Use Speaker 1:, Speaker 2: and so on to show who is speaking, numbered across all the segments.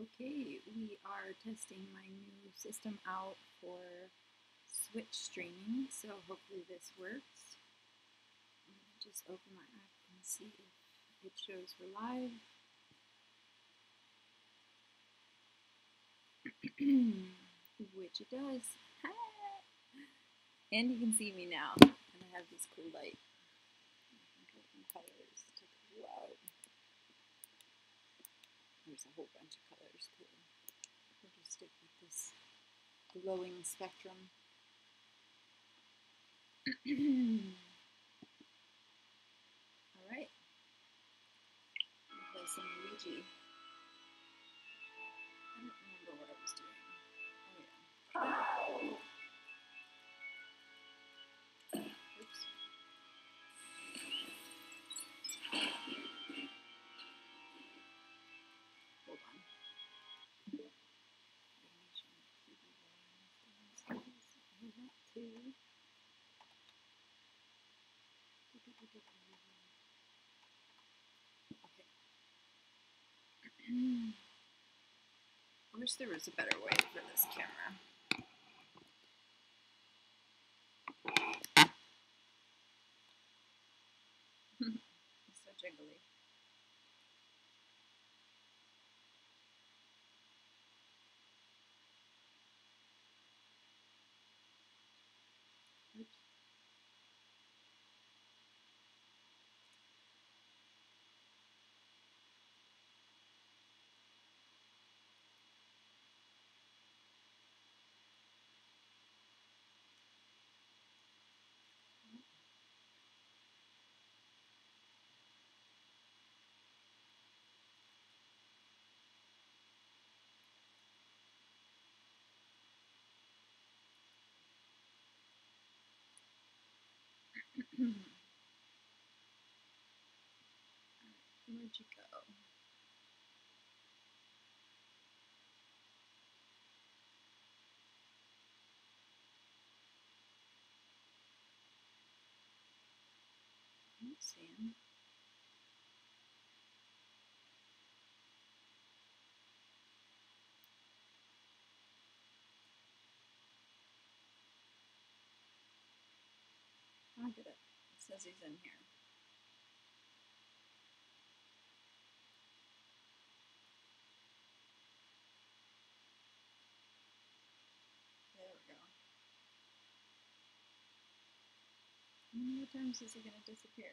Speaker 1: Okay, we are testing my new system out for switch streaming, so hopefully this works. Just open my app and see if it shows we're live. Which it does. and you can see me now. And I have this cool light. colors. There's a whole bunch of colors stick with this glowing spectrum. All right. Play some Luigi. I don't remember what I was doing. Oh yeah. I wish there was a better way for this camera. it's so jiggly. Oops. Where'd you go? I don't see. I get it. Says he's in here. There we go. How many times is he gonna disappear?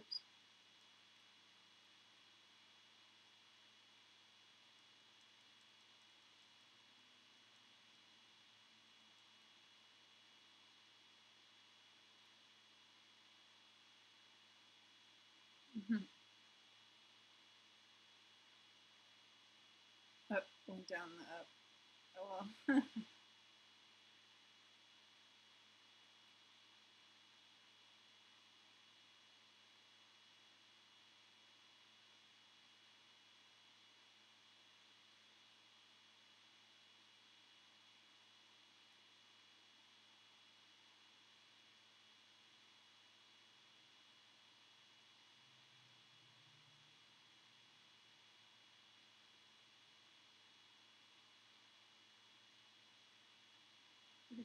Speaker 1: Oops. Mhm. Up, went down the up. Oh go.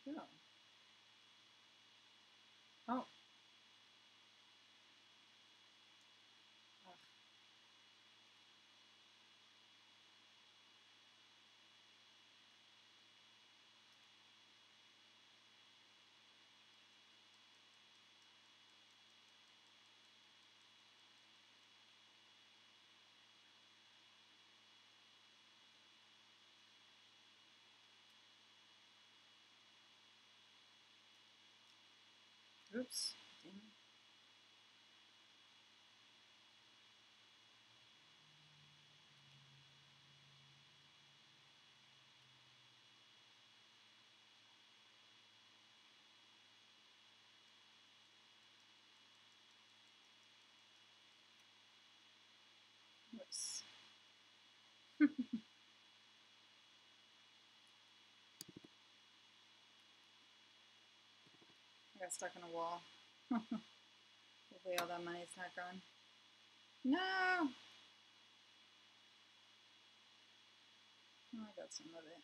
Speaker 1: Oh. Oops. Dang it. Whoops. I got stuck in a wall. Hopefully all that money's not gone. No! Oh, I got some of it.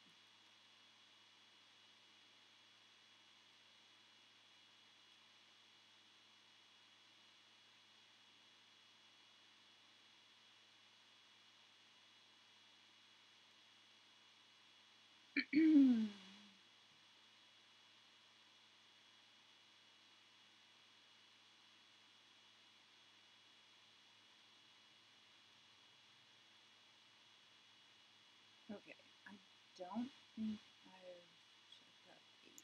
Speaker 1: okay, I don't think I've checked eight.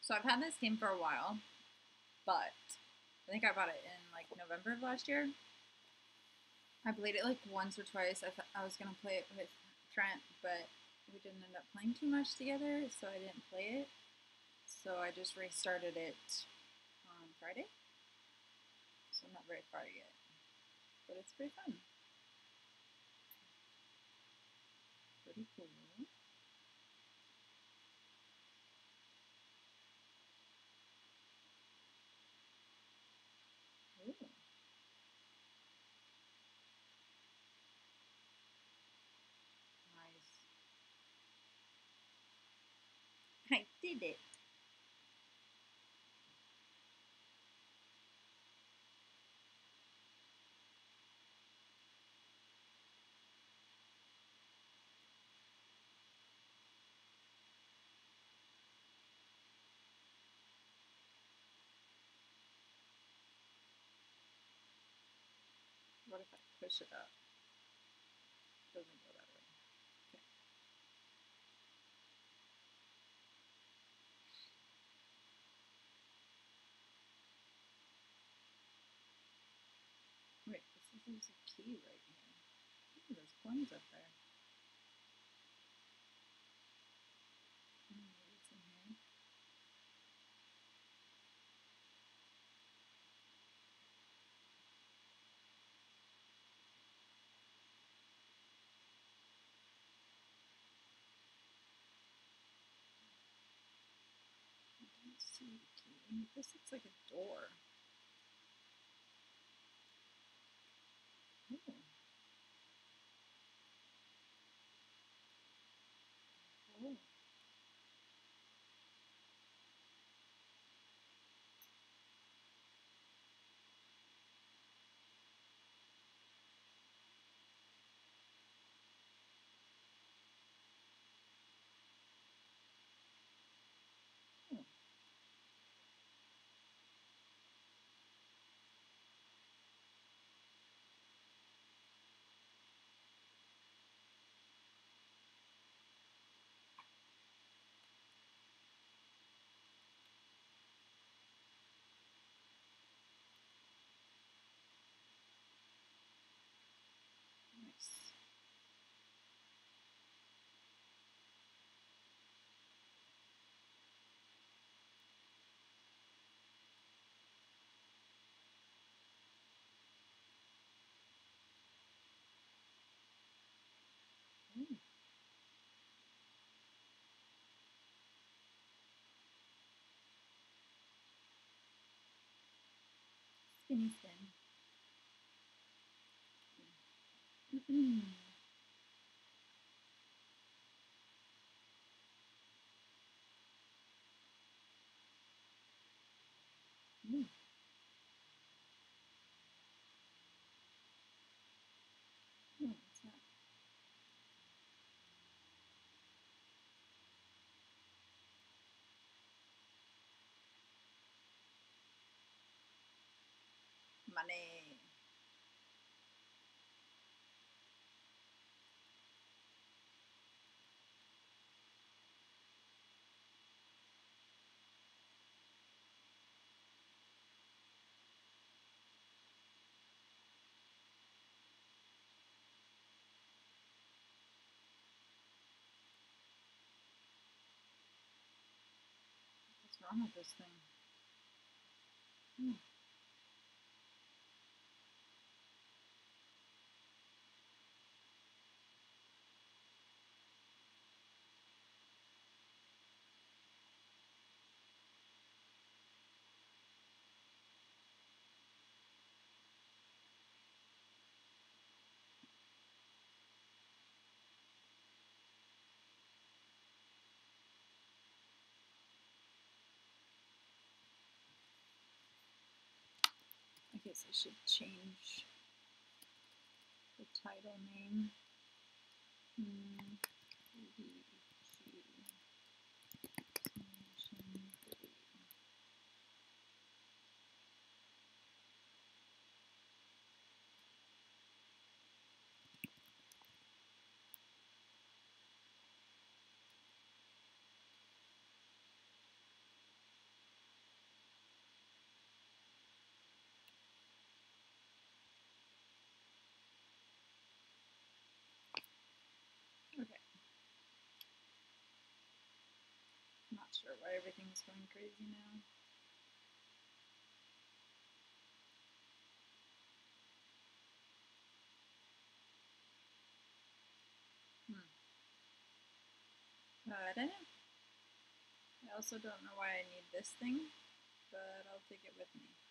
Speaker 1: So I've had this game for a while, but I think I bought it in like November of last year. I played it like once or twice. I thought I was gonna play it with Trent, but we didn't end up playing too much together, so I didn't play it. So I just restarted it on Friday. So I'm not very far yet, but it's pretty fun. Pretty cool. Ooh. Nice. I What if I push it up? Doesn't go that way. Okay. Wait, this is there's a key right here. Ooh, there's coins up there. I don't see the key. This looks like a door. Spinny spin. What's wrong with this thing? Hmm. Guess I should change the title name. Hmm. Why everything's going crazy now. Hmm. Know. I also don't know why I need this thing, but I'll take it with me.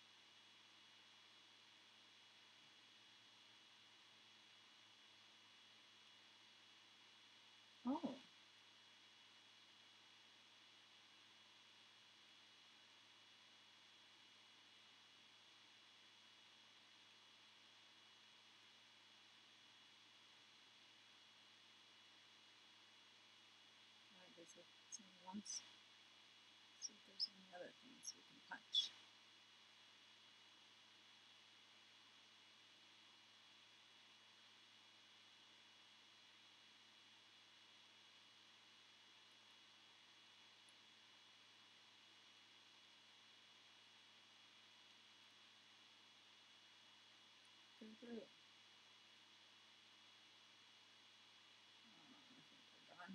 Speaker 1: See if there's any other things we can punch. Through. Um, I think we're done.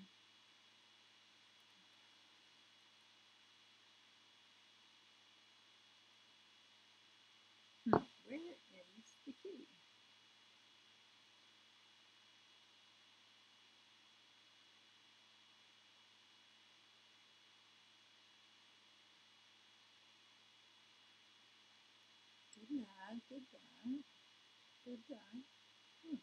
Speaker 1: Hmm. Where is the key? Did that, did that. Hmm.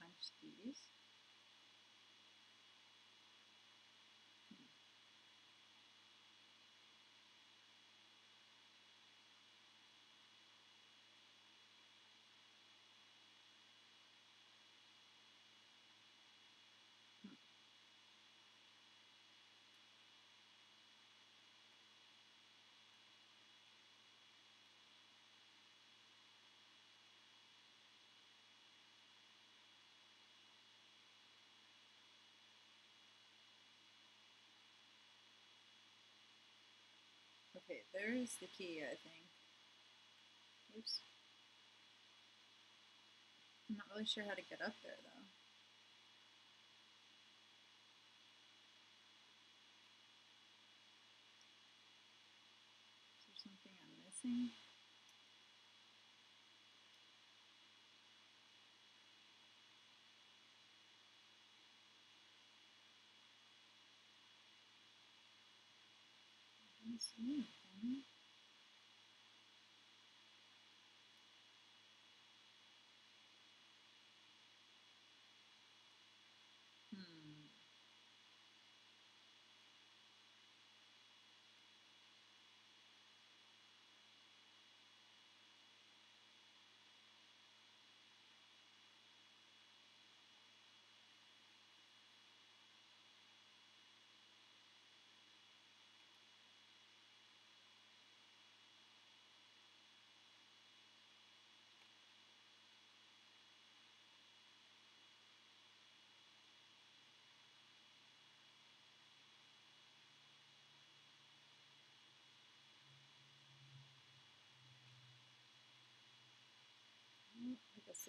Speaker 1: Punch these? Okay, there's the key, I think. Oops. I'm not really sure how to get up there, though. Is there something I'm missing? Don't see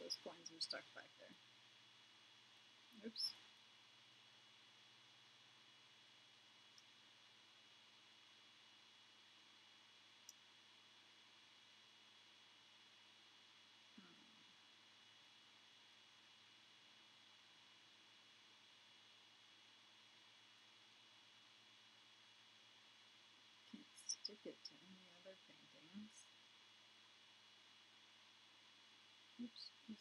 Speaker 1: those coins are stuck back there. Oops. Hmm. Stick it to any other paintings. I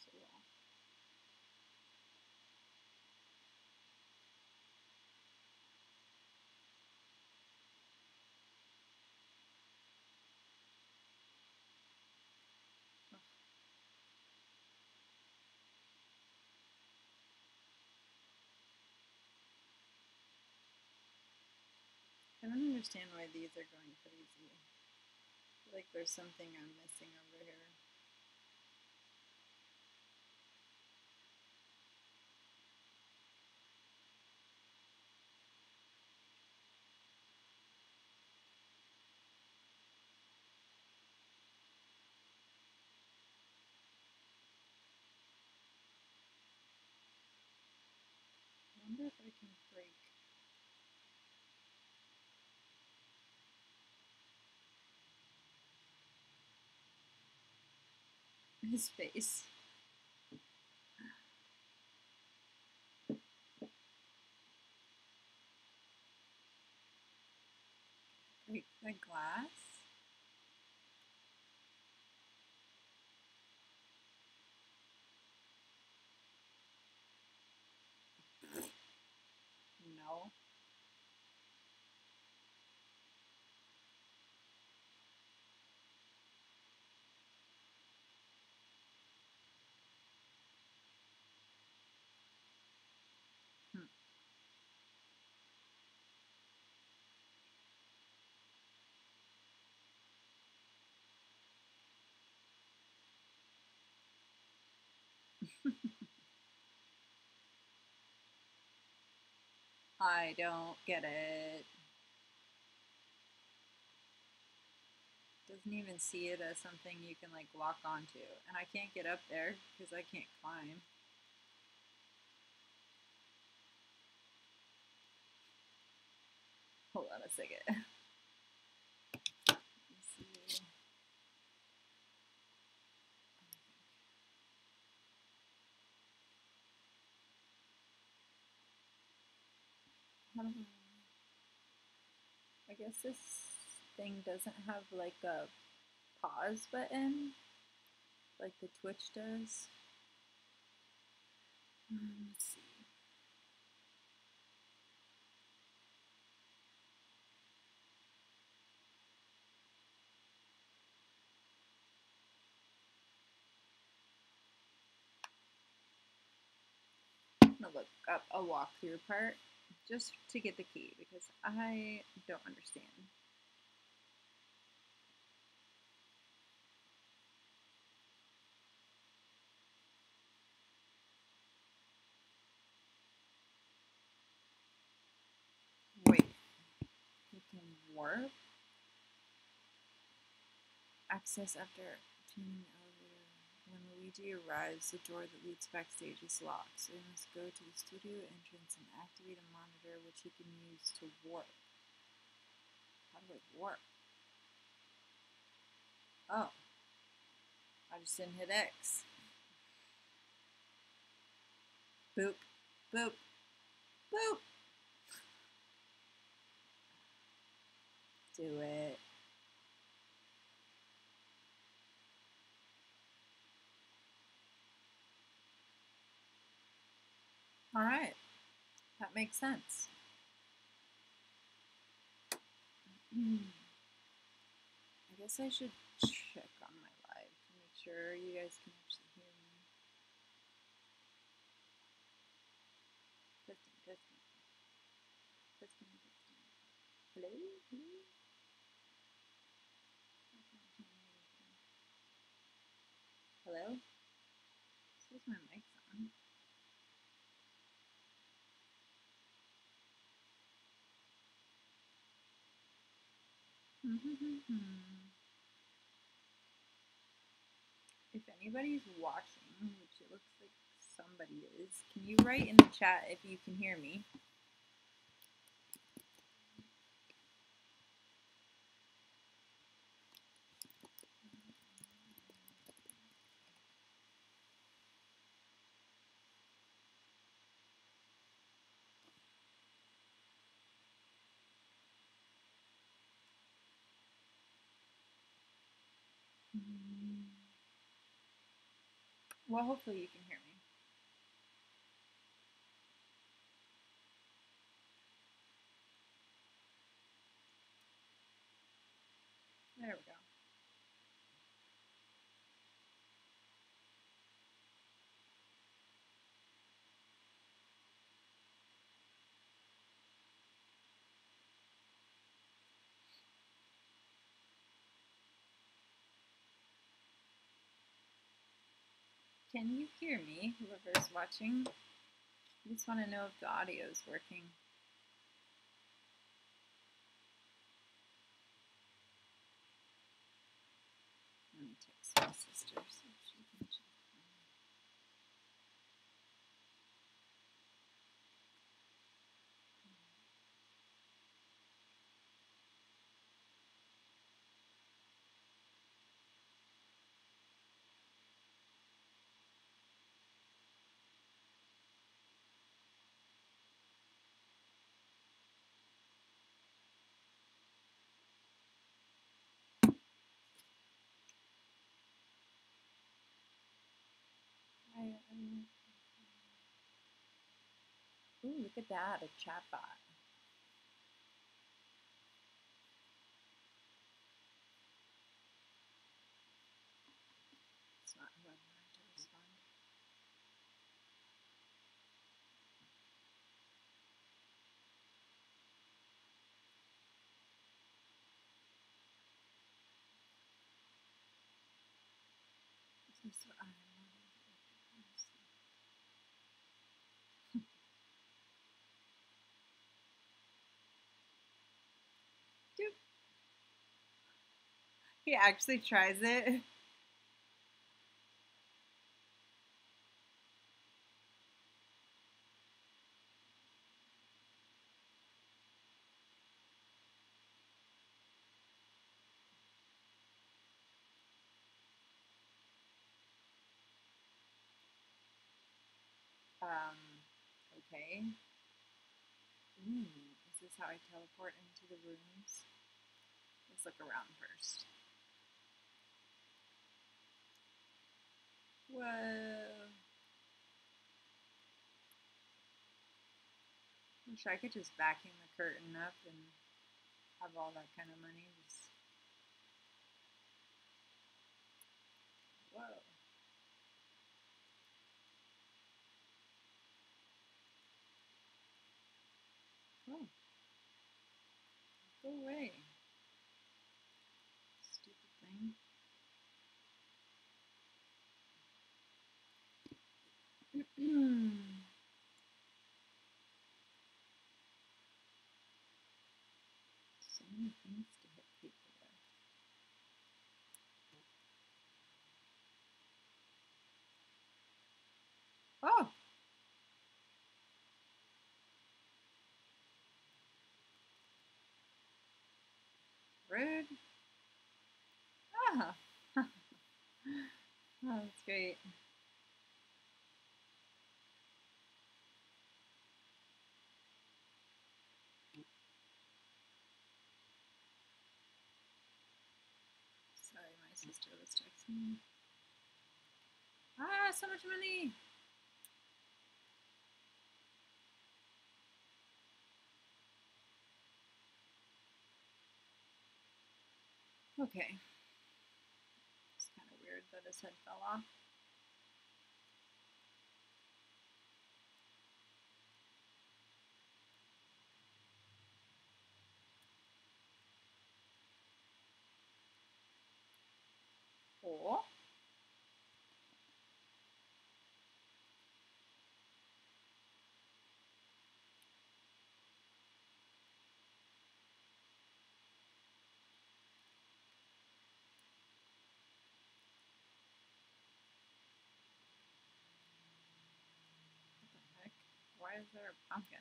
Speaker 1: don't understand why these are going crazy. Like there's something I'm missing over here. His face. Break the glass? No. Hmm. I don't get it. Doesn't even see it as something you can like walk onto. And I can't get up there because I can't climb. Hold on a second. Do I guess this thing doesn't have like a pause button like the Twitch does. Um, let's see. I'm gonna look up a walkthrough part just to get the key because I don't understand. Wait, you can warp? Access after tuning elevator. When Luigi arrives, the door that leads backstage is locked, so he must go to the studio entrance and activate a monitor which he can use to warp. How do I warp? Oh, I just didn't hit X. Boop, boop, boop. do it. All right, that makes sense. I guess I should check on my live to make sure you guys can actually hear me. Testing, testing, testing, testing. Hello, hello. Hello? Says my mic's on. Mm-hmm. if anybody's watching, which it looks like somebody is, can you write in the chat if you can hear me? Well, hopefully you can hear me. There we go. Can you hear me, whoever's watching? I just want to know if the audio is working. Look at that, a chatbot. It's not who I wanted to respond wanted. Let's see. Doop. He actually tries it. Um, okay. Ooh, is this how I teleport into the rooms? Let's look around first. Whoa. Wish I could just vacuum the curtain up and have all that kind of money. Just whoa. Oh, go away. Stupid thing. so many things to hit people with. Oh, rude. Ah. oh, that's great. Sister was texting me. Ah, so much money! Okay. It's kind of weird that his head fell off. Or what the heck? Why is there a pumpkin?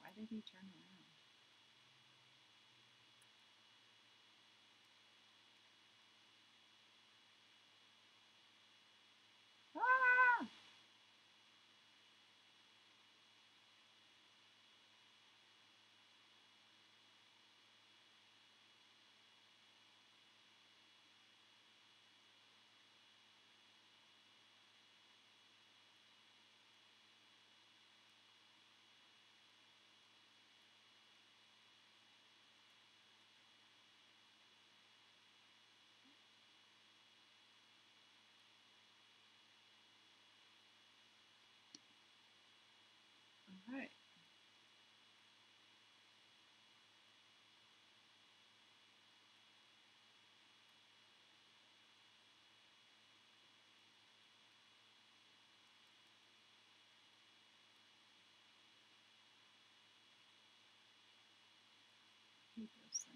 Speaker 1: Why did he turn around? Ah! All right. Hate those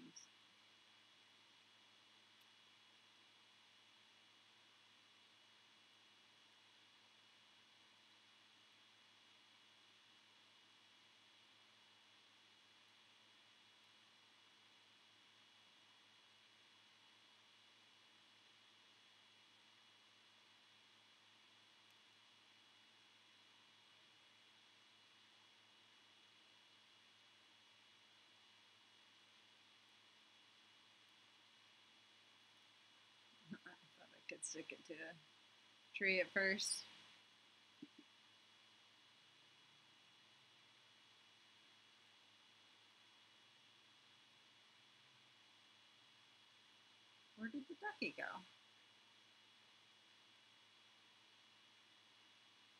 Speaker 1: could stick it to a tree at first. Where did the ducky go?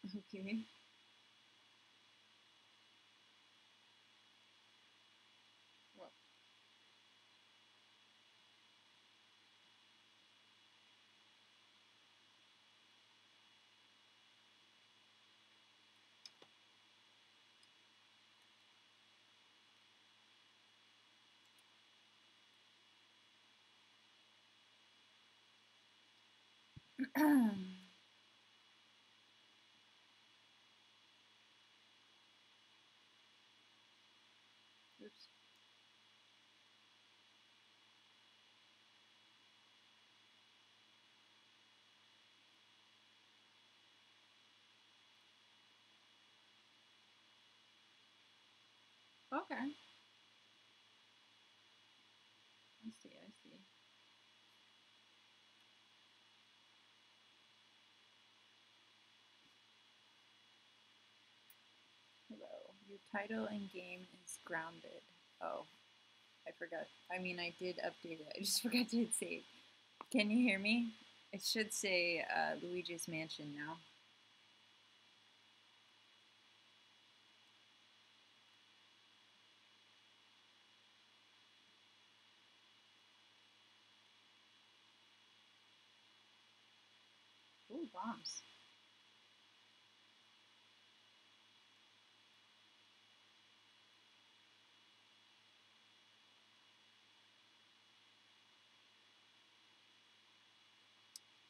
Speaker 1: Okay. Oops. Okay. I see, I see. Your title and game is grounded. Oh, I forgot. I mean, I did update it. I just forgot to hit save. Can you hear me? It should say uh, Luigi's Mansion now. Ooh, bombs.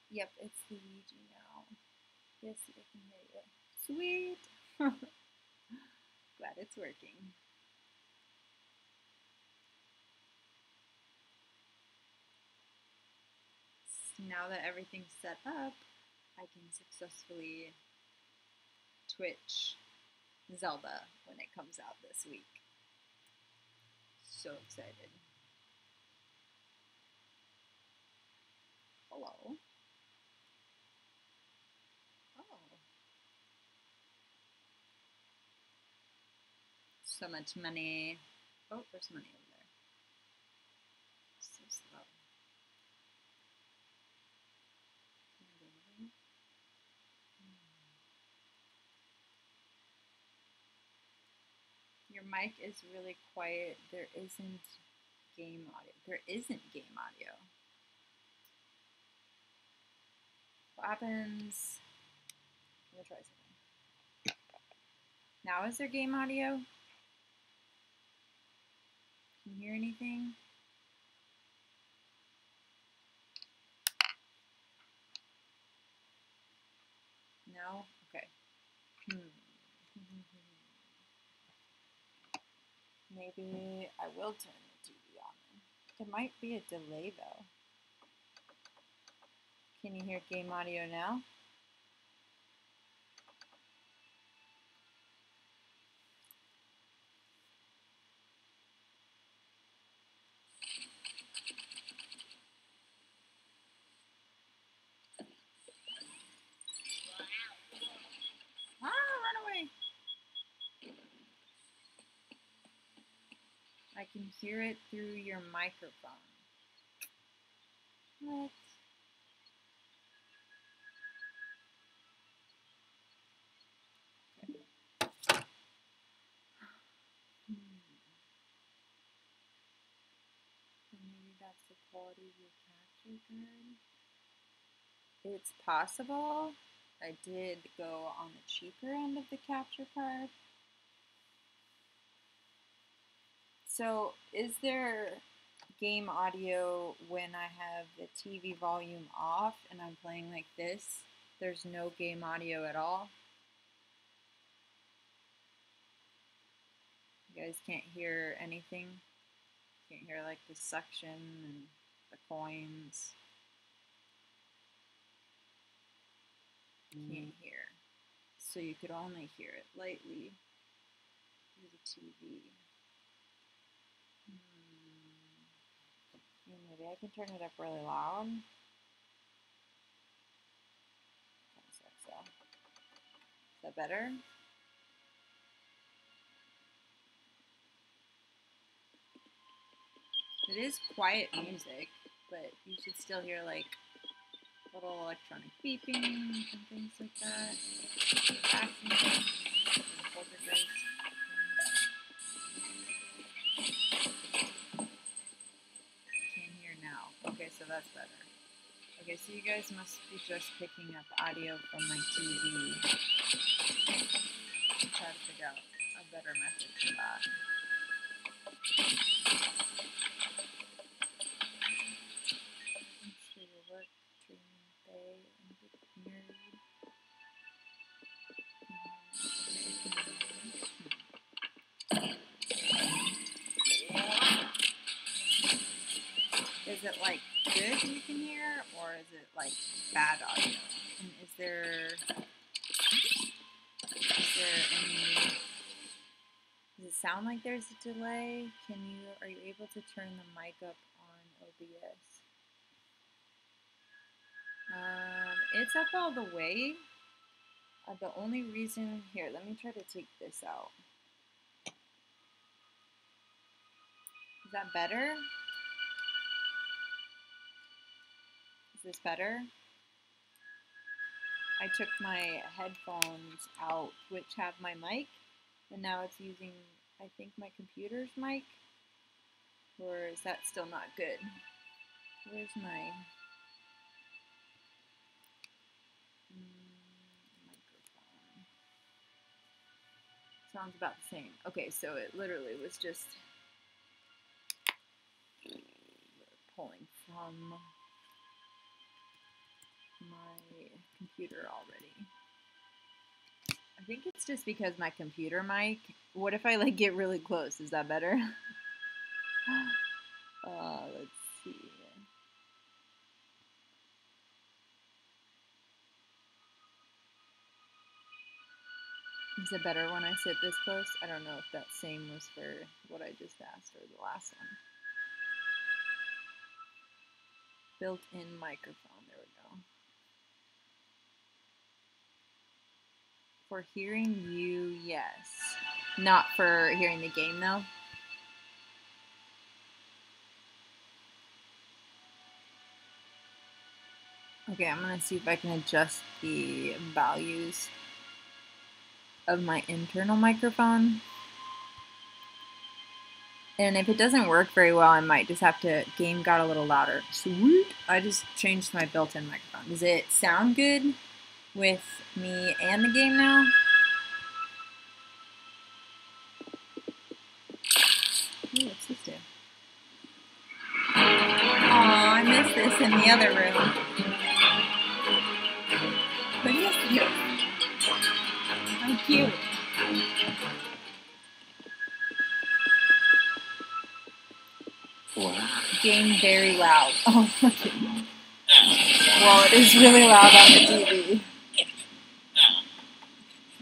Speaker 1: Yep, it's Luigi now. Yes, I can hear you. Sweet! Glad it's working. So now that everything's set up, I can successfully Twitch Zelda when it comes out this week. So excited. Hello. So much money. Oh, there's money over there. So slow. Hmm. Your mic is really quiet. There isn't game audio. There isn't game audio. What happens? Let me try something. Now is there game audio? Can you hear anything? No? Okay. Hmm. Maybe I will turn the TV on. There might be a delay though. Can you hear game audio now? Ah, run away! I can hear it through your microphone. What? Hmm. So maybe that's the quality of your capture card. It's possible. I did go on the cheaper end of the capture card. So, is there game audio when I have the TV volume off and I'm playing like this? There's no game audio at all. You guys can't hear anything. Can't hear like the suction and the coins. Mm. Can't hear. So you could only hear it lightly through the TV. Hmm. Yeah, maybe I can turn it up really loud. Is that better? It is quiet music, but you should still hear like little electronic beeping and things like that. So that's better. Okay, so you guys must be just picking up audio from my TV. I'll try to figure out a better method for that. Like there's a delay? Can you are you able to turn the mic up on OBS? Um, it's up all the way. Uh, the only reason here, let me try to take this out. Is that better? Is this better? I took my headphones out, which have my mic, and now it's using, I think, my computer's mic. Or is that still not good? Where's my mm, microphone? Sounds about the same. Okay, so it literally was just pulling from my computer already. I think it's just because my computer mic. What if I like get really close? Is that better? uh, let's see. Is it better when I sit this close? I don't know if that same was for what I just asked or the last one. Built-in microphone, there we go. For hearing you, yes. Not for hearing the game though. Okay, I'm gonna see if I can adjust the values of my internal microphone. And if it doesn't work very well, I might just have to, game got a little louder. Sweet! I just changed my built-in microphone. Does it sound good with me and the game now? Ooh, what's this do? Oh, I missed this in the other room. What do What is this? How cute.
Speaker 2: Wow.
Speaker 1: Game very loud. Oh, look at Well, it is really loud on the TV.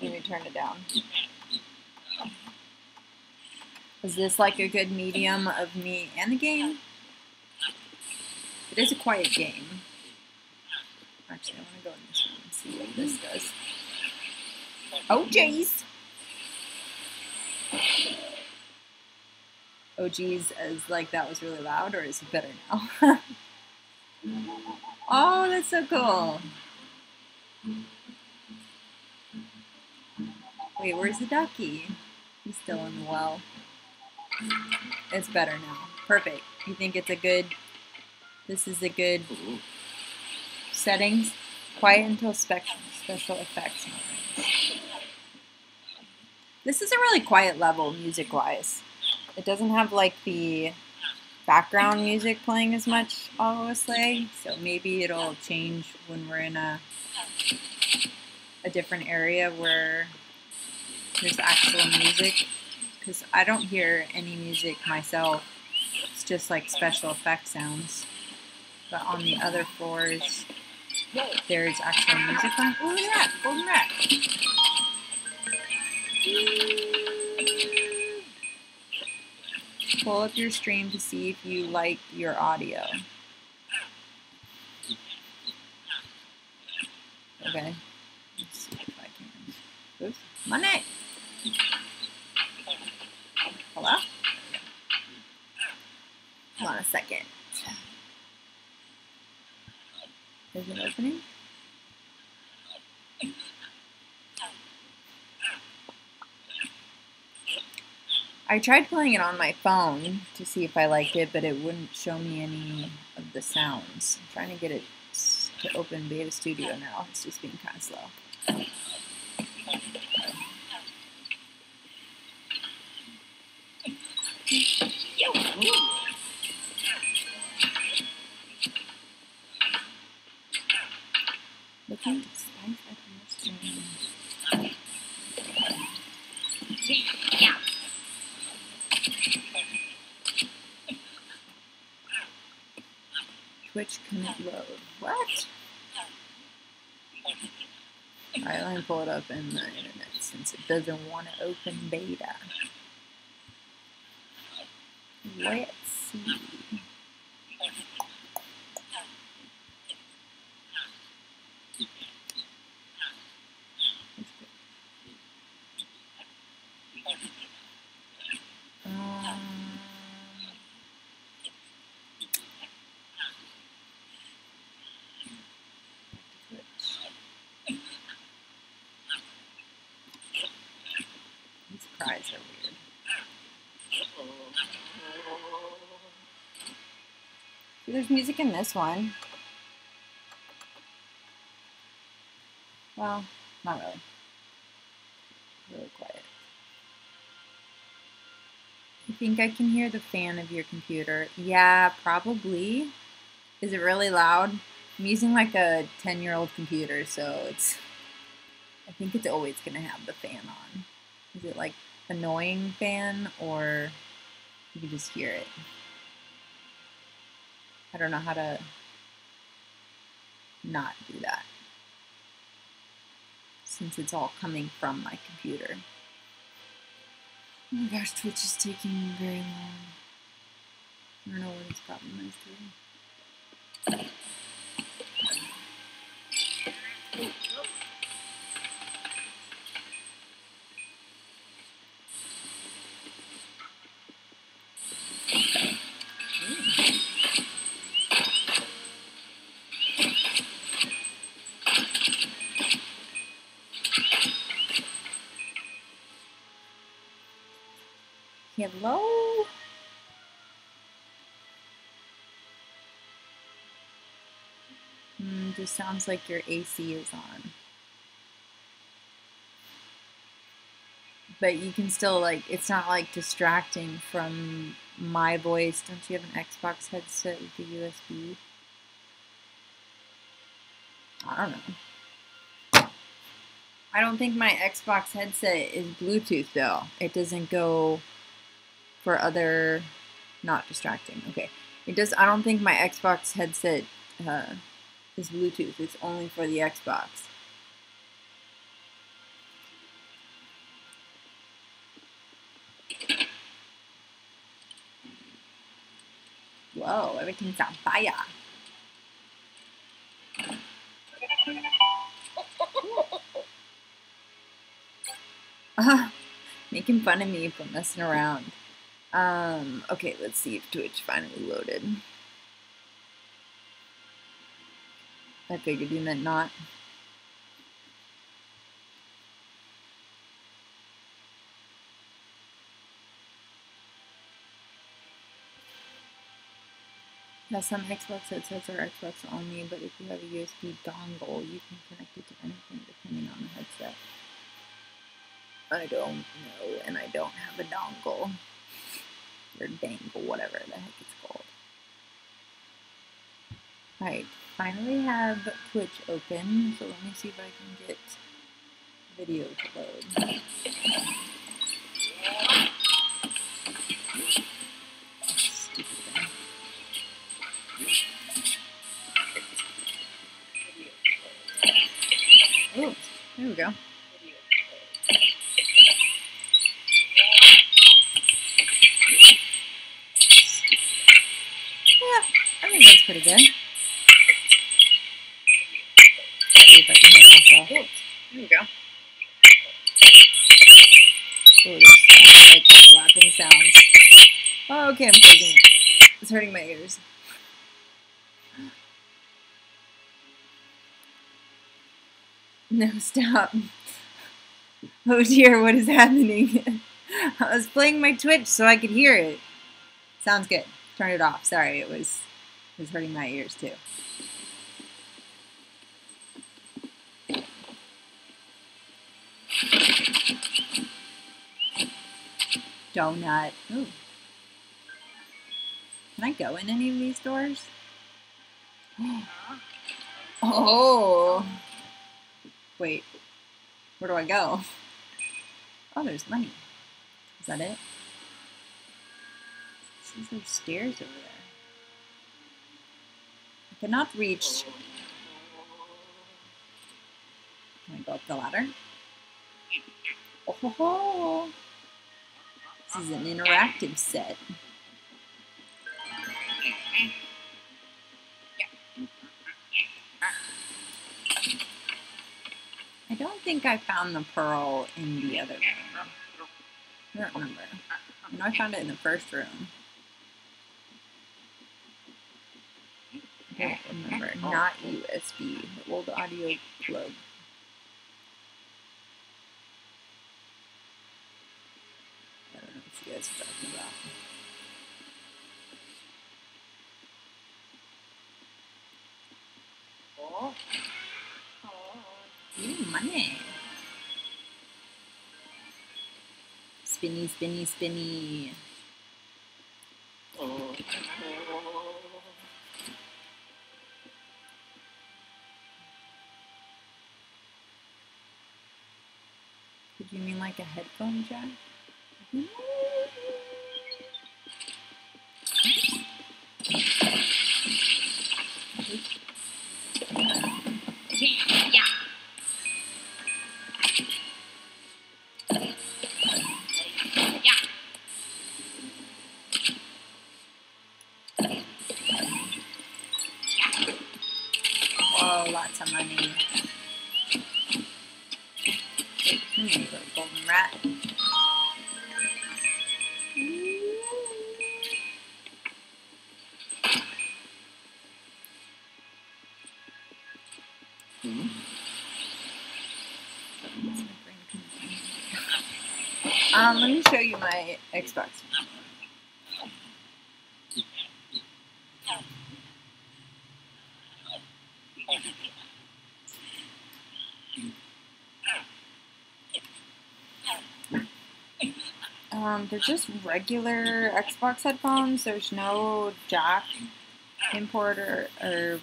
Speaker 1: Let me turn it down. Is this like a good medium of me and the game? It is a quiet game. Actually, I want to go in this room and see what this does. Oh, jeez. Oh, geez, as like that was really loud, or is it better now? oh, that's so cool. Wait, where's the ducky? He's still in the well. It's better now. Perfect. You think it's a good, this is a good settings? Quiet until spec special effects. This is a really quiet level music-wise. It doesn't have like the background music playing as much, obviously. So maybe it'll change when we're in a a different area where there's actual music. Because I don't hear any music myself. It's just like special effect sounds. But on the other floors, there's actual music on. Oh, look at that! Golden rat! Pull up your stream to see if you like your audio. Okay. Let's see if I can. Oops. Money! Hello? Hold on a second. Is it opening? I tried playing it on my phone to see if I liked it, but it wouldn't show me any of the sounds. I'm trying to get it to open Beta Studio now. It's just being kind of slow. Looking to spice up your stream. Twitch couldn't load. What? Alright, let me pull it up in the internet since it doesn't want to open beta. Let's see. Um, These cries are weird. See, There's music in this one. Well, not really. Really quiet. You think I can hear the fan of your computer? Yeah, probably. Is it really loud? I'm using like a 10 year old computer, so it's. I think it's always going to have the fan on. Is it like annoying fan or you can just hear it? I don't know how to not do that. since it's all coming from my computer. Oh my gosh, Twitch is taking very long. I don't know what its problem is today. Sounds like your AC is on. But you can still, like, it's not like distracting from my voice. Don't you have an Xbox headset with the USB? I don't know. I don't think my Xbox headset is Bluetooth though. It doesn't go for other not distracting. Okay. It does I don't think my Xbox headset uh, is Bluetooth. It's only for the Xbox. Whoa, everything's on fire. Uh, making fun of me for messing around. Um, okay, let's see if Twitch finally loaded. I figured you meant not. Yeah, some Xbox headsets are Xbox only, but if you have a USB dongle, you can connect it to anything depending on the headset. I don't know, and I don't have a dongle. Or dangle, whatever the heck it's called. Alright, finally have Twitch open, so let me see if I can get video to load. Oh, there we go. Okay, I'm closing it. It's hurting my ears. No, stop. Oh dear, what is happening? I was playing my Twitch so I could hear it. Sounds good. Turn it off. Sorry, it was it was hurting my ears too. Donut. Ooh. Can I go in any of these doors? Oh. Wait. Where do I go? Oh, there's money. Is that it? Seems there's stairs over there. I cannot reach. Can I go up the ladder? Oh ho ho! This is an interactive set. I don't think I found the pearl in the other room. I don't remember. I know I found it in the first room. I don't remember. Not USB. The old audio plug. I don't know what you guys are talking about. Spinny, spinny, spinny. Did you mean like a headphone jack? Xbox. Um, they're just regular Xbox headphones. There's no jack import or, or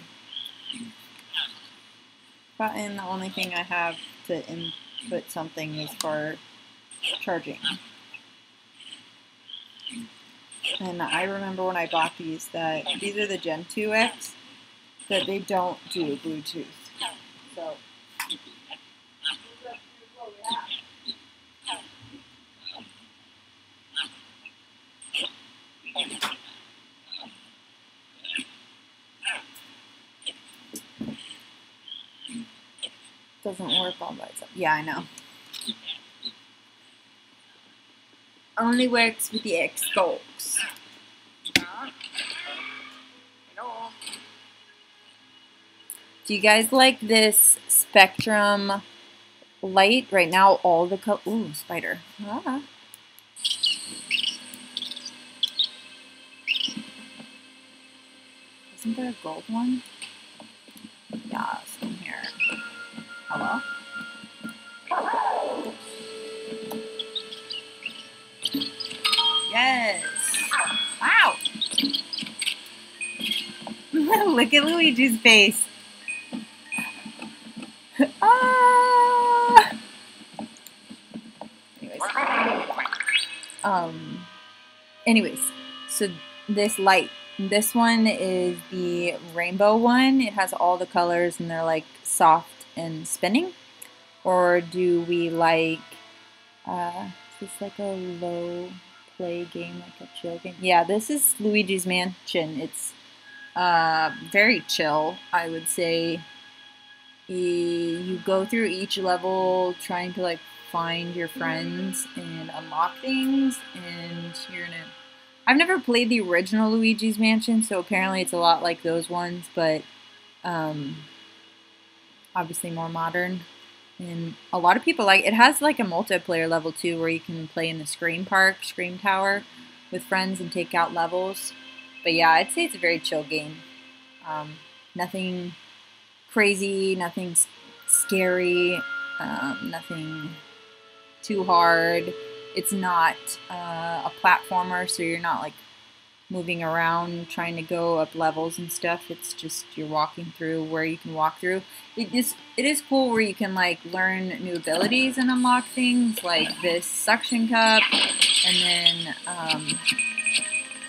Speaker 1: button. The only thing I have to input something is for charging. And I remember when I bought these that these are the Gen 2X that they don't do Bluetooth. So doesn't work all by itself. Yeah, I know. Only works with the Xbox. Do you guys like this Spectrum light? Right now, all the color. Ooh, spider. Ah. Isn't there a gold one? Yeah, it's in here. Hello? Yes. Wow. Look at Luigi's face. Anyways, so this light, this one is the rainbow one. It has all the colors and they're like soft and spinning? Or do we like, uh, is this like a low play game, like a chill game? Yeah, this is Luigi's Mansion. It's uh, very chill, I would say. You go through each level trying to like find your friends and unlock things, and you're gonna. I've never played the original Luigi's Mansion, so apparently it's a lot like those ones, but um, obviously more modern. And a lot of people like it has like a multiplayer level too where you can play in the Scream Park, Scream Tower with friends and take out levels. But yeah, I'd say it's a very chill game. Um, nothing crazy, nothing scary, um, nothing too hard. It's not uh, a platformer, so you're not like moving around trying to go up levels and stuff. It's just you're walking through where you can walk through. It is it is cool where you can like learn new abilities and unlock things like this suction cup, and then um,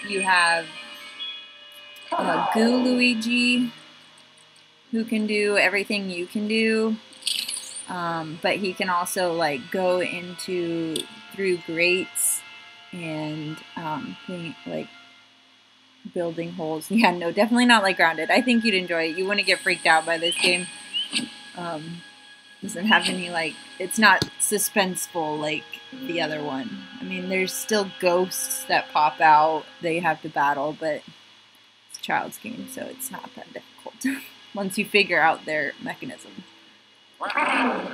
Speaker 1: you have uh, Goo Luigi, who can do everything you can do. Um, but he can also like go into through grates and um, like building holes. Yeah, no, definitely not like grounded. I think you'd enjoy it. You wouldn't get freaked out by this game. Um, doesn't have any like it's not suspenseful like the other one. I mean, there's still ghosts that pop out. They have to battle, but it's a child's game, so it's not that difficult once you figure out their mechanism.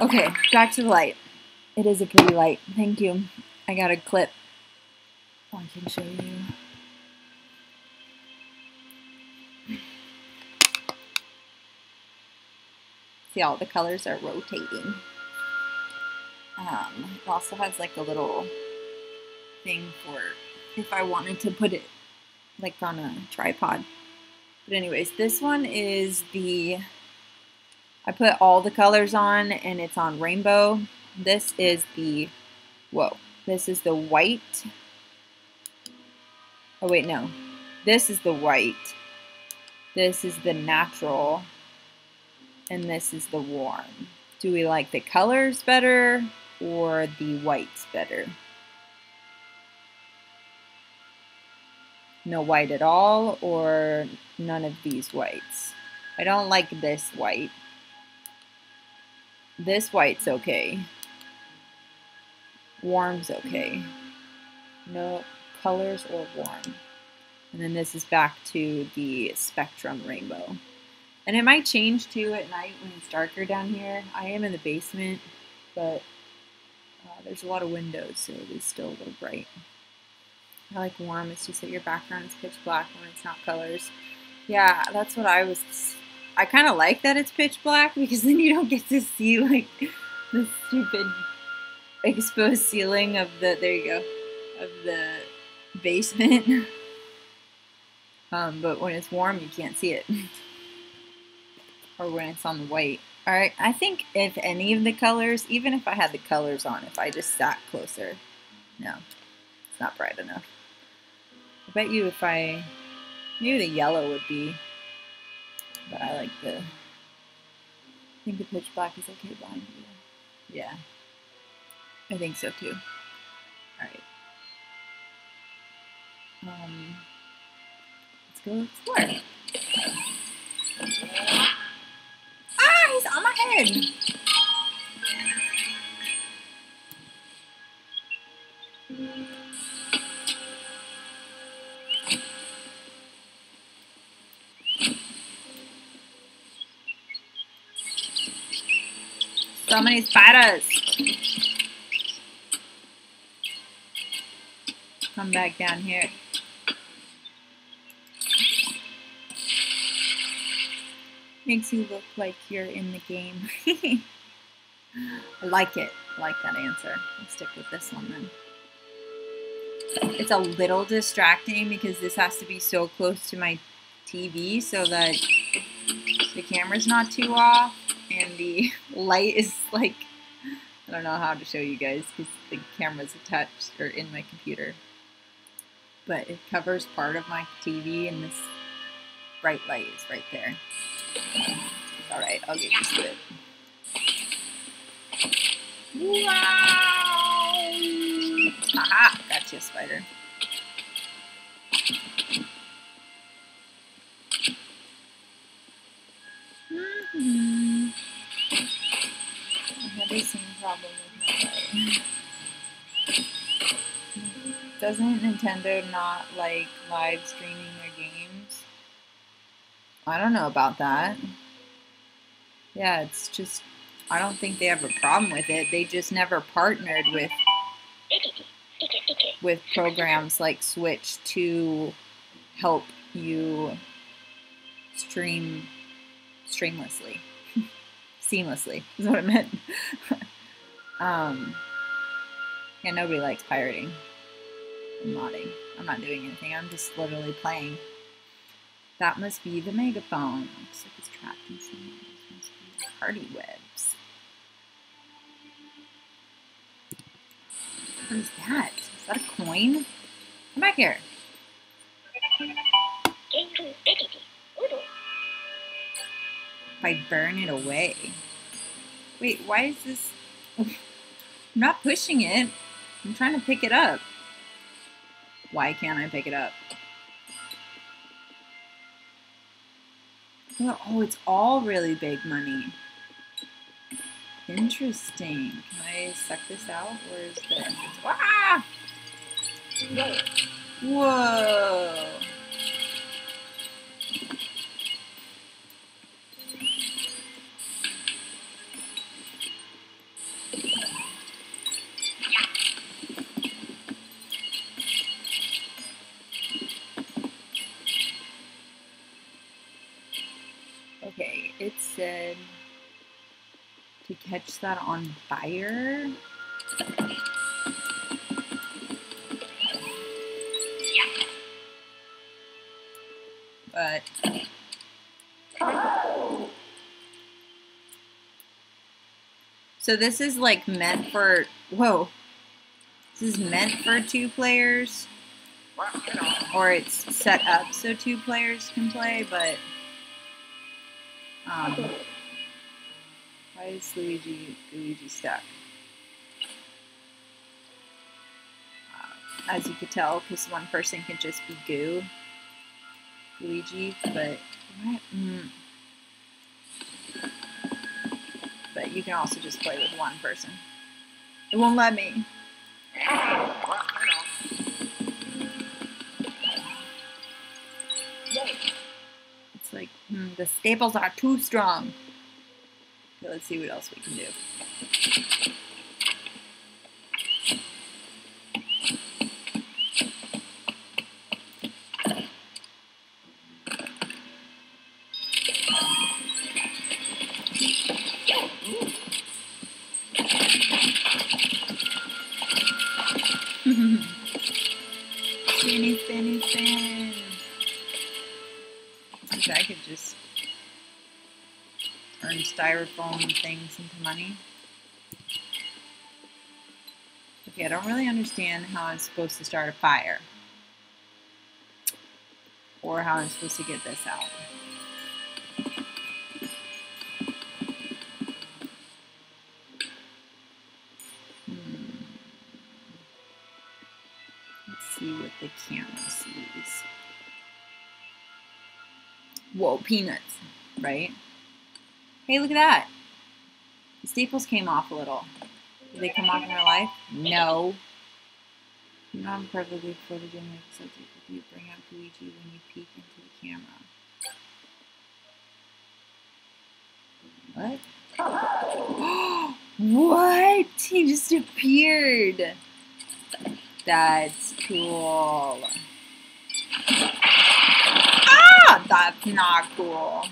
Speaker 1: Okay, back to the light. It is a pretty light. Thank you. I got a clip. I can show you. See all the colors are rotating. Um, it also has like a little thing for if I wanted to put it like on a tripod. But anyways, this one is the, I put all the colors on and it's on rainbow. This is the, whoa, this is the white. Oh wait, no. This is the white. This is the natural and this is the warm. Do we like the colors better or the whites better? No white at all or none of these whites? I don't like this white. This white's okay. Warm's okay. No colors or warm. And then this is back to the spectrum rainbow. And it might change too at night when it's darker down here. I am in the basement, but uh, there's a lot of windows, so it is still a little bright. I like warm, it's just that your background is pitch black when it's not colors. Yeah, that's what I was I kind of like that it's pitch black because then you don't get to see like the stupid exposed ceiling of the there you go of the basement. um, but when it's warm, you can't see it, or when it's on the white. All right, I think if any of the colors, even if I had the colors on, if I just sat closer, no, it's not bright enough. I bet you if I, maybe the yellow would be but I like the. I think the pitch black is okay behind you. Yeah. I think so too. Alright. Um, let's go explore. Ah, he's on my head! So many spiders. Come back down here. Makes you look like you're in the game. I like it. I like that answer. Stick with this one then. It's a little distracting because this has to be so close to my TV so that the camera's not too off and the light is like I don't know how to show you guys because the camera's attached or in my computer. But it covers part of my TV and this bright light is right there. Alright, I'll get used to it. Wow! Aha! Gotcha, spider. Hmm. the same problem with my Doesn't Nintendo not like live streaming their games? I don't know about that. Yeah, it's just I don't think they have a problem with it. They just never partnered with with programs like Twitch to help you stream streamlessly seamlessly is what I meant. um, yeah, nobody likes pirating and modding. I'm not doing anything. I'm just literally playing. That must be the megaphone. Looks like it's trapped in some party webs. What is that? Is that a coin? Come back here. if I burn it away. Wait, why is this... I'm not pushing it. I'm trying to pick it up. Why can't I pick it up? Oh, it's all really big money. Interesting. Can I suck this out? Where's the? Ah! Whoa! To catch that on fire. But so this is like meant for whoa. This is meant for two players. Or it's set up so two players can play, but um, why is Luigi Luigi stuck? Uh, as you could tell, because one person can just be goo, Luigi, but what? Mm. But you can also just play with one person. It won't let me. Hmm, the staples are too strong. Let's see what else we can do. Things into money. Okay, I don't really understand how I'm supposed to start a fire. Or how I'm supposed to get this out. Hmm. Let's see what the camera sees. Whoa, peanuts, right? Hey, look at that. The staples came off a little. Did they come off in real life? No. I'm perfectly photogenic subject if you bring out Luigi when you peek into the camera. What? what? He just appeared. That's cool. Ah! That's not cool.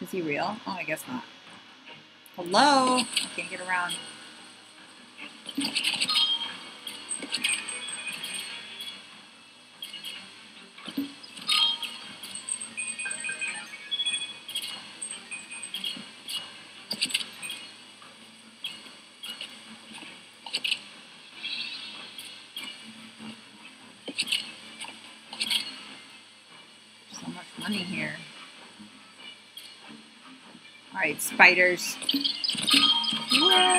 Speaker 1: Is he real? Oh, I guess not. Hello? I can't get around. Spiders. Whoa!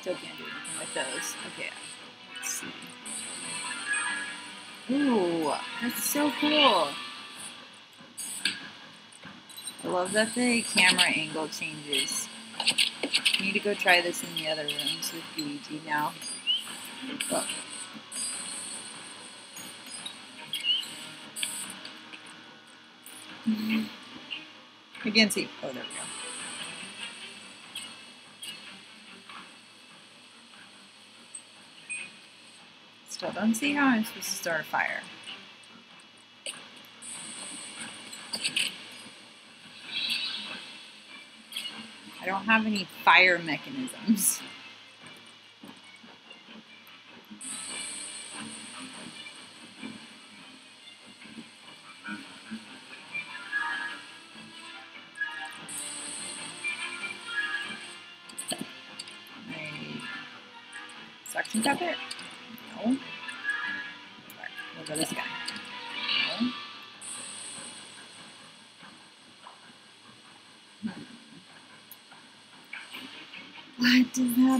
Speaker 1: Still can't do anything with those. Okay, let's see. Ooh, that's so cool. I love that the camera angle changes. I need to go try this in the other rooms with Luigi now. Oh. Mm-hmm. I can see. Oh, there we go. Still don't see how I'm supposed to start a fire. I don't have any fire mechanisms.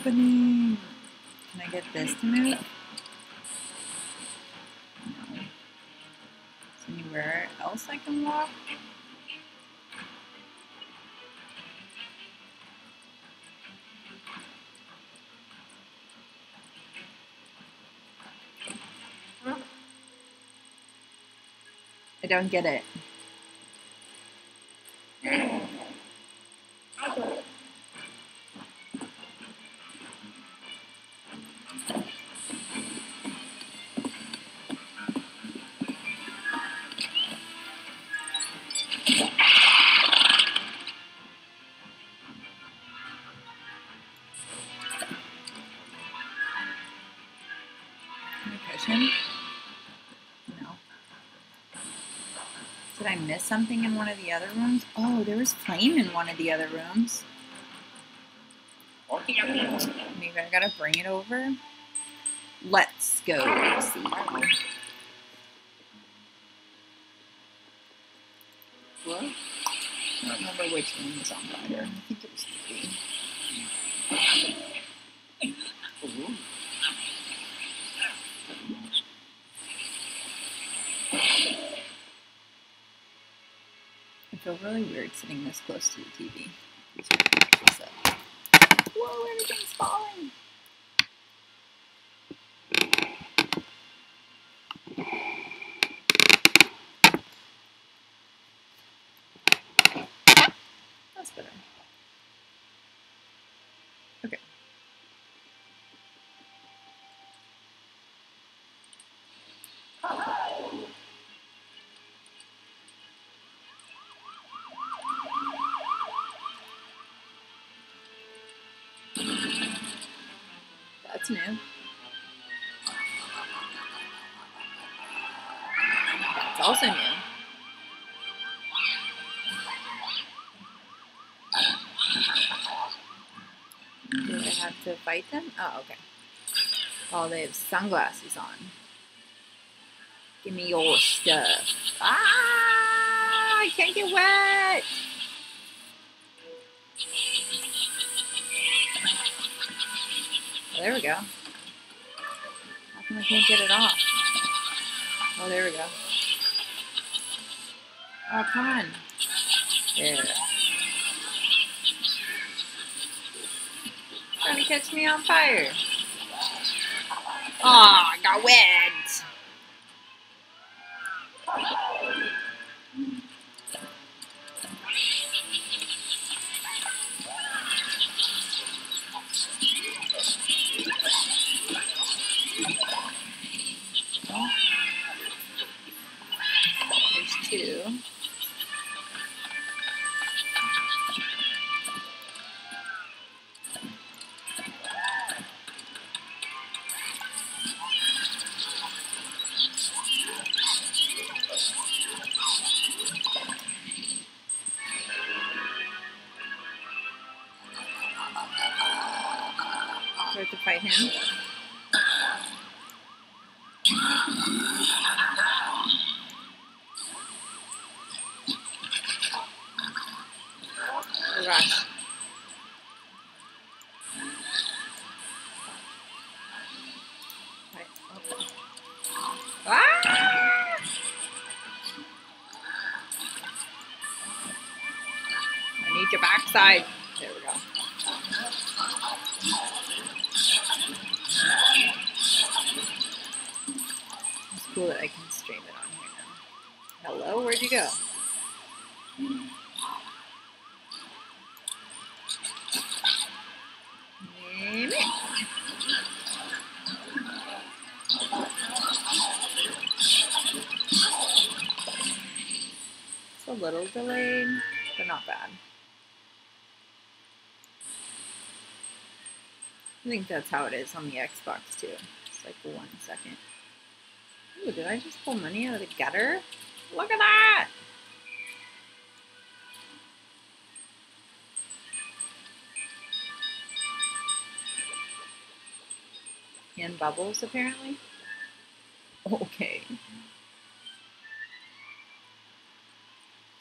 Speaker 1: Happening? Can I get this to move? No. Is anywhere else I can walk? I don't get it. Something in one of the other rooms? Oh, there was flame in one of the other rooms. Maybe I gotta bring it over. Let's go see. What? I don't remember which one was on fire. I think it was three. Really weird sitting this close to the TV. Whoa, everything's falling! That's better. Okay. That's new. That's also new. Do I have to fight them? Oh, okay. Oh, they have sunglasses on. Give me your stuff. Ah! I can't get wet! There we go. How come I can't get it off? Oh, there we go. Oh, come on. There. Trying to catch me on fire. Oh, I got wet. Need think that's how it is on the Xbox too. It's like one second. Ooh, did I just pull money out of the gutter? Look at that! And bubbles, apparently. Okay.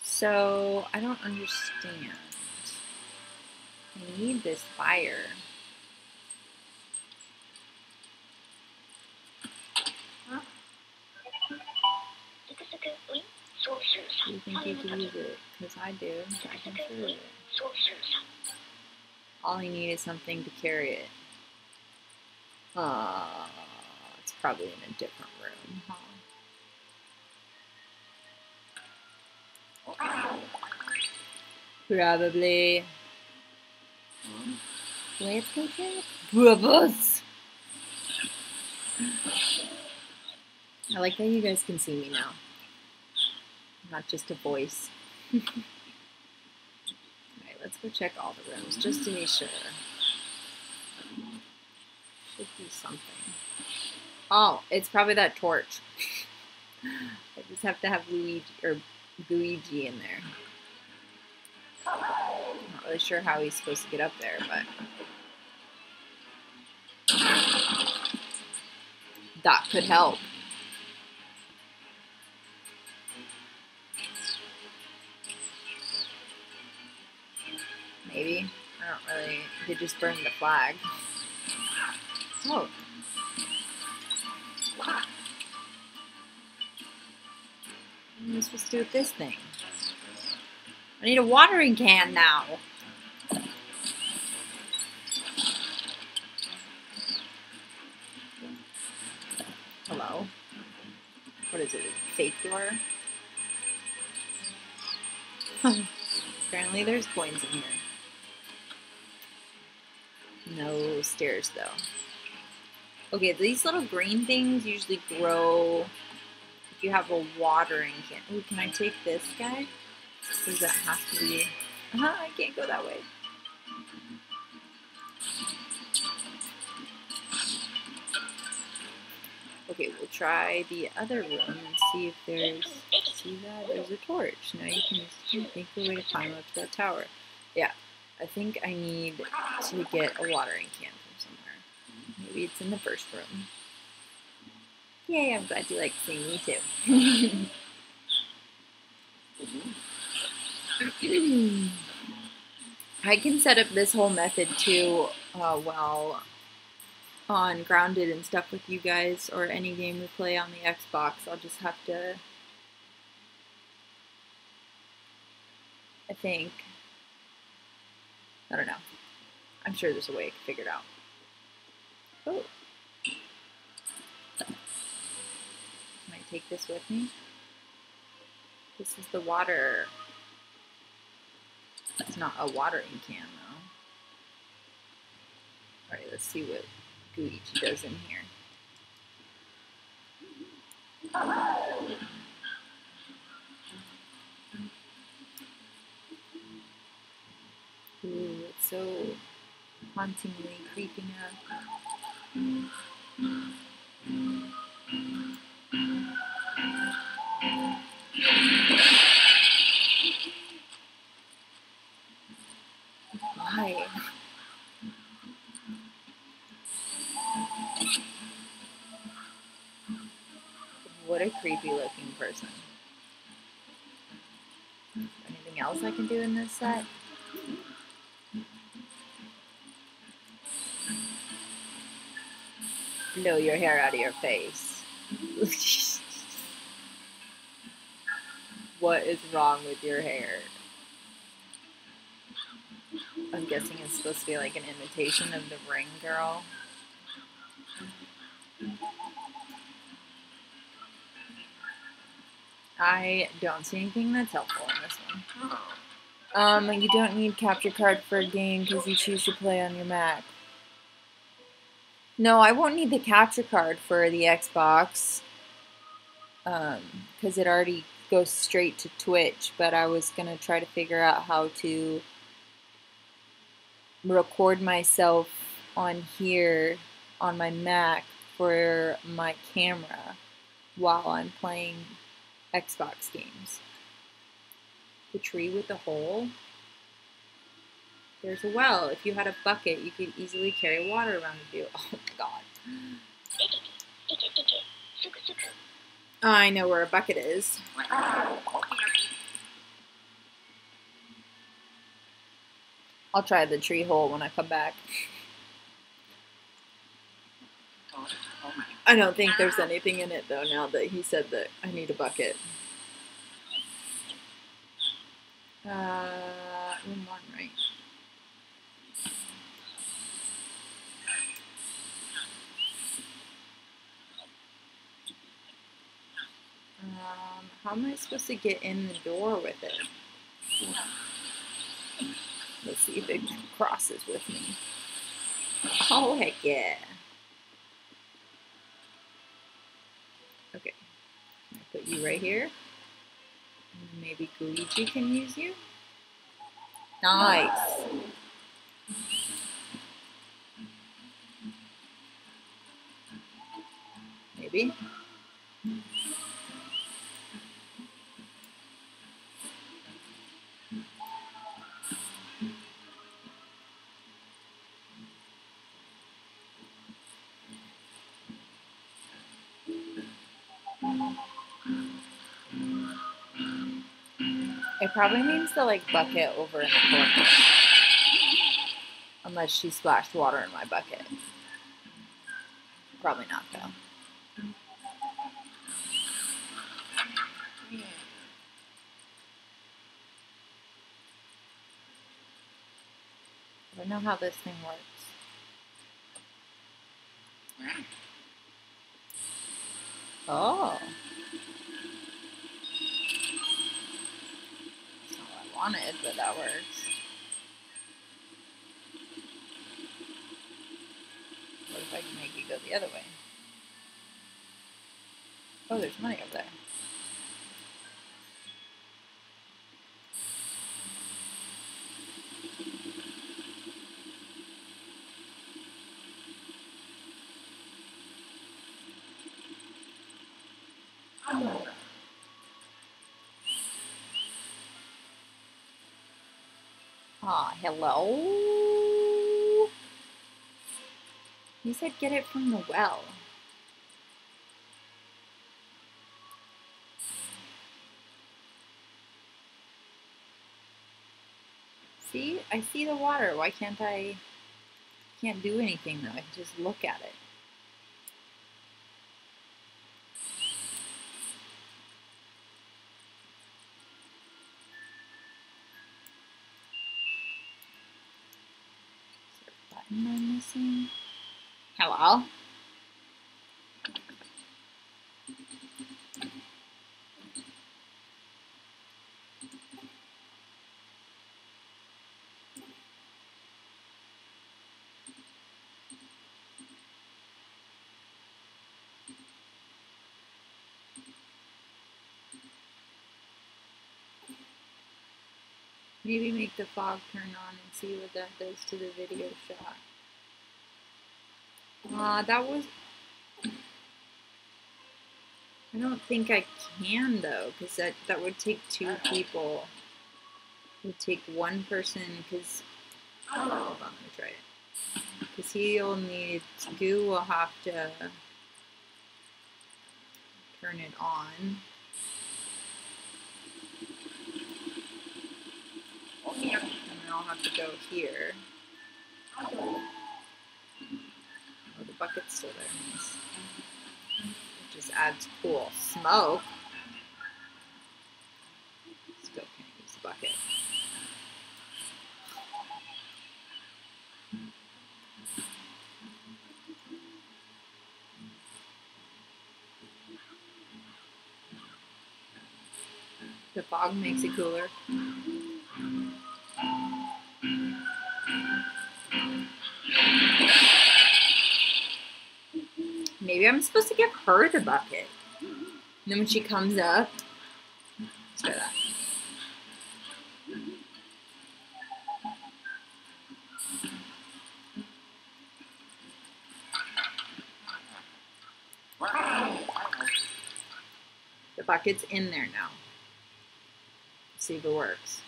Speaker 1: So, I don't understand. I need this fire. Think you can use it? Because I do. I can prove it. All you need is something to carry it. Uh, it's probably in a different room, huh? Probably. Let's go get bubbles. I like that you guys can see me now. Not just a voice. Alright, let's go check all the rooms just to be sure. Should be something. Oh, it's probably that torch. I just have to have Luigi or Luigi in there. Not really sure how he's supposed to get up there, but that could help. They just burned the flag. Oh. What am I supposed to do with this thing? I need a watering can now. Hello? What is it? Fake door? Apparently there's coins in here. No stairs though. Okay, these little green things usually grow if you have a watering can. Can I take this guy? Does that have to be... Uh -huh, I can't go that way. Okay, we'll try the other room and see if there's... See that? There's a torch. Now you can just make your way to climb up to that tower. I think I need to get a watering can from somewhere. Maybe it's in the first room. Yay, I'm glad you like seeing me too. I can set up this whole method too uh, while on Grounded and stuff with you guys or any game we play on the Xbox. I'll just have to, I think, I don't know. I'm sure there's a way I can figure it out. Oh. Can I take this with me? This is the water. It's not a watering can though. Alright, let's see what Gooigi does in here. Ooh, so hauntingly creeping up. Why? What a creepy looking person. Anything else I can do in this set? Blow your hair out of your face. what is wrong with your hair? I'm guessing it's supposed to be like an imitation of the ring girl. I don't see anything that's helpful in this one. Um, you don't need capture card for a game because you choose to play on your Mac. No, I won't need the capture card for the Xbox because um, it already goes straight to Twitch, but I was going to try to figure out how to record myself on here on my Mac for my camera while I'm playing Xbox games. The tree with the hole. There's a well. If you had a bucket, you could easily carry water around with you. Oh, God. I know where a bucket is. I'll try the tree hole when I come back. I don't think there's anything in it though now that he said that I need a bucket. Uh, one, right? Um, how am I supposed to get in the door with it? Let's see if it crosses with me. Oh, heck yeah. Okay. I'll put you right here. Maybe Gooigi can use you. Nice. Maybe. Probably means the like bucket over in the corner. Unless she splashed water in my bucket. Probably not though. I don't know how this thing works. Oh. Wanted, but that works. What if I can make it go the other way? Oh, there's money up there. Ah, hello? You said get it from the well. See? I see the water. Why can't I... Can't do anything, though. I can just look at it. Am I missing? Hello? Maybe make the fog turn on and see what that does to the video shot. Uh, that was... I don't think I can though, because that, that would take two people. It would take one person, because... Hold on, let me try it. Because he'll need... Goo will have to turn it on. And then I'll have to go here. Bucket's still there. It just adds cool smoke. Still can't use the bucket. The fog makes it cooler. Maybe I'm supposed to give her the bucket. And then when she comes up, let's try that. The bucket's in there now. Let's see if it works.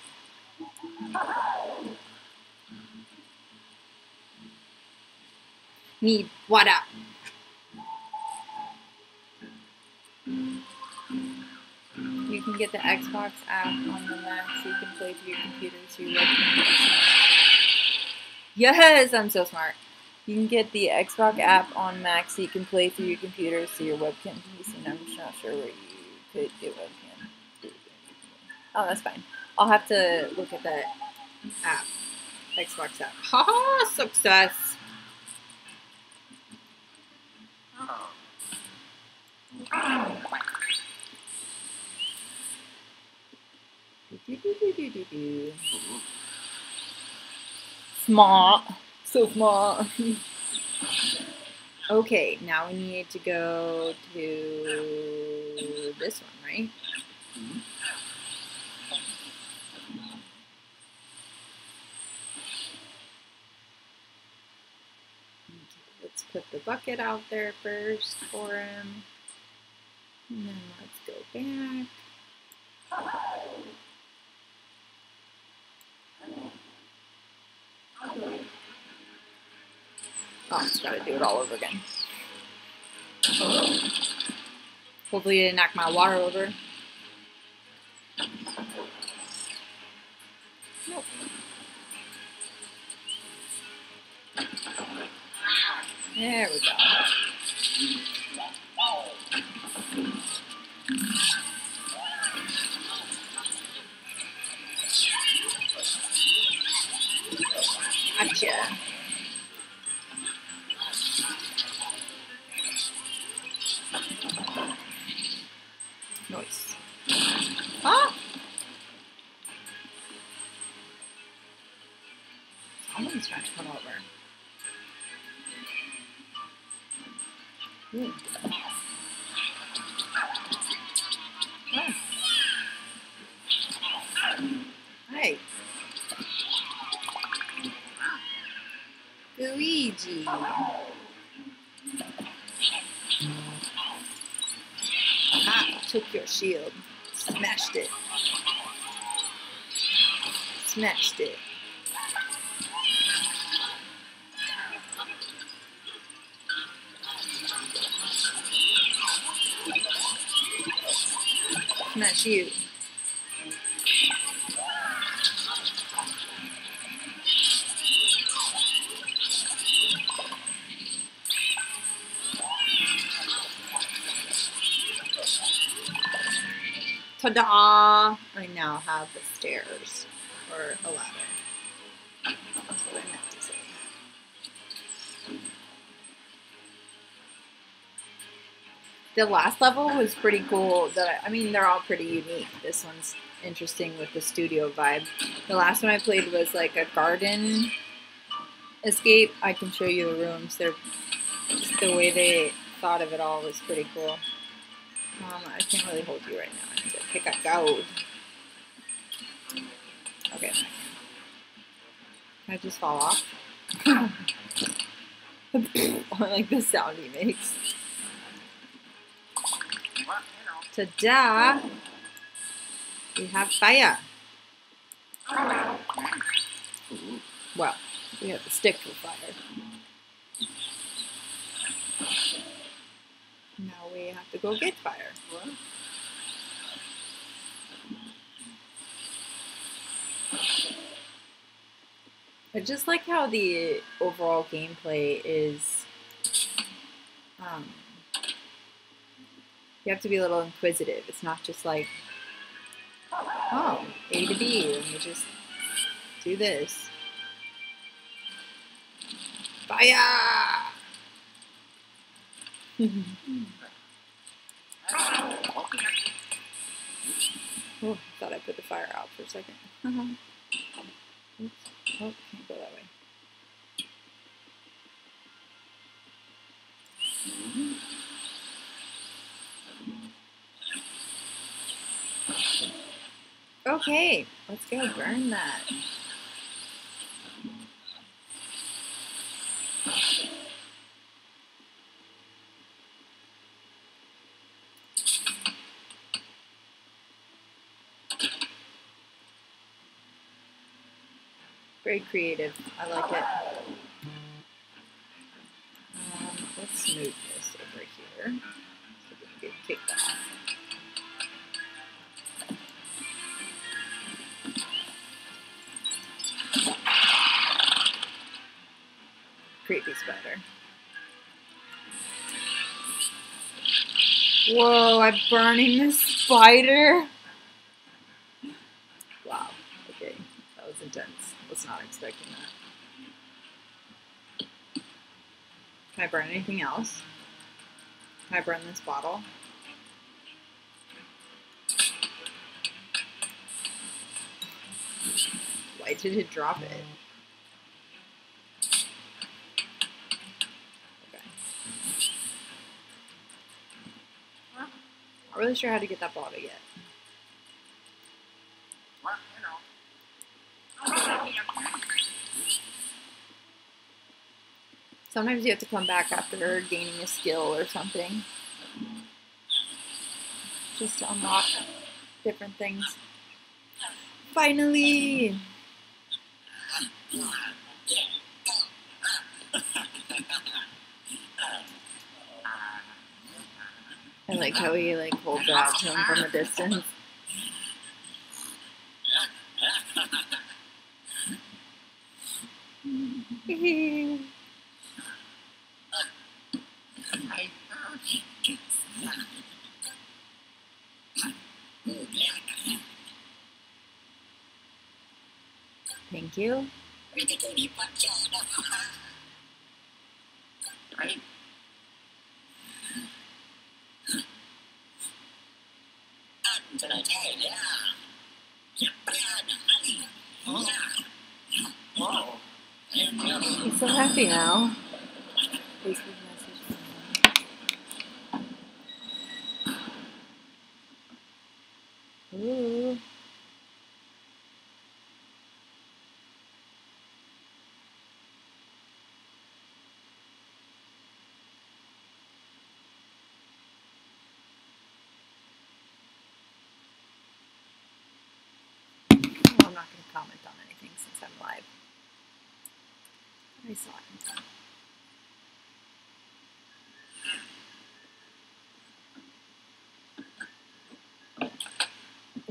Speaker 1: Need water. You can get the Xbox app on the Mac so you can play through your computer so webcam Yes, I'm so smart. You can get the Xbox app on Mac so you can play through your computer so your webcam can be seen. I'm just not sure where you could get webcam. Oh, that's fine. I'll have to look at that app. Xbox app. Haha, success! Oh. Smart. So smart. okay, now we need to go to this one, right? Let's put the bucket out there first for him. And then let's go back. Oh, gotta do it all over again. Hopefully you didn't knock my water over. Nope. There we go. The last level was pretty cool. That I, mean, they're all pretty unique. This one's interesting with the studio vibe. The last one I played was like a garden escape. I can show you the rooms. They're just the way they thought of it all was pretty cool. Um, I can't really hold you right now. I need to pick up gold. Okay. Can I just fall off? Like the sound he makes. Ta-da! We have fire. Well, we have the stick for fire. Now we have to go get fire. I just like how the overall gameplay is. Um, you have to be a little inquisitive. It's not just like, oh, A to B, and you just do this. Fire! oh, thought I put the fire out for a 2nd Uh Oops. Oh, can't go that way. Okay, let's go burn that. Very creative. I like it. Um, let's move this over here so we can get kicked off. Creepy spider. Whoa, I'm burning this spider. Wow, okay, that was intense. I was not expecting that. Can I burn anything else? Can I burn this bottle? Why did it drop it? Not really sure how to get that bottle yet. Sometimes you have to come back after gaining a skill or something. Just to unlock different things. Finally! Like how he like holds out to him from a distance. Thank you.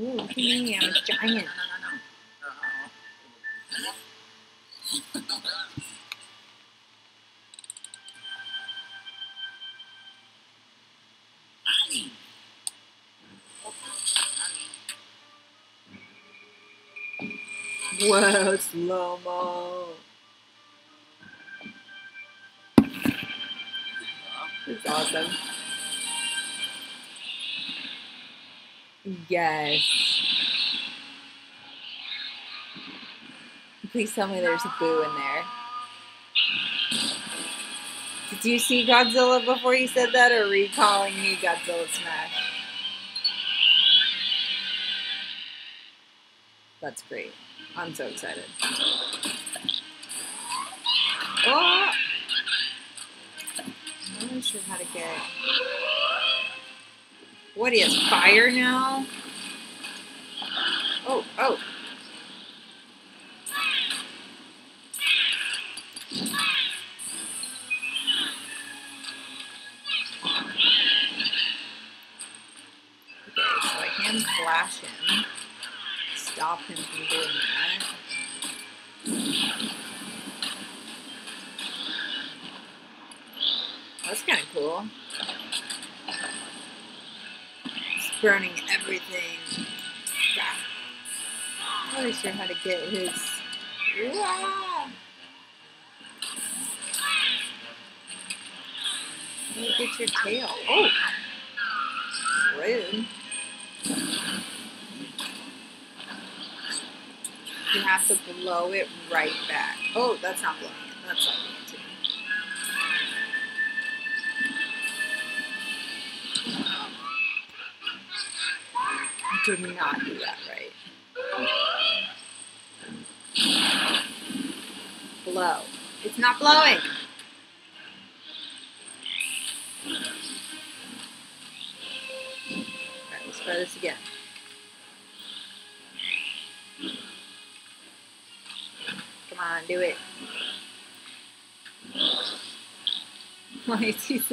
Speaker 1: Ooh, look I'm a giant. Whoa, slow mo. It's awesome. Yes. Please tell me there's a boo in there. Did you see Godzilla before you said that, or were you calling me Godzilla Smash? That's great. I'm so excited. Oh! I'm not sure how to get. What has fire now? Oh, oh.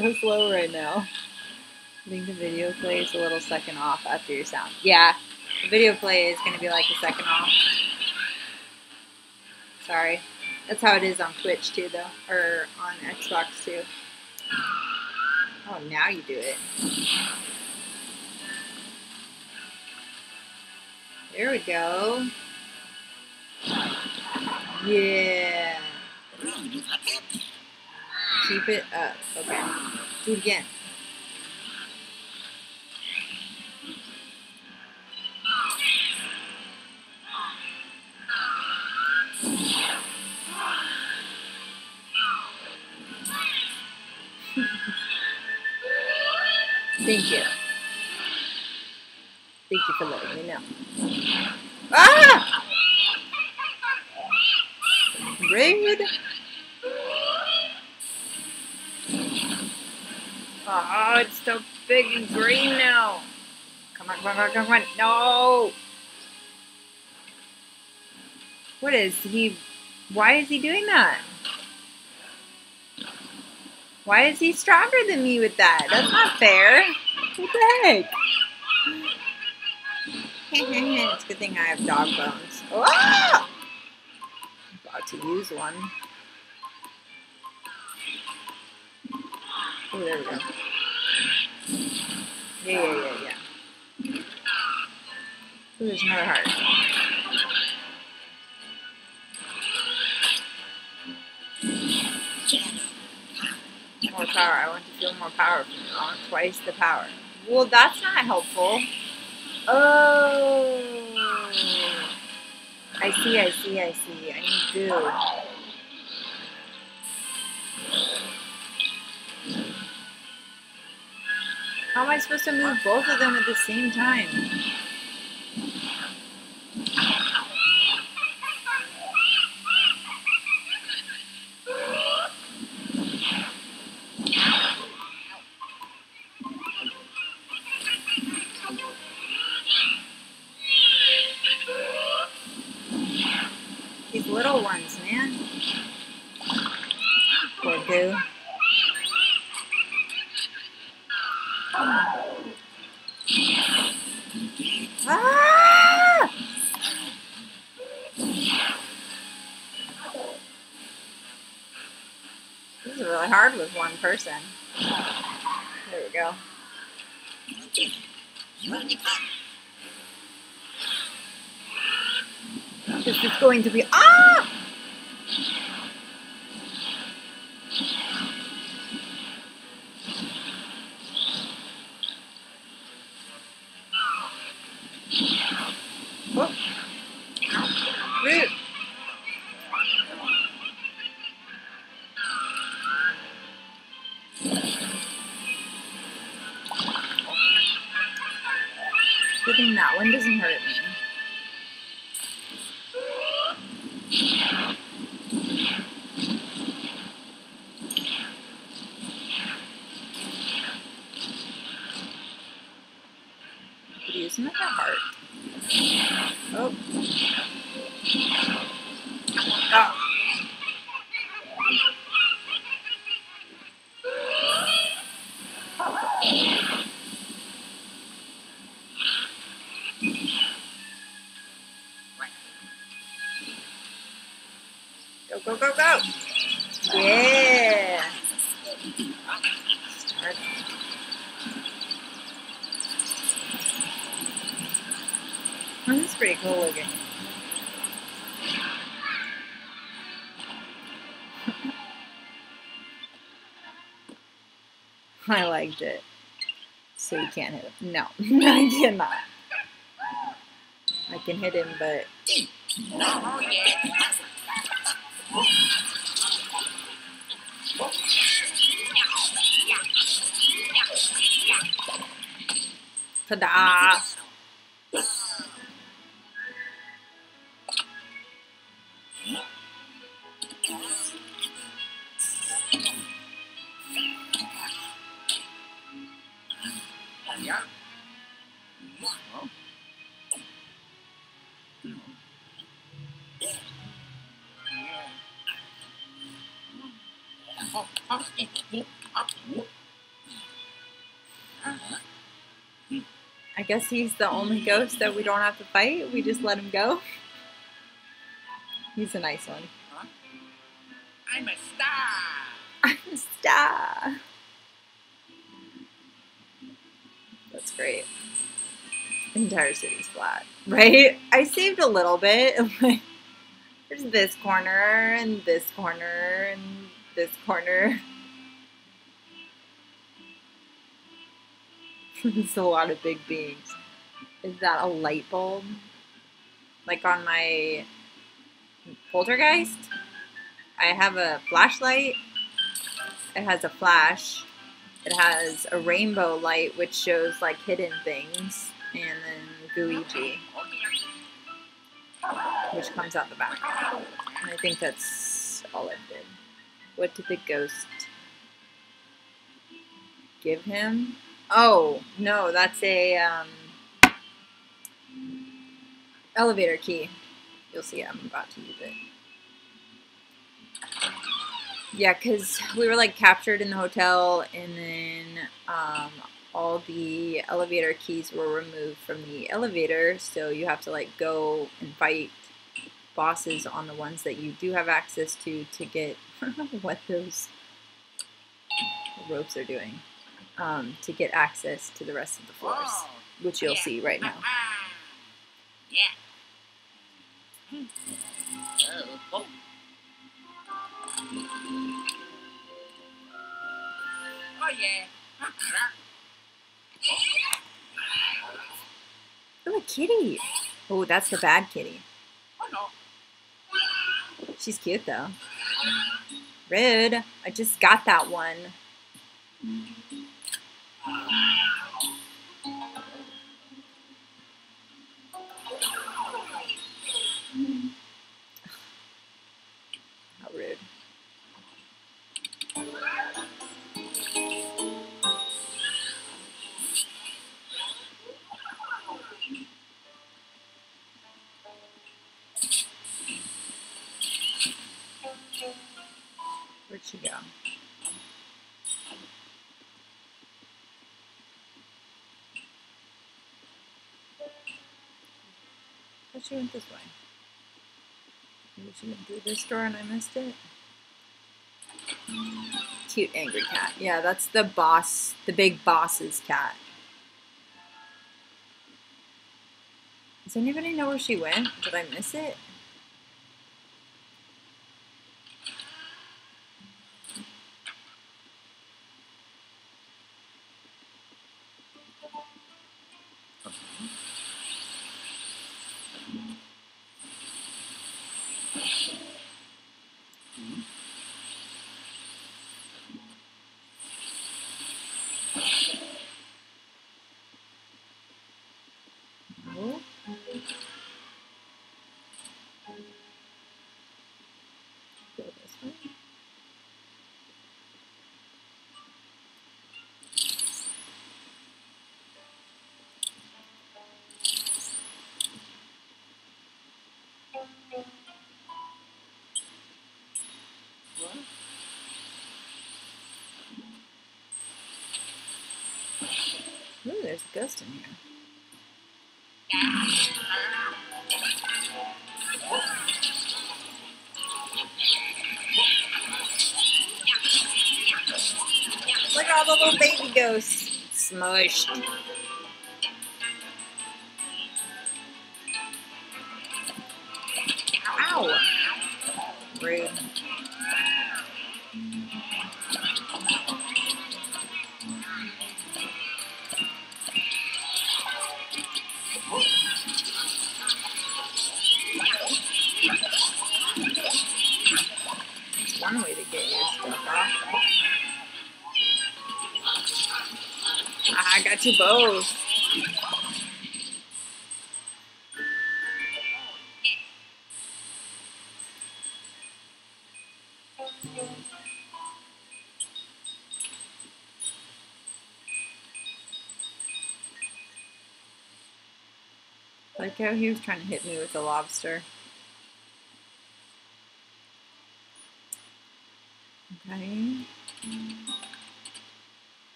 Speaker 1: So slow right now? I think the video play is a little second off after your sound. Yeah, the video play is going to be like a second off. Sorry. That's how it is on Twitch too, though. Or on Xbox too. Oh, now you do it. There we go. Yeah. Keep it up. Okay. Do it again. Thank you. Thank you for letting me know. Ah! Rude. Oh, it's so big and green now. Come on, come on, come on. No. What is he? Why is he doing that? Why is he stronger than me with that? That's not fair. What the heck? it's a good thing I have dog bones. Ah! About to use one. Oh, there we go. Yeah, yeah, yeah, yeah. Ooh, there's another heart. More power. I want to feel more power from you. I want twice the power. Well, that's not helpful. Oh. I see, I see, I see. I need. How am I supposed to move both of them at the same time? These little ones, man. Poor goo. Ah! This is really hard with person. There we go. This is going to be ah! Go, go, go. Yeah. Start. This is pretty cool looking. I liked it. So you can't hit him. No, I cannot. I can hit him, but
Speaker 2: Oh, yeah. ta
Speaker 1: dhaca guess he's the only ghost that we don't have to fight. We just let him go. He's a nice one.
Speaker 2: I'm a star.
Speaker 1: I'm a star. That's great. Entire city's flat, right? I saved a little bit. There's this corner and this corner and this corner. It's a lot of big beings. Is that a light bulb? Like on my Poltergust? I have a flashlight. It has a flash. It has a rainbow light which shows like hidden things. And then Gooigi, which comes out the back. And I think that's all it did. What did the ghost give him? Oh, no, that's a um, elevator key. You'll see I'm about to use it. Yeah, because we were like captured in the hotel, and then um, all the elevator keys were removed from the elevator, so you have to like go and fight bosses on the ones that you do have access to to get what those ropes are doing um, to get access to the rest of the floors,
Speaker 2: Whoa.
Speaker 1: which you'll
Speaker 2: Yeah.
Speaker 1: see right now.
Speaker 2: Yeah. Oh, oh. Oh yeah.
Speaker 1: Oh, a kitty. Oh, that's the bad kitty.
Speaker 2: Oh no.
Speaker 1: She's cute though. Rude. I just got that one. Thank you. Went through this door and I missed it. Cute angry cat. Yeah, that's the boss, the big boss's cat. Does anybody know where she went? Did I miss it? Ooh, there's a ghost in here. Look at all the little baby ghosts smushed. Ow! Rude. You both. Like how he was trying to hit me with the lobster.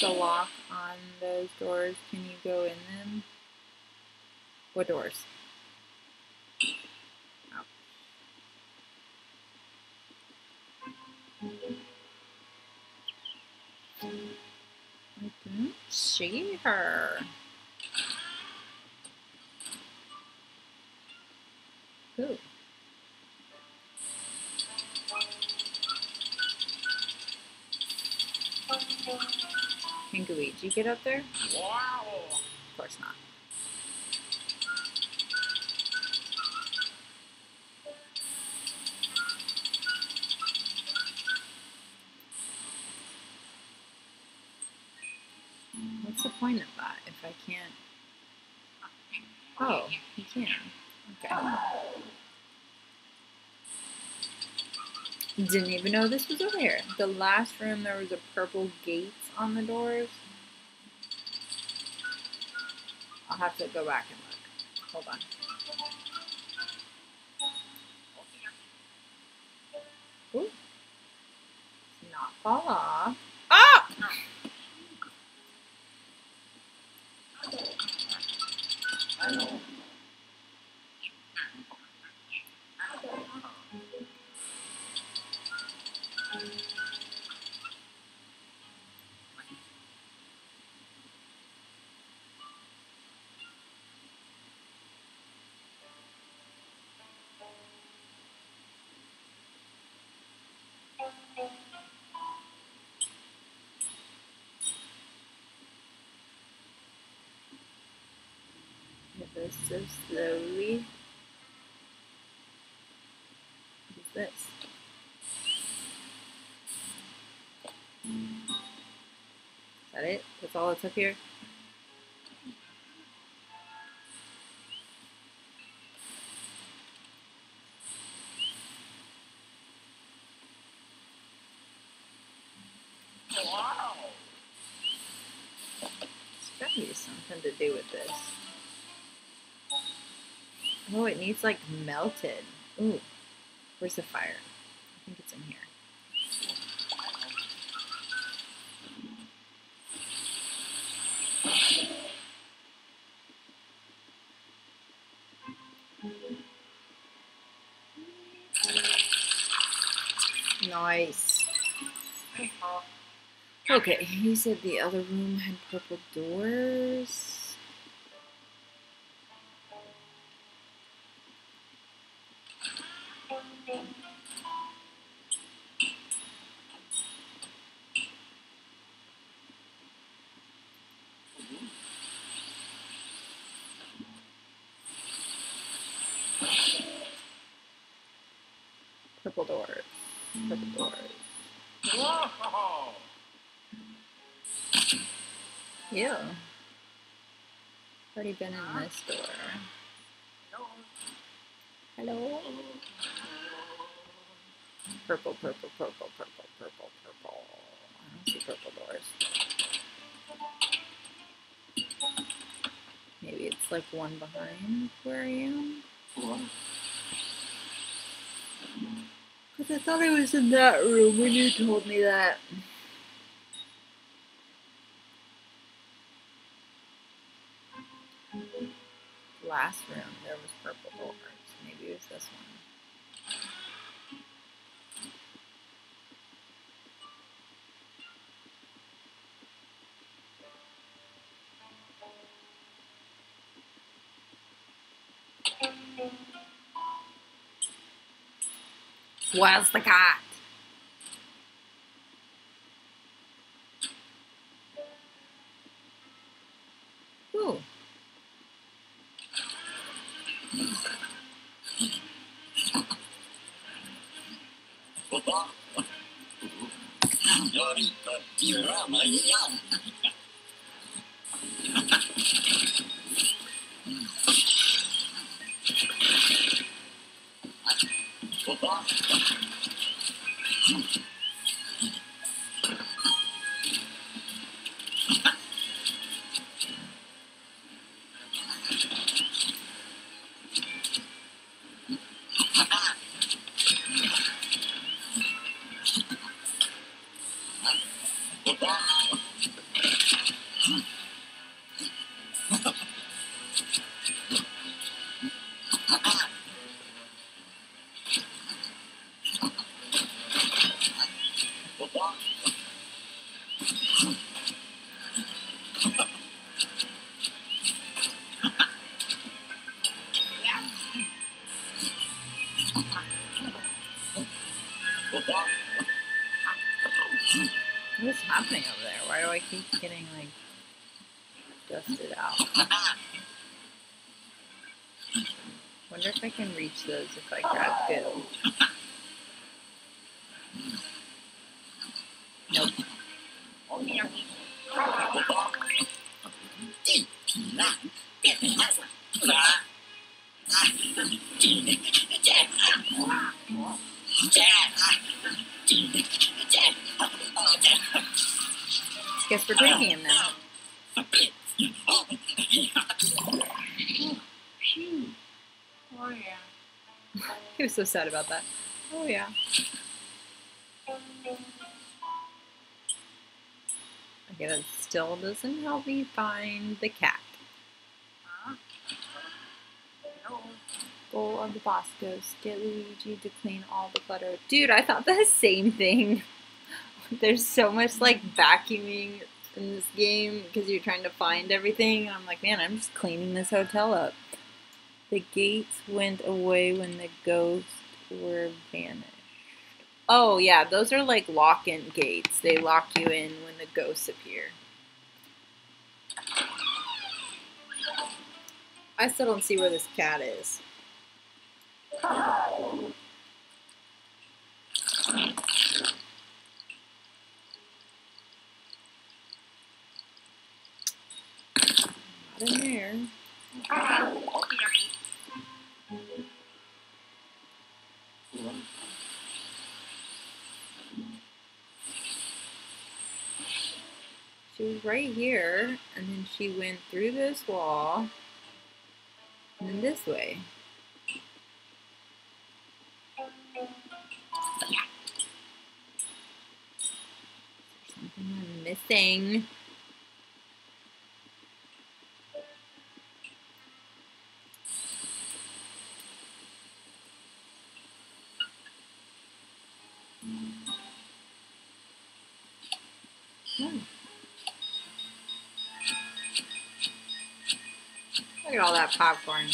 Speaker 1: There a lock on those doors, can you go in them? What doors? Get up there?
Speaker 2: Wow.
Speaker 1: Of course not. What's the point of that if I can't? Oh, you can. Okay. Didn't even know this was over here. The last room, there was a purple gate on the doors. Have to go back and look. Hold on. Ever so slowly. What is this? Is that it? That's all that's up here? It needs like melted. Ooh, where's the fire? I think it's in here. Nice. Okay, he said the other room had purple doors. Already been in this door. Hello. Purple, purple, purple, purple, purple, purple. I don't see purple doors. Maybe it's like one behind where I am. Because I thought I was in that room when you told me that. Where's the cat? Can those if I grab sad about that. Oh yeah. Okay, that still doesn't help me find the cat.
Speaker 2: No.
Speaker 1: Goal of the boss ghost. Get Luigi to clean all the clutter. Dude, I thought the same thing. There's so much like vacuuming in this game because you're trying to find everything. I'm like, man, I'm just cleaning this hotel up. The gates went away when the ghosts were vanished. Oh, yeah, those are like lock in gates. They lock you in when the ghosts appear. I still don't see where this cat is. Right here, and then she went through this wall, and then this way. Something I'm missing. At all that popcorn.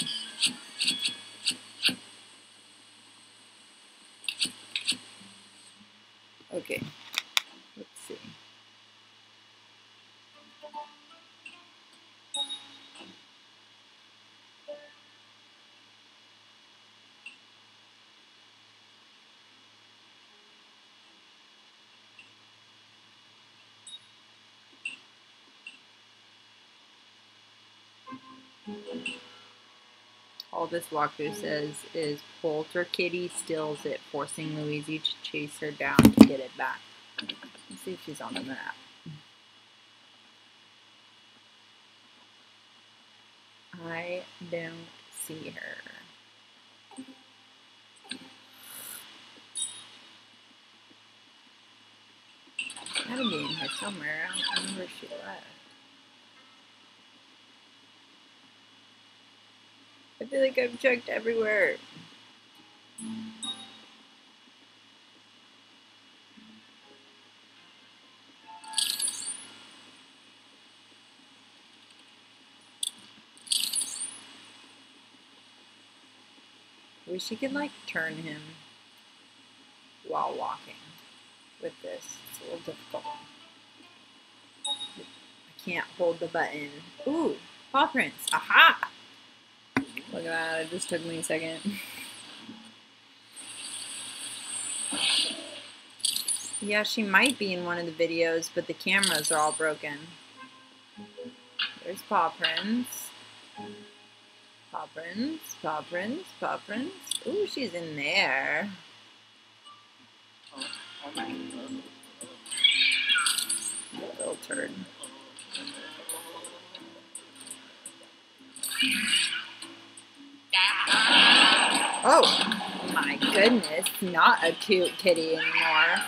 Speaker 1: This walkthrough says is Polterkitty steals it, forcing Luigi to chase her down to get it back. Let's see if she's on the map. I don't see her. Gotta be in here somewhere. I don't remember she left. Feel like I've checked everywhere. Wish you could like turn him while walking with this. It's a little difficult. I can't hold the button. Ooh, paw prints. Aha! Look at that, it just took me a second. yeah, she might be in one of the videos, but the cameras are all broken. There's paw prints. Paw prints, paw prints, paw prints. Ooh, she's in there. Oh, oh Little turd. Oh, my goodness, not a cute kitty anymore.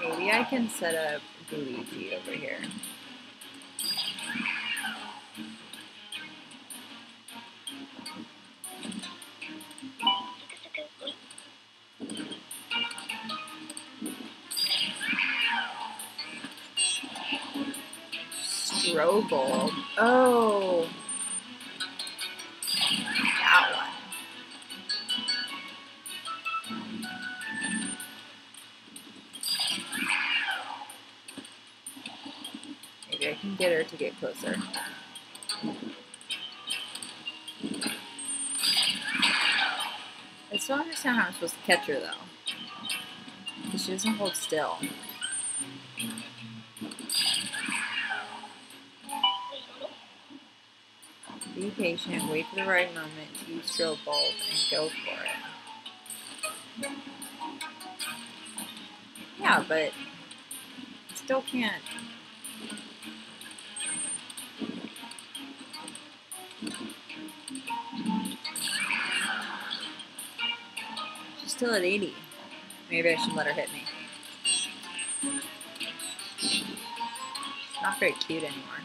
Speaker 1: Maybe I can set up Luigi over here. Oh. That one. Maybe I can get her to get closer. I still understand how I'm supposed to catch her though. 'Cause She doesn't hold still. Be patient, wait for the right moment use strobe bulb and go for it. Yeah, but still can't. She's still at 80. Maybe I should let her hit me. She's not very cute anymore.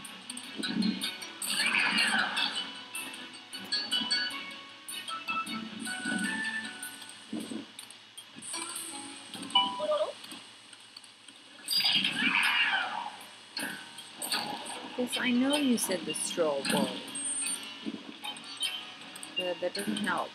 Speaker 1: I know you said the strobe bulb. But that doesn't help.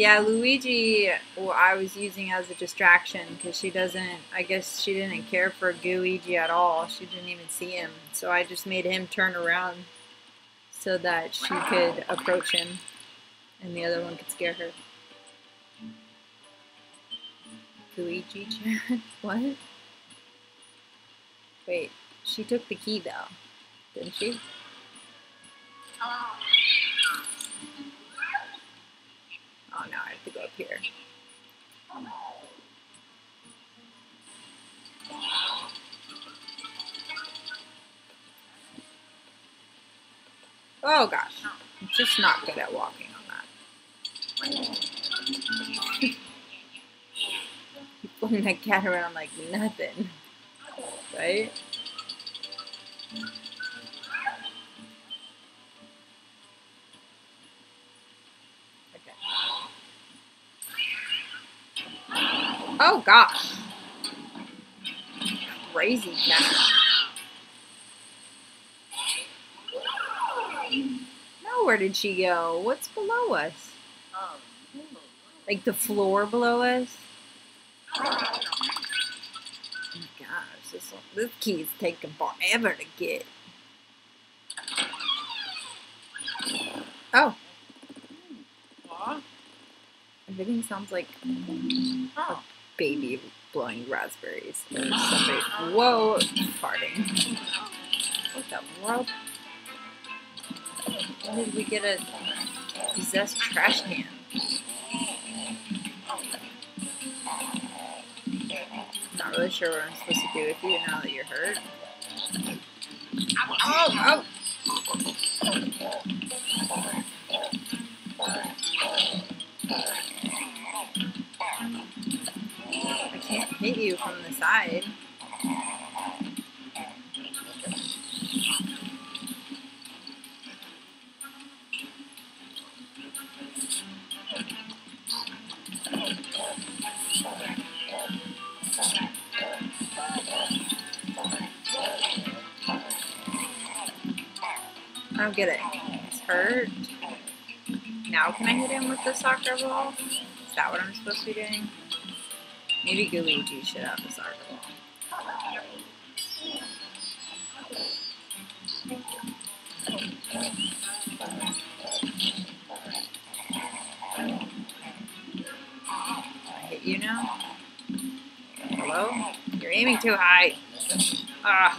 Speaker 1: Yeah, Gooigi, well, I was using as a distraction because she doesn't, I guess she didn't care for Gooigi at all. She didn't even see him. So I just made him turn around so that she could approach him and the other one could scare her. Luigi what? Wait, she took the key though, didn't she? Not good at walking on that. Pulling that cat around like nothing, right? Oh gosh. Crazy cat. No, where did she go? What's below us?
Speaker 2: Oh.
Speaker 1: Like the floor below us? Oh my gosh, this one, this key is taking forever to get. Oh, everything sounds like
Speaker 2: a
Speaker 1: baby blowing raspberries. Somebody, whoa, farting. What the world? When did we get a possessed trash can? Not really sure what I'm supposed to do with you now that you're hurt. Oh, oh! I can't hit you from the side. With the soccer ball? Is that what I'm supposed to be doing? Maybe Luigi should have the soccer ball. Hit you now? Hello? You're aiming too high. Ah.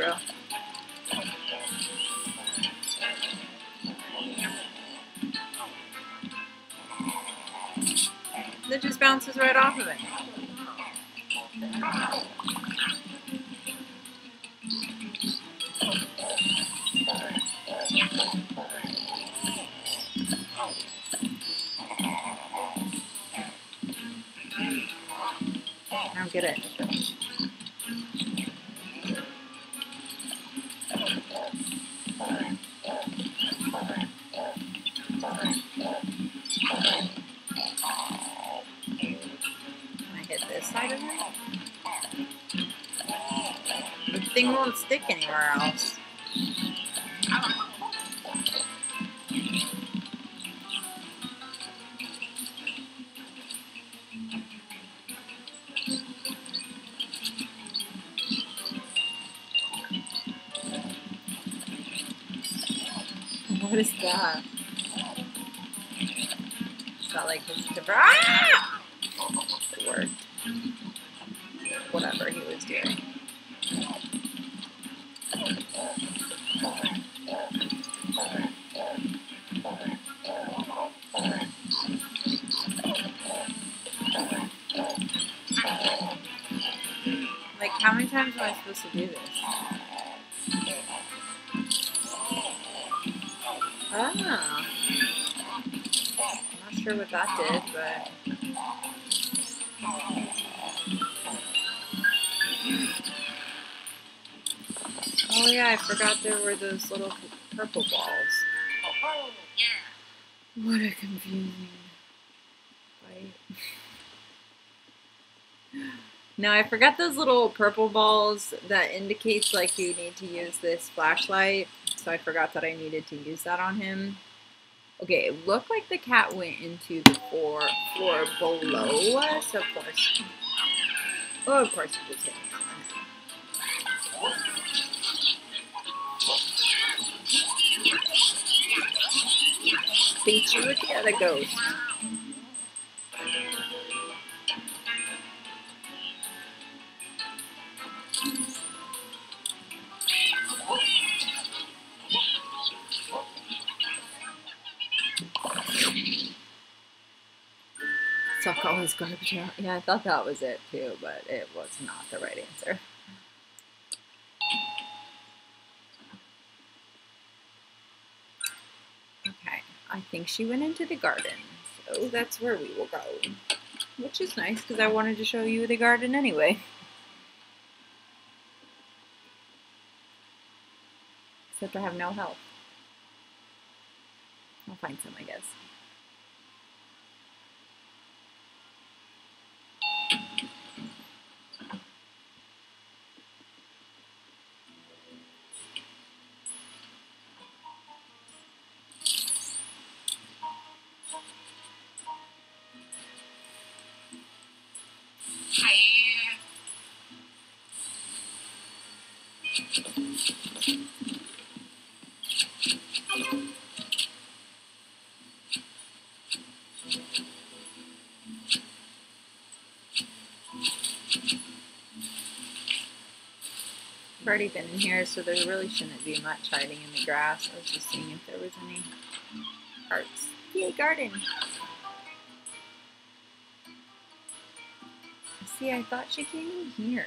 Speaker 1: Bro. That just bounces right off of it. Those little purple balls.
Speaker 3: Oh, yeah.
Speaker 1: What a confusing fight. No, I forgot those little purple balls that indicates like you need to use this flashlight. So I forgot that I needed to use that on him. Okay, it looked like the cat went into the floor, floor below us, of course. Oh, of course, just hit Beat you with the other ghost. Suck all his garbage out. Yeah, I thought that was it too, but it was not the right answer. Okay, I think she went into the garden, so that's where we will go. Which is nice because I wanted to show you the garden anyway. Except I have no help. I'll find some, I guess. Already been in here, so there really shouldn't be much hiding in the grass. I was just seeing if there was any parts. Yay, garden! See, I thought she came in here.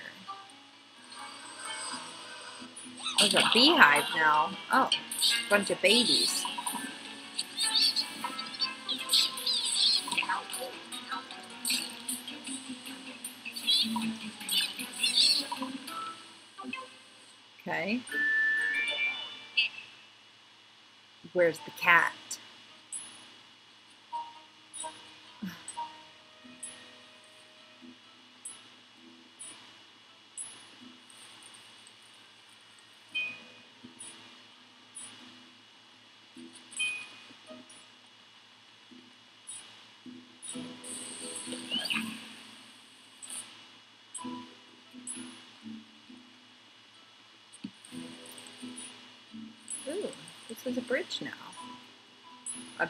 Speaker 1: Oh, there's a beehive now. Oh, bunch of babies. Where's the cat?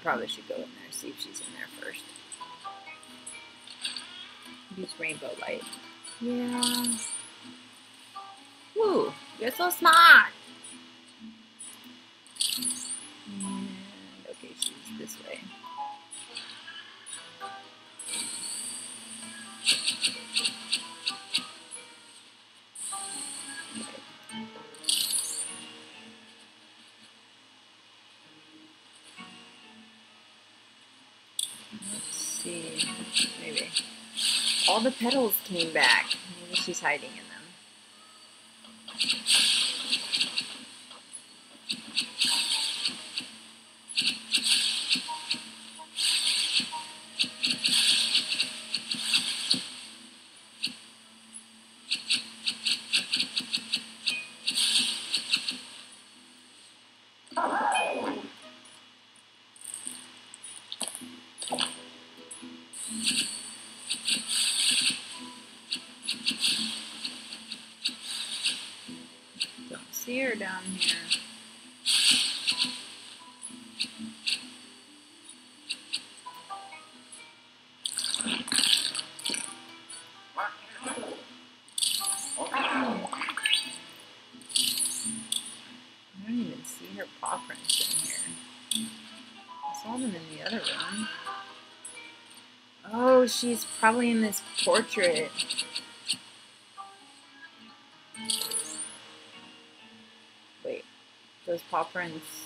Speaker 1: Probably should go in there see if she's in there first. Use rainbow light. Yeah. Woo, you're so smart. All the petals came back. Maybe she's hiding in them. probably in this portrait. Wait, those paw prints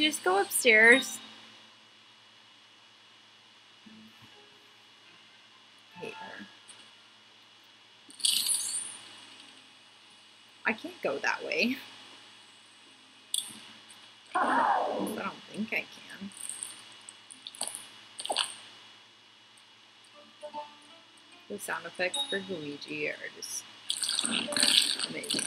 Speaker 1: She just go upstairs? her. I can't go that way. I don't think I can. The sound effects for Luigi are just amazing.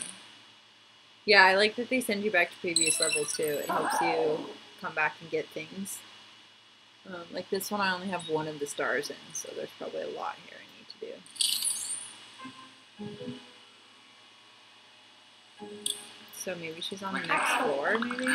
Speaker 1: Yeah, I like that they send you back to previous levels too. It helps you come back and get things. Um, like this one, I only have one of the stars in, so there's probably a lot here I need to do. So maybe she's on the next floor, maybe?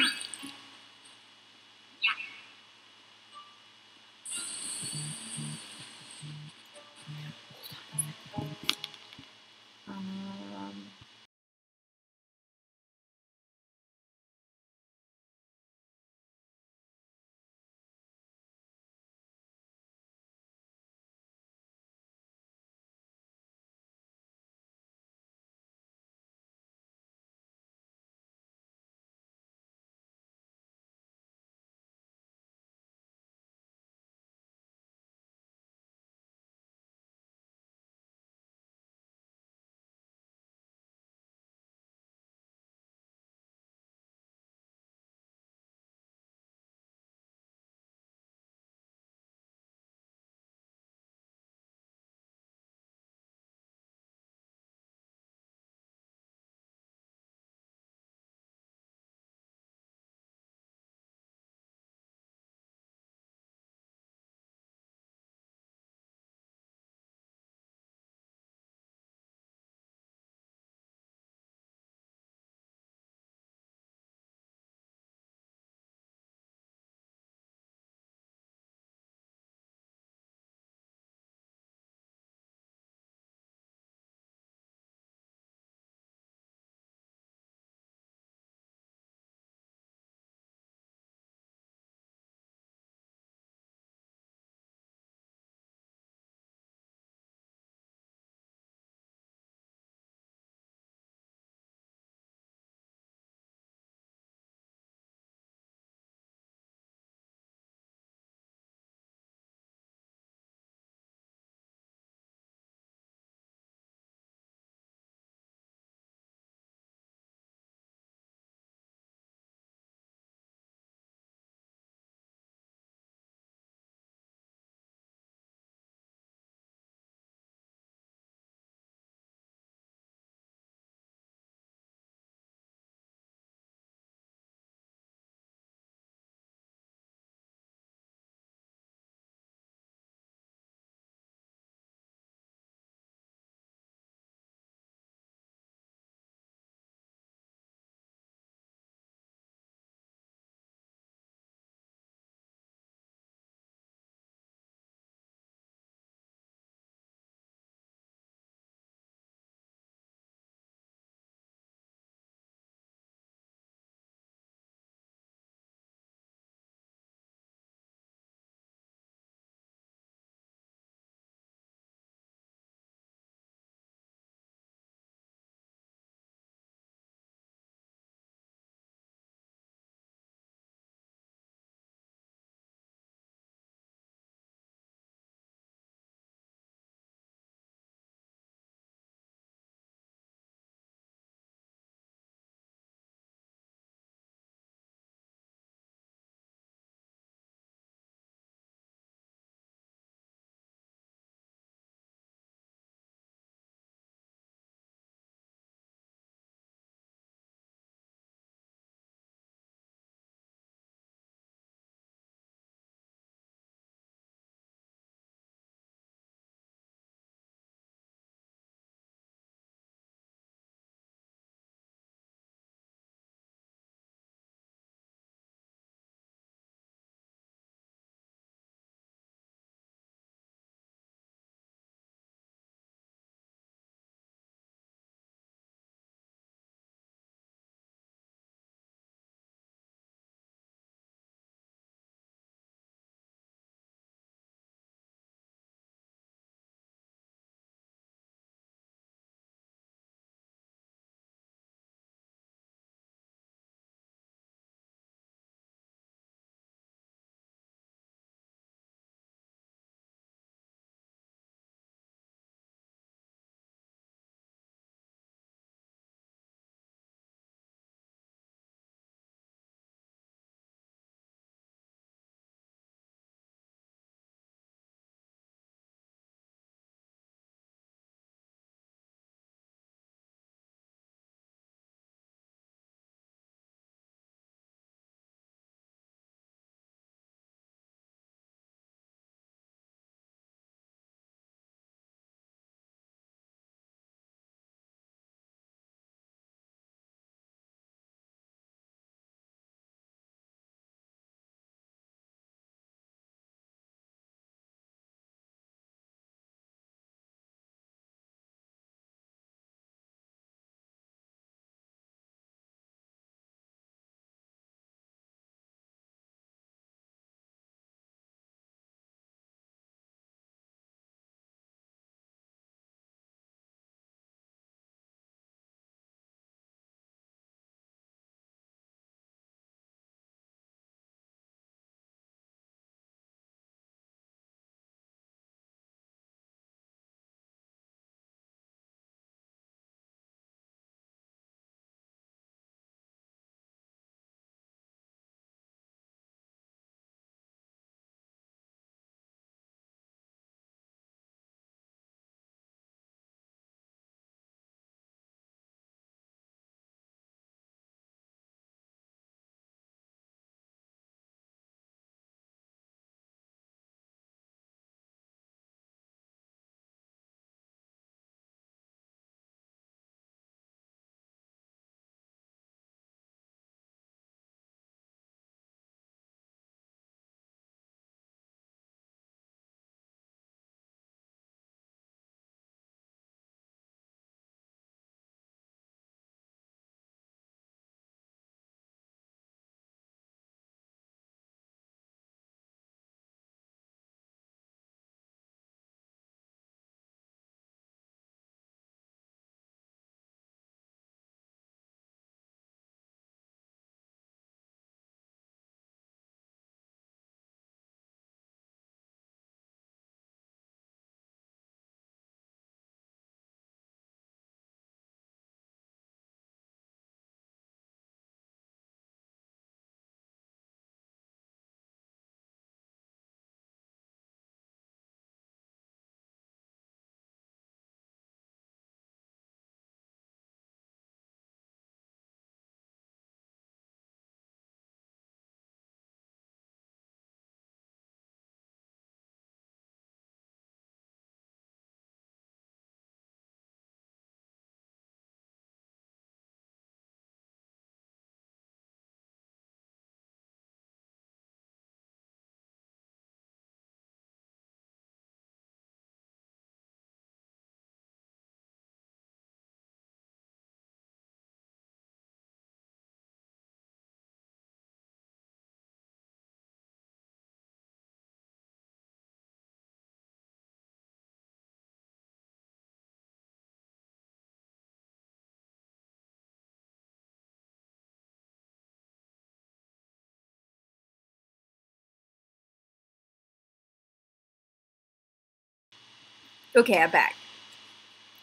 Speaker 1: Okay, I'm back.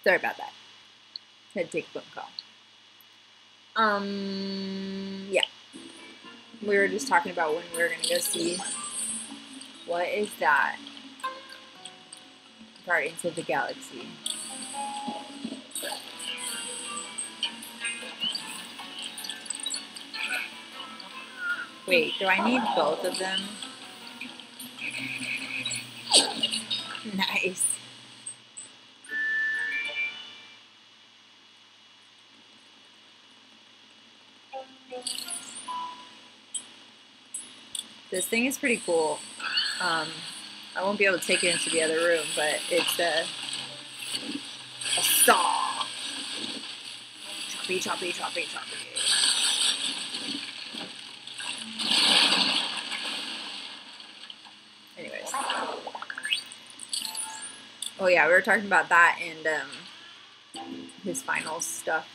Speaker 1: Sorry about that. Had to take a phone call. Um, yeah. We were just talking about when we were gonna go see. What is that? Guardians of the Galaxy. Wait, do I need both of them? Nice. This thing is pretty cool. Um, I won't be able to take it into the other room, but it's a, a saw. Choppy, choppy, choppy, choppy. Anyways. Oh yeah, we were talking about that and um, his final stuff.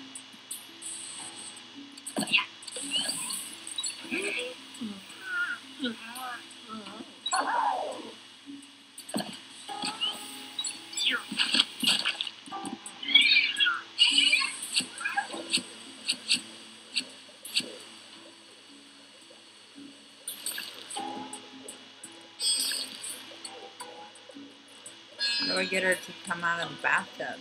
Speaker 1: Get her to come out of the bathtub?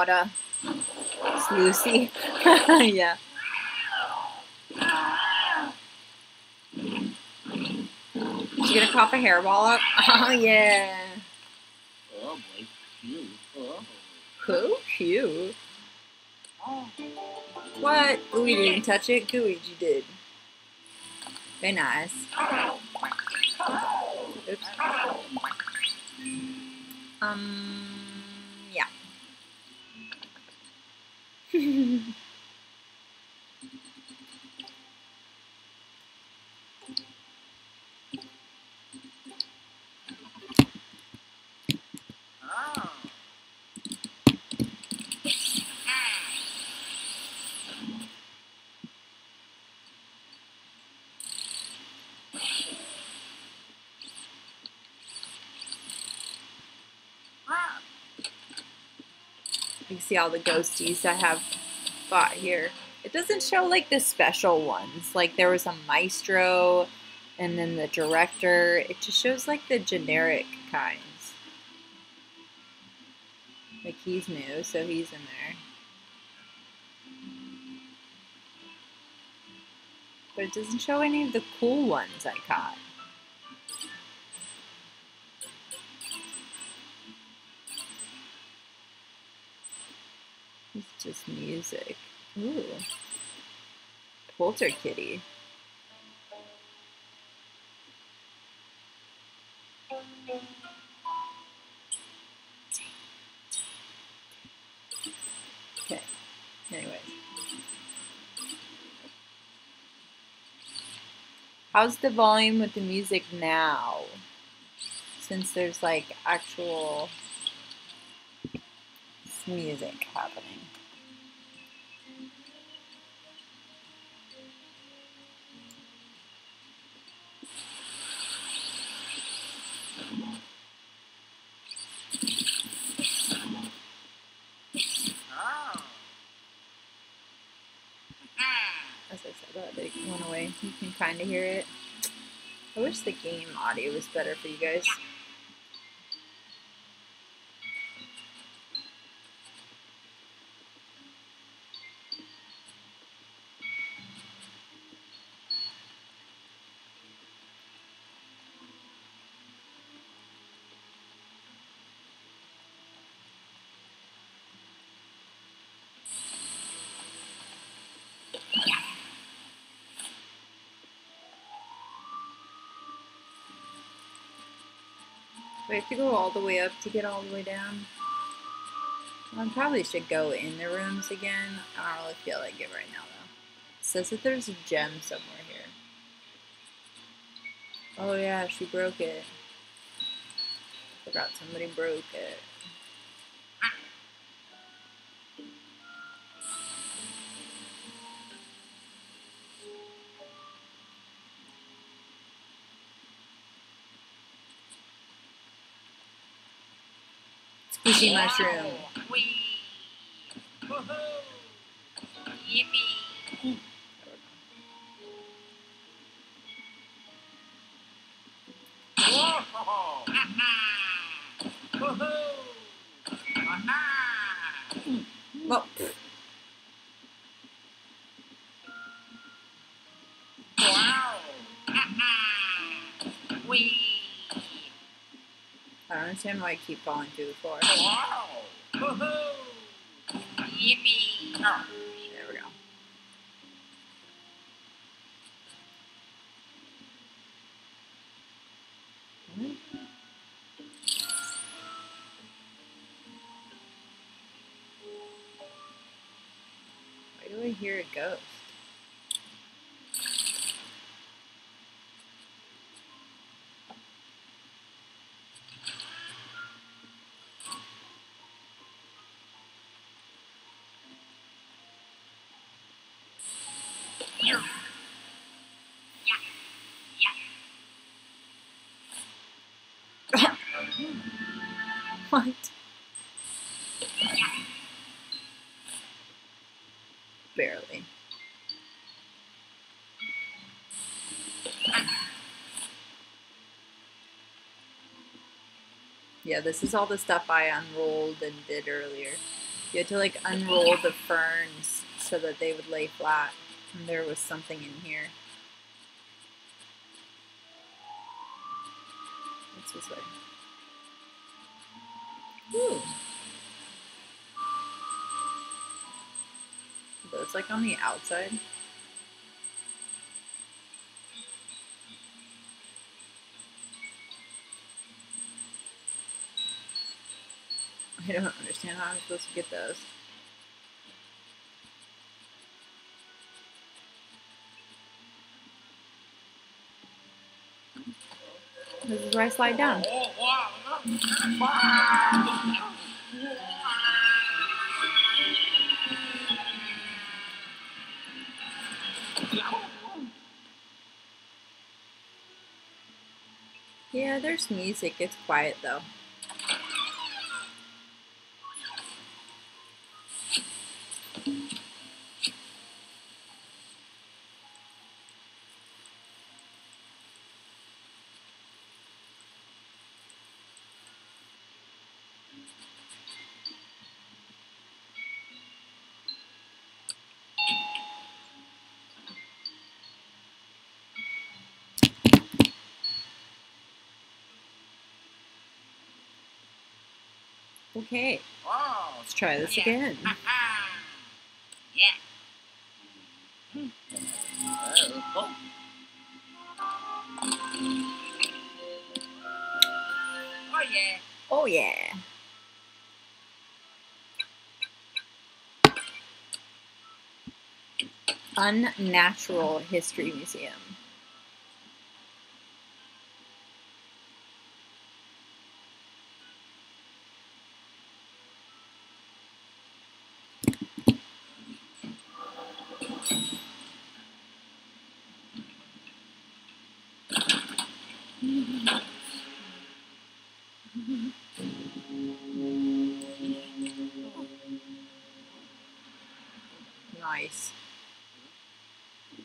Speaker 1: Gorda. It's Lucy. yeah. She gonna cough a hairball up? Oh yeah.
Speaker 3: Oh boy, cute. Oh.
Speaker 1: Who? Cute. What? Gooey didn't touch it. Gooigi did. Very nice. Oops. Um. See all the ghosties I have bought here. It doesn't show like the special ones. Like there was a maestro and then the director. It just shows like the generic kinds. Like he's new, so he's in there. But it doesn't show any of the cool ones I caught. Music. Ooh. PolterKitty. Okay. Anyways. How's the volume with the music now? Since there's like actual music happening. Of hear it. I wish the game audio was better for you guys. I have to go all the way up to get all the way down? I probably should go in the rooms again. I don't really feel like it right now, though. It says that there's a gem somewhere here. Oh, yeah, she broke it. Forgot somebody broke it. Squishy mushroom.
Speaker 3: Wee. Woohoo. Yippee. Whoa. Woohoo. Ha-ha.
Speaker 1: Well,
Speaker 3: Wow. Ha-ha. Wee.
Speaker 1: I don't understand why I keep falling through the floor.
Speaker 3: Wow. Woohoo. Yippee. Oh.
Speaker 1: There we go. Why do I hear a ghost?
Speaker 3: You.
Speaker 1: What? Barely. Yeah, this is all the stuff I unrolled and did earlier. You had to like unroll the ferns so that they would lay flat. And there was something in here. What's this way? Ooh. But it's like on the outside. I don't understand how I'm supposed to get those. This is where I slide down. Yeah, there's music. It's quiet though. Okay, let's try this
Speaker 3: Yeah.
Speaker 1: again.
Speaker 3: Uh-uh. Yeah. Oh. Oh yeah.
Speaker 1: Oh yeah. Unnatural History Museum.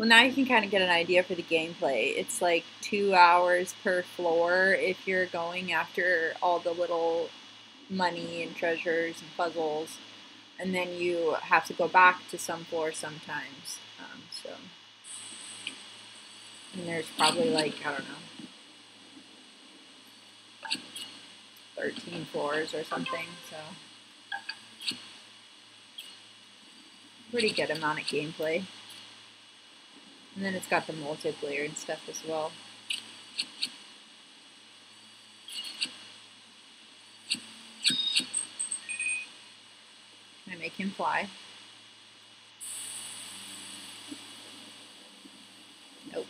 Speaker 1: Well, now you can kind of get an idea for the gameplay. It's like two hours per floor if you're going after all the little money and treasures and puzzles, and then you have to go back to some floor sometimes. Um, so, and there's probably like I don't know, thirteen floors or something. So, pretty good amount of gameplay. And then it's got the multiplayer and stuff as well. Can I make him fly? Nope.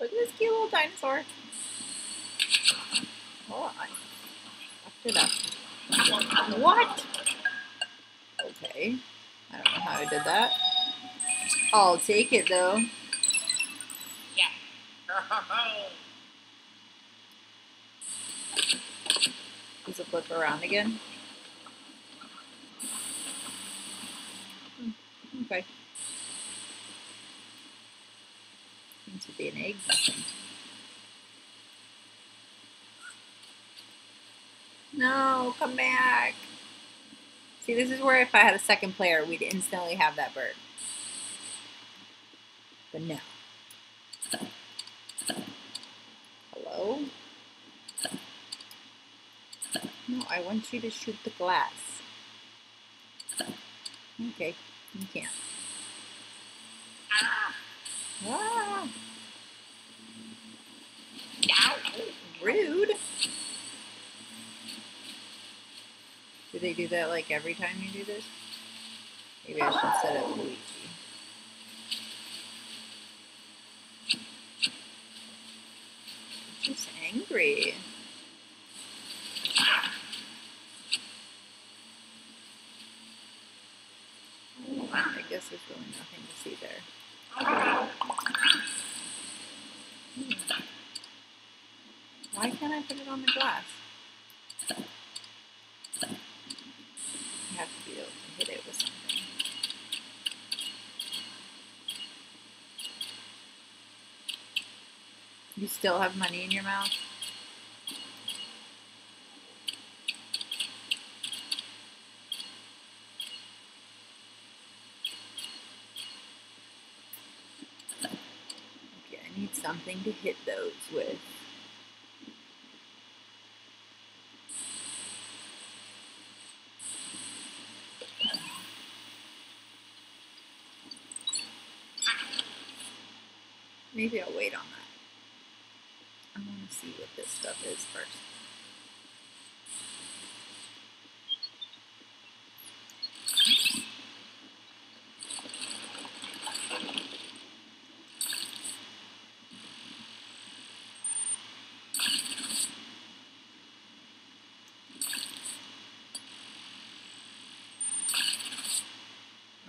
Speaker 1: Look at this cute little dinosaur. Oh, Hold on. It up. What? Okay. I don't know how I did that. I'll take it though.
Speaker 3: Yeah.
Speaker 1: Does it flip around again? Hmm, Okay. Seems to be an egg missing. No, come back. See, this is where if I had a second player, we'd instantly have that bird. But no. Hello? No, I want you to shoot the glass. Okay, you can't.
Speaker 3: ah,
Speaker 1: Ah,
Speaker 3: ow.
Speaker 1: rude. Do they do that like every time you do this? Maybe I should set up Luigi. She's angry. I guess there's really nothing to see there. Hmm. Why can't I put it on the glass? Have to be to hit it with something. You still have money in your mouth? Okay, I need something to hit those with. Maybe I'll wait on that. I want to see what this stuff is first.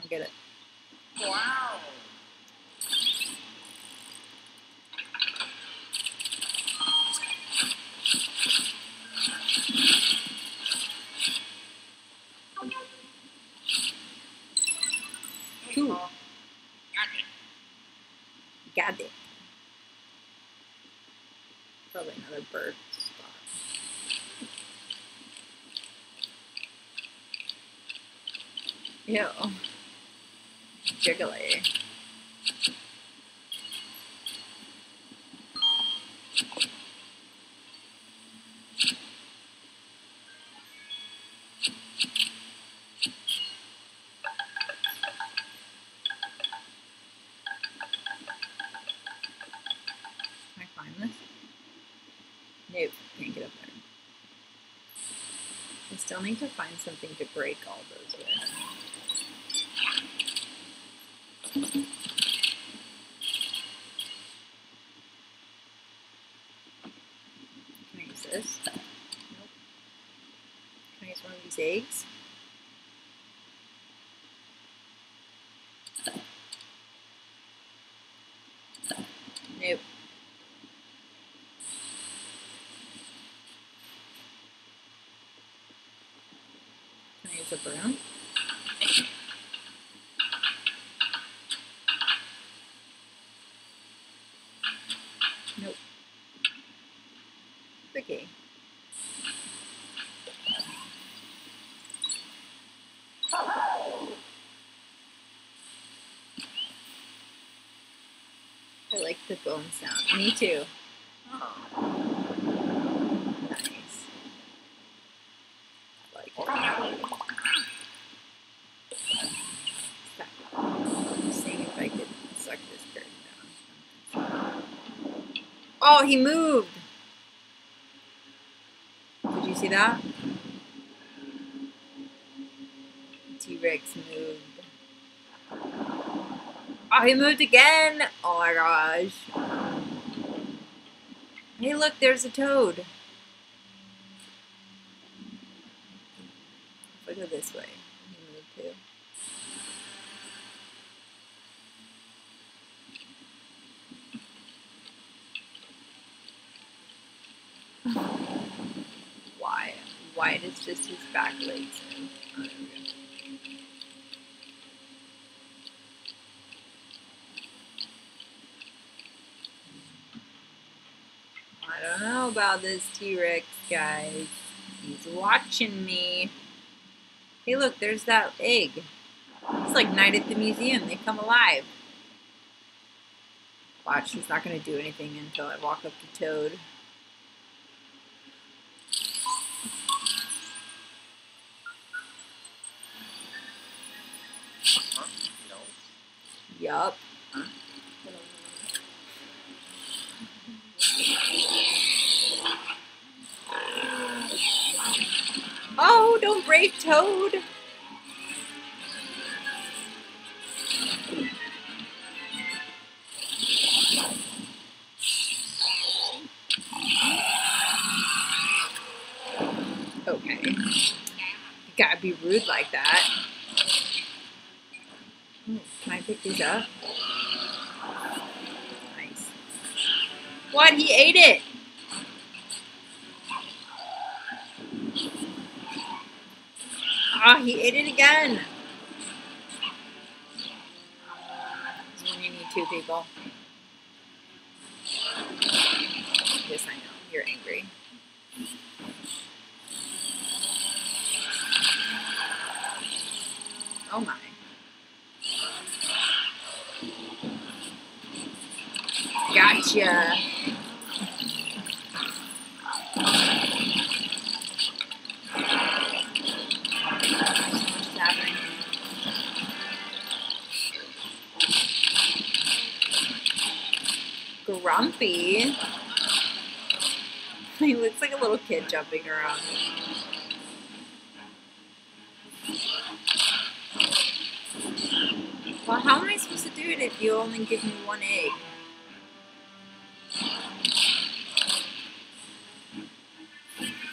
Speaker 1: I'll get it.
Speaker 3: Wow.
Speaker 1: Cool.
Speaker 3: Got it.
Speaker 1: Got it. Probably another bird spot. Jiggly. Need to find something to break all those with. Can I use this? Nope. Can I use one of these eggs? Nope. Can I use a broom? The bone sound. Me too.
Speaker 3: Oh.
Speaker 1: Nice. Like seeing if I could suck this down. Oh, he moved! Did you see that? T Rex moved. Oh, he moved again! Oh my gosh. Hey, look, there's a toad. If I go this way, he moved too. Why? Why does just his back legs move? Oh, there we go. I don't about this T-Rex, guys. He's watching me. Hey, look, there's that egg. It's like Night at the Museum. They come alive. Watch, he's not going to do anything until I walk up to Toad.
Speaker 3: Huh? No.
Speaker 1: Yup. Oh, don't break Toad. Okay. You gotta be rude like that. Can I pick these up? Little kid jumping around. Well, how am I supposed to do it if you only give me one egg?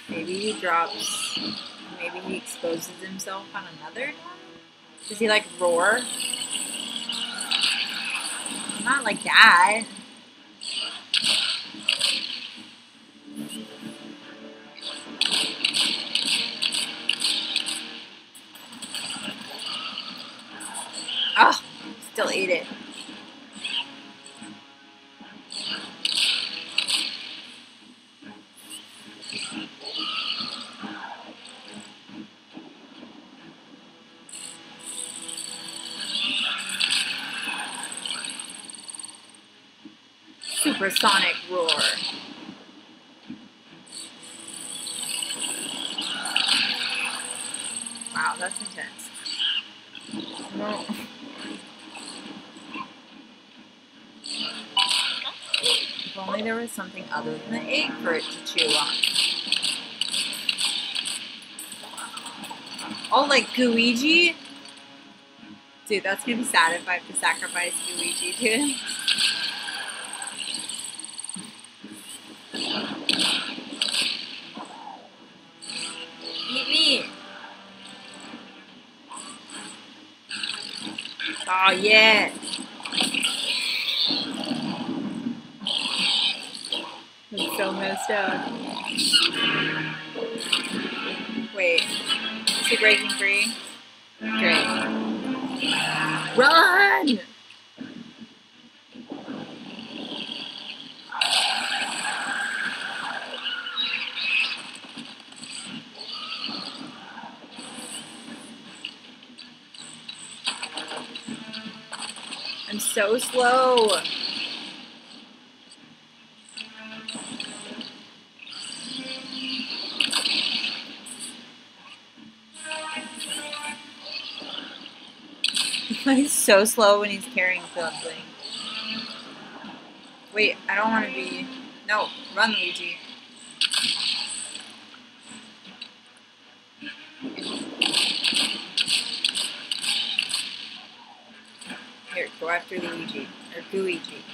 Speaker 1: Maybe he drops. Maybe he exposes himself on another? Does he like roar? Not like that. Something other than the egg for it to chew on. Oh, like Gooigi? Dude, that's gonna be sad if I have to sacrifice to him. Eat me! Oh, yeah! So slow when he's carrying something. Wait, I don't want to be. No, run, Luigi. Here, go after Luigi. Or Gooigi.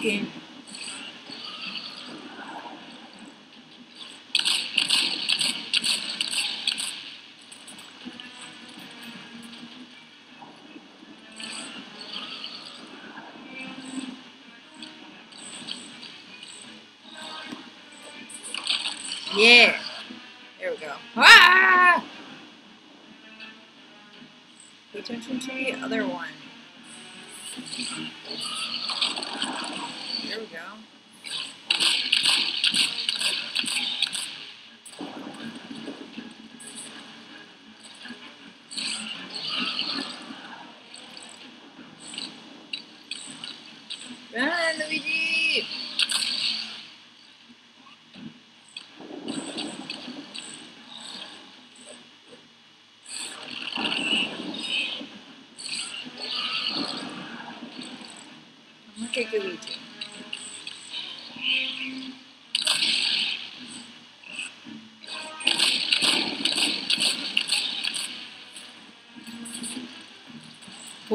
Speaker 1: His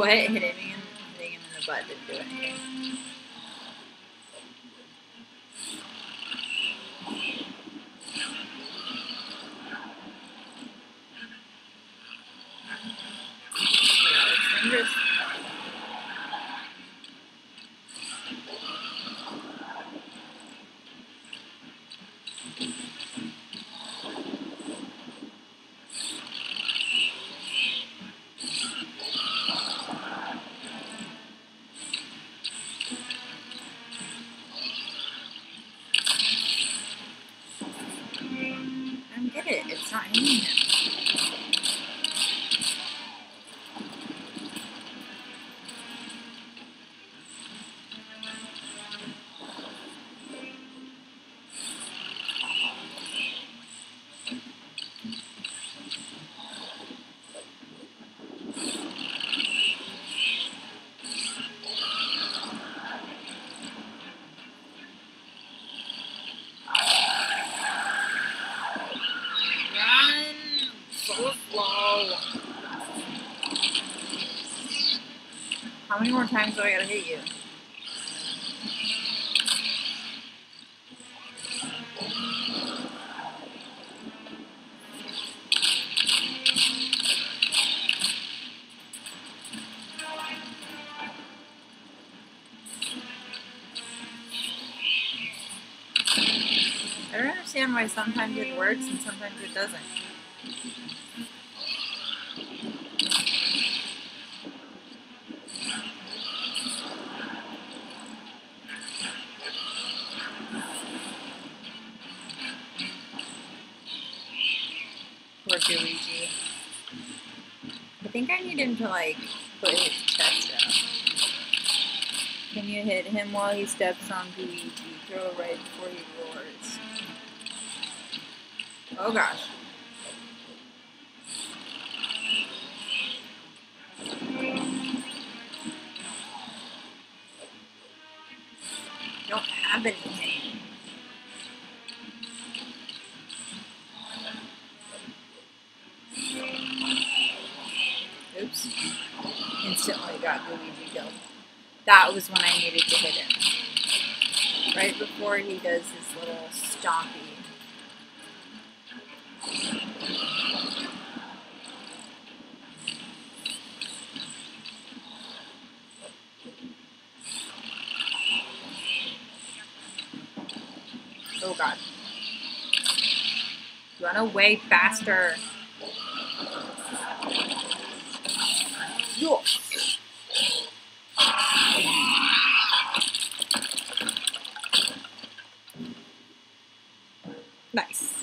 Speaker 1: What? Many more times do I gotta hit you? I don't understand why sometimes it works and sometimes it doesn't. Luigi. I think I need him to like put his chest out. Can you hit him while he steps on Luigi? Throw right before he roars. Oh gosh. Faster. Nice.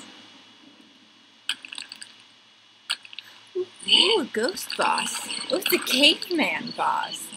Speaker 1: Ooh, a ghost boss. Oh, it's a caveman boss.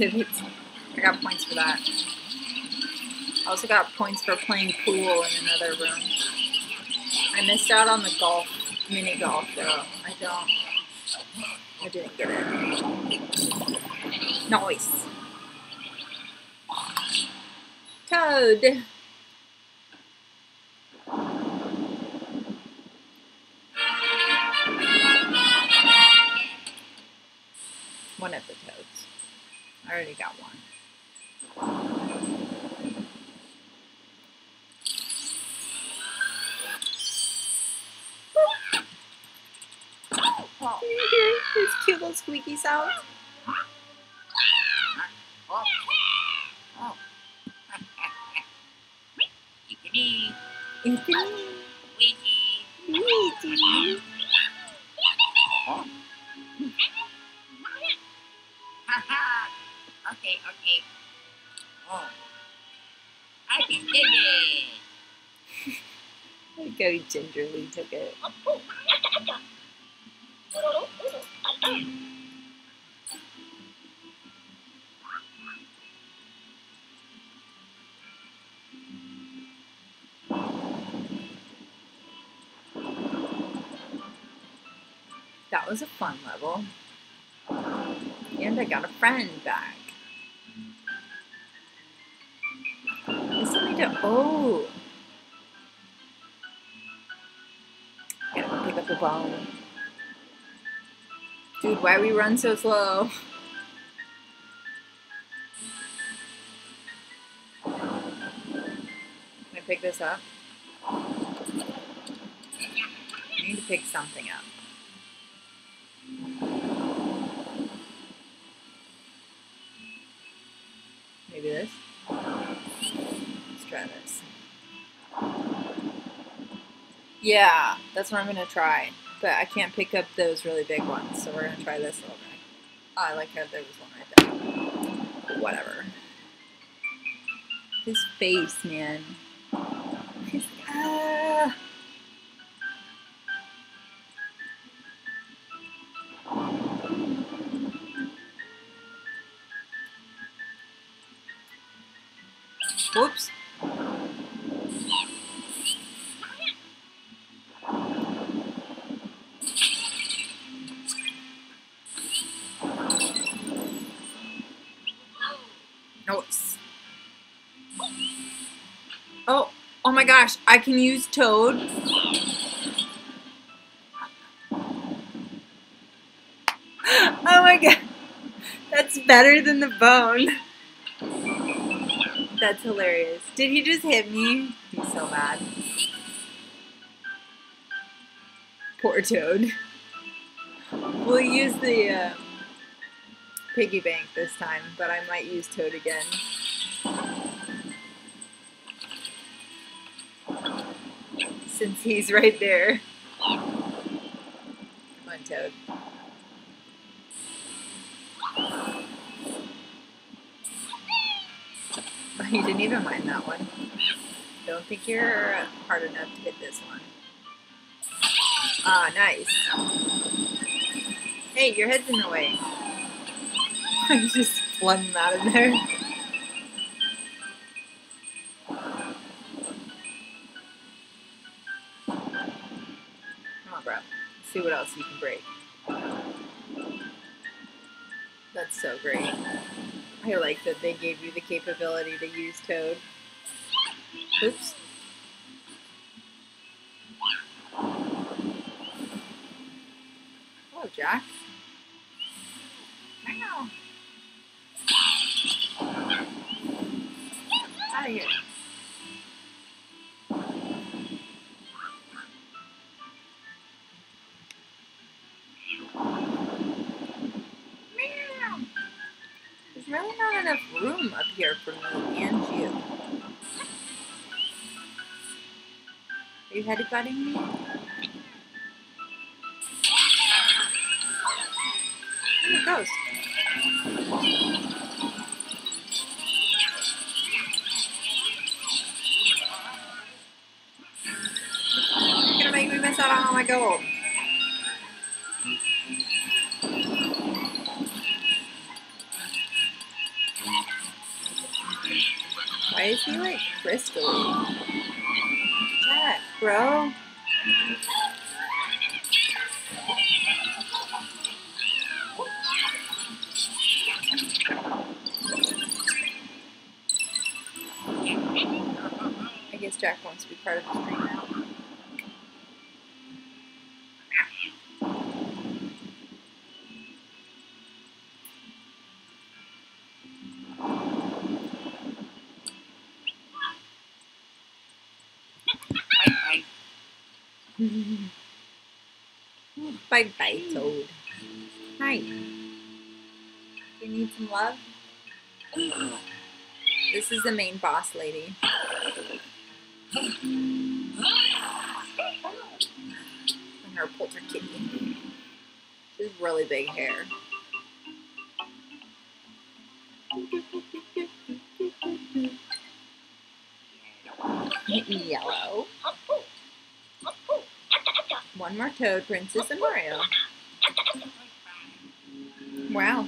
Speaker 1: Exhibits. I got points for that. I also got points for playing pool in another room. I missed out on the golf, mini golf though. I don't. I didn't get it. Nice. Toad. Like how he gingerly took it. That was a fun level. And I got a friend back. To. Oh! Gotta pick up the bone. Dude, why we run so slow? Can I pick this up? I need to pick something up. Yeah, that's what I'm gonna try. But I can't pick up those really big ones, so we're gonna try this little guy. Oh, I like how there was one right there. Whatever. His face, man. His, ah. Gosh, I can use Toad. Oh my god. That's better than the bone. That's hilarious. Did he just hit me? He's so mad. Poor Toad. We'll use the uh, piggy bank this time, but I might use Toad again. Since he's right there. Come on, Toad. You didn't even mind that one. Don't think you're hard enough to hit this one. Ah, nice. Hey, your head's in the way. I just flung him out of there. See what else you can break. That's so great. I like that they gave you the capability to use Toad. Oops. Are you
Speaker 3: bye. bye
Speaker 1: Toad. Hi. You need some love? This is the main boss lady. And her polter kitty. She has really big hair. Yellow. More Toad, Princess and Mario. Wow.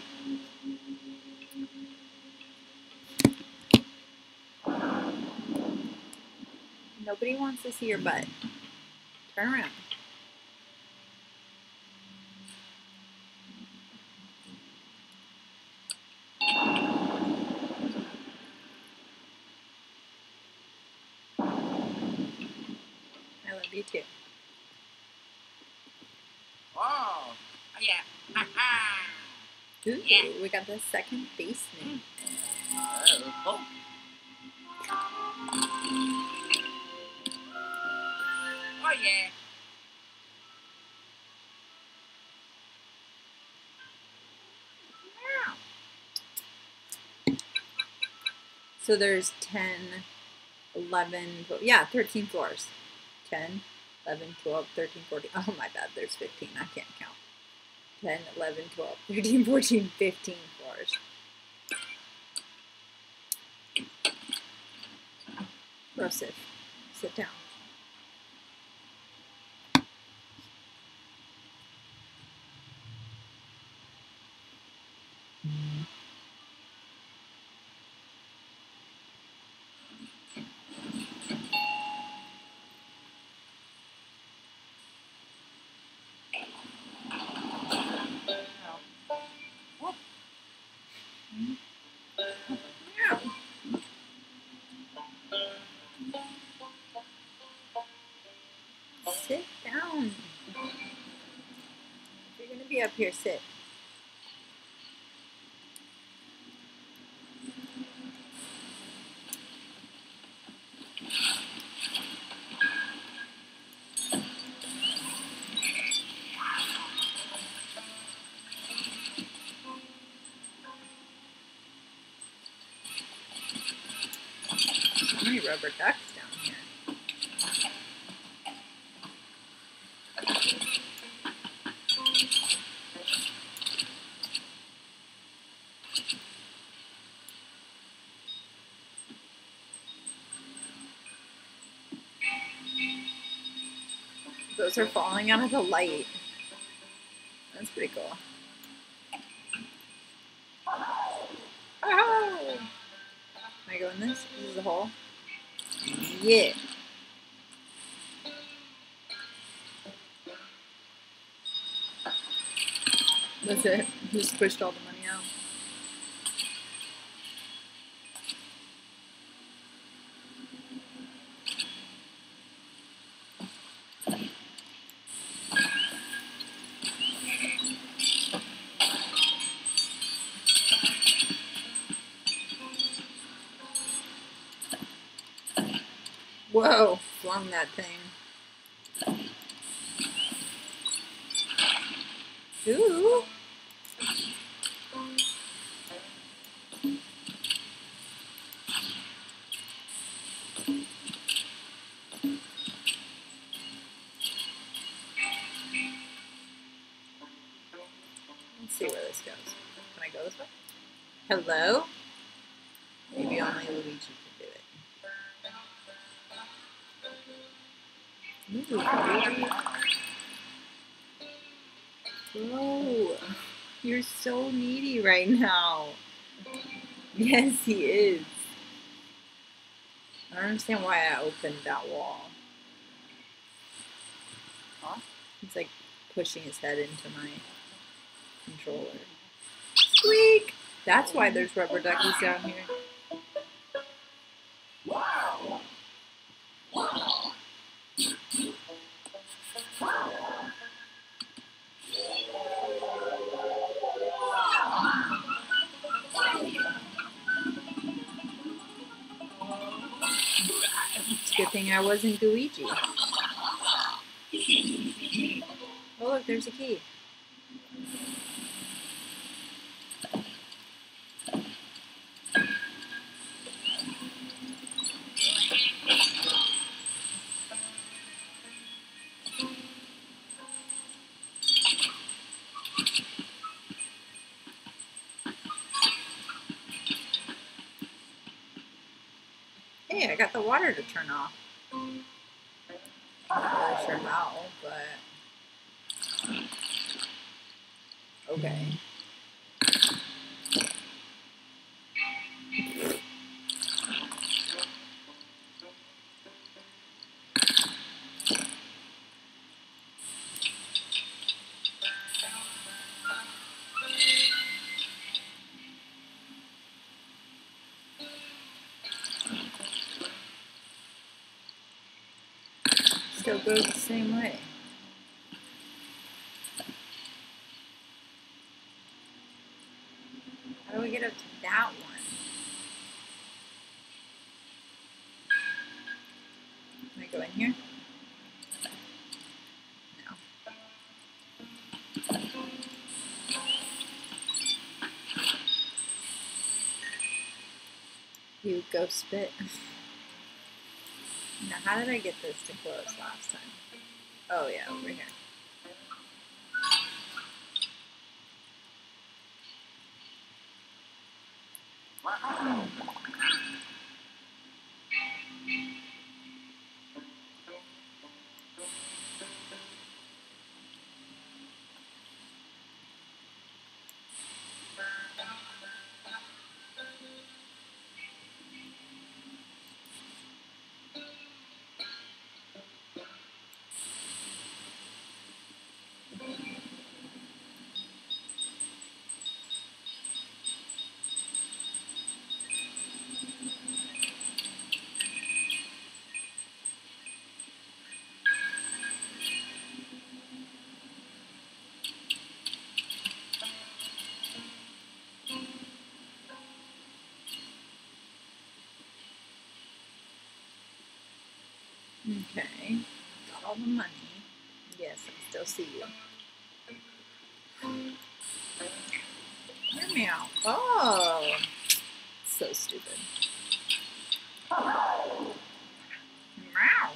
Speaker 1: Nobody wants to see your butt. Turn around. I love you too.
Speaker 3: Oh, oh yeah. Ha ha.
Speaker 1: Ooh,
Speaker 3: Yeah.
Speaker 1: we got the second baseman.
Speaker 3: Oh, oh. Yeah.
Speaker 1: So there's 10, 11, well, yeah, 13 floors. 10, 11, 12, 13, 14. Oh, my bad. There's 15. I can't count. 10, 11, 12, 13, 14, 15 floors. Rosif, Up here, sit. Rubber ducks Those are falling out of the light. That's pretty cool. Oh! Can I go in this? This is a hole. Yeah. That's it. Just pushed all the money flung that thing. Ooh. Let's see where this goes. Can I go this way? Hello? That wall.
Speaker 3: Huh?
Speaker 1: He's like pushing his head into my controller. Squeak! That's why there's rubber duckies down here. Wasn't Luigi. Oh look, there's a key. Hey, I got the water to turn off. Goes the same way. How do we get up to that one? Can I go in here? You go spit. How did I get this to close last time? Oh yeah, over here. Okay. Got all the money. Yes, I still see you. Hear me out. Oh. So stupid. Meow.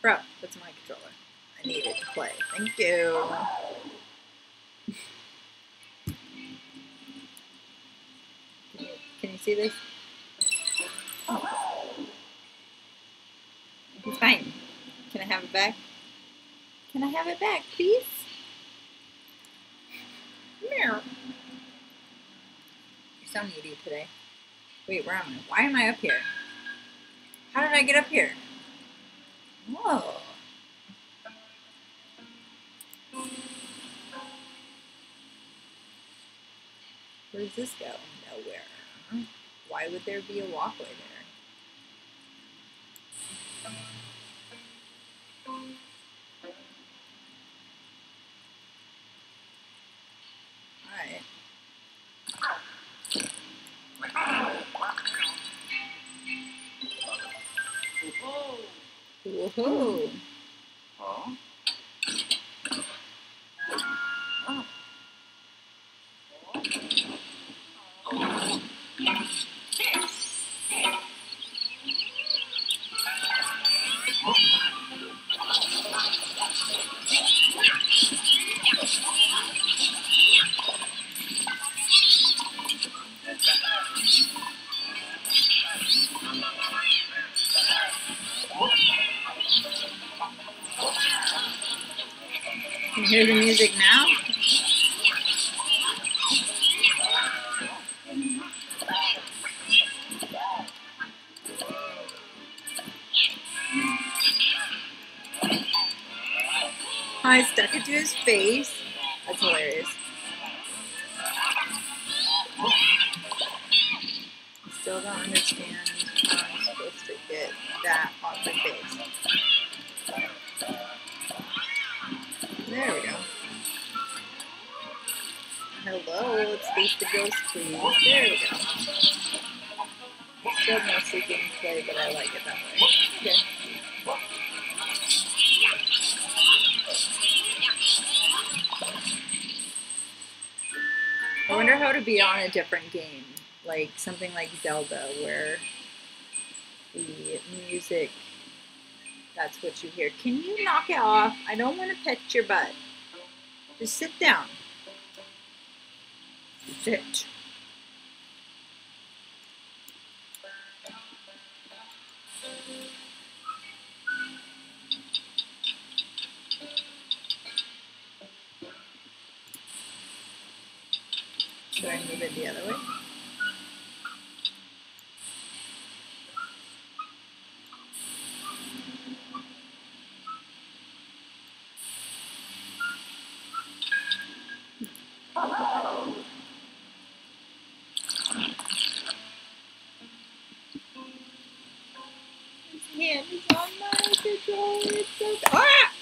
Speaker 1: Bro, that's my controller. I need it to play. Thank you. Where am I? Why am I up here? How did I get up here? Whoa. Where does this go? Nowhere. Why would there be a walkway there? Hear the music something like Zelda, where the music that's what you hear. Can you knock it off? I don't want to pet your butt. Just sit down. Sit. Should I move it the other way? His hand is on my controller. It's so ah!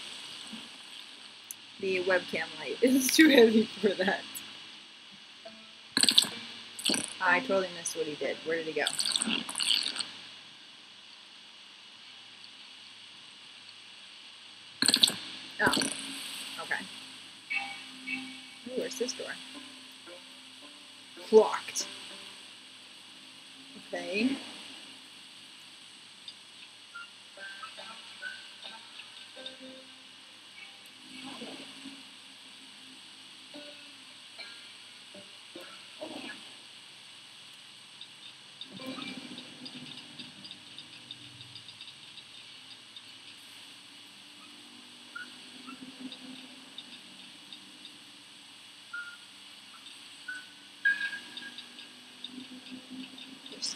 Speaker 1: The webcam light This is too heavy for that. I totally missed what he did. Where did he go? Oh, okay. Ooh, where's this door? Locked. Okay.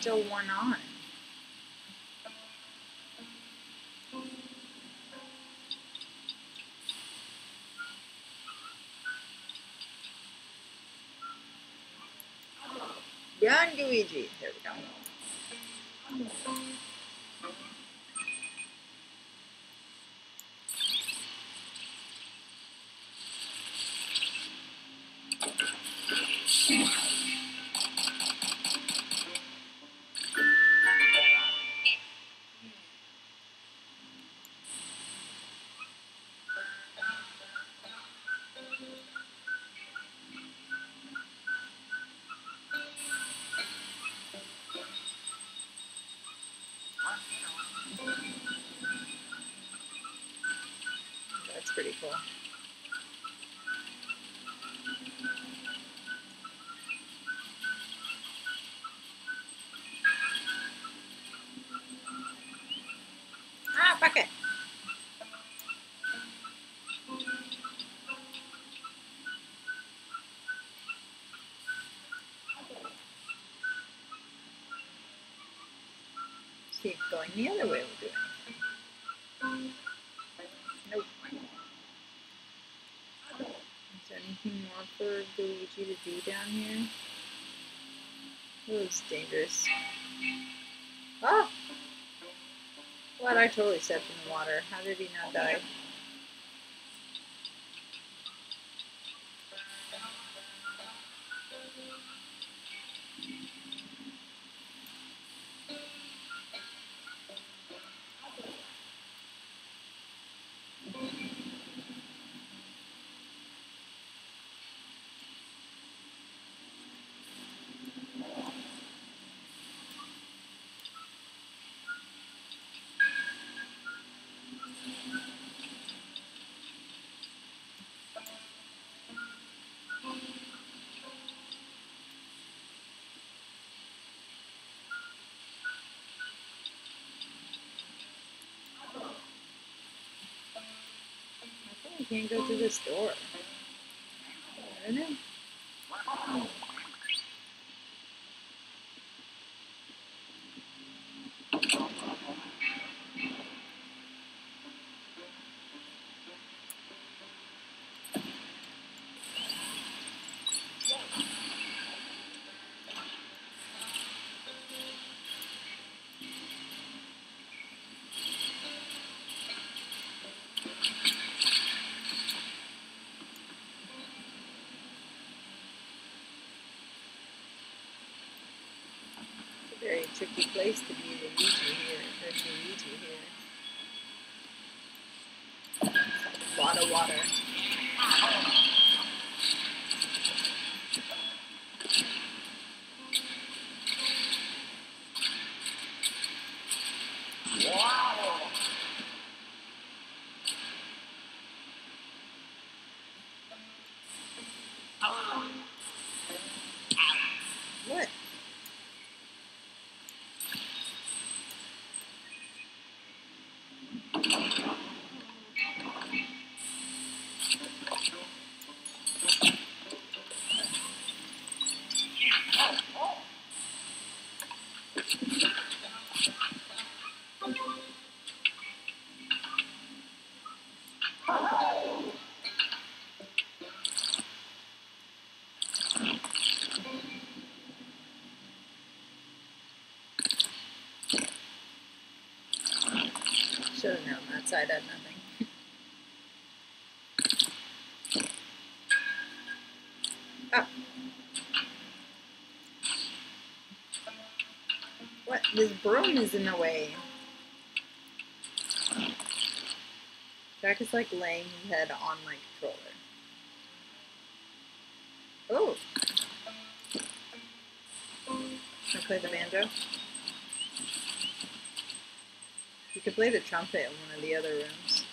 Speaker 1: Still worn on. Luigi. There we go. Going the other way will do anything. Nope. Is there anything more for Luigi to do down here? Oh, it's dangerous. Ah! What? I totally stepped in the water. How did he not die? Can't go through this door? I don't know. It's a very tricky place to be Luigi here. Or Luigi here. A lot of water.
Speaker 3: Wow.
Speaker 1: What? Should have known that side had nothing. Oh. What? This broom is in the way. Jack is like laying his head on my controller. Oh. Can I play the banjo? You could play the trumpet in one of the other rooms.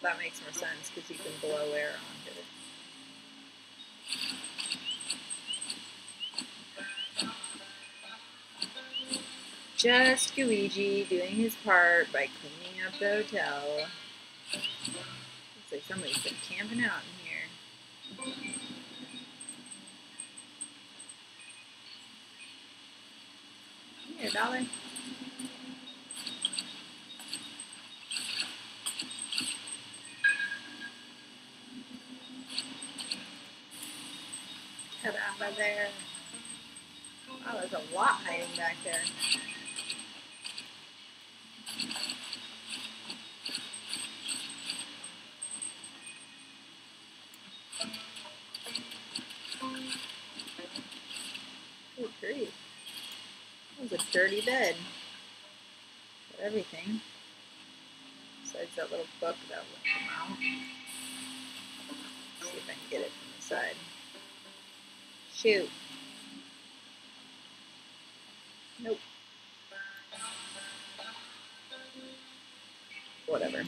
Speaker 1: That makes more sense because you can blow air onto it. Just Luigi doing his part by cleaning up the hotel. Looks like somebody's been camping out in dirty bed. Got everything. Besides that little book that won't come out. see if I can get it from the side. Shoot. Nope. Whatever.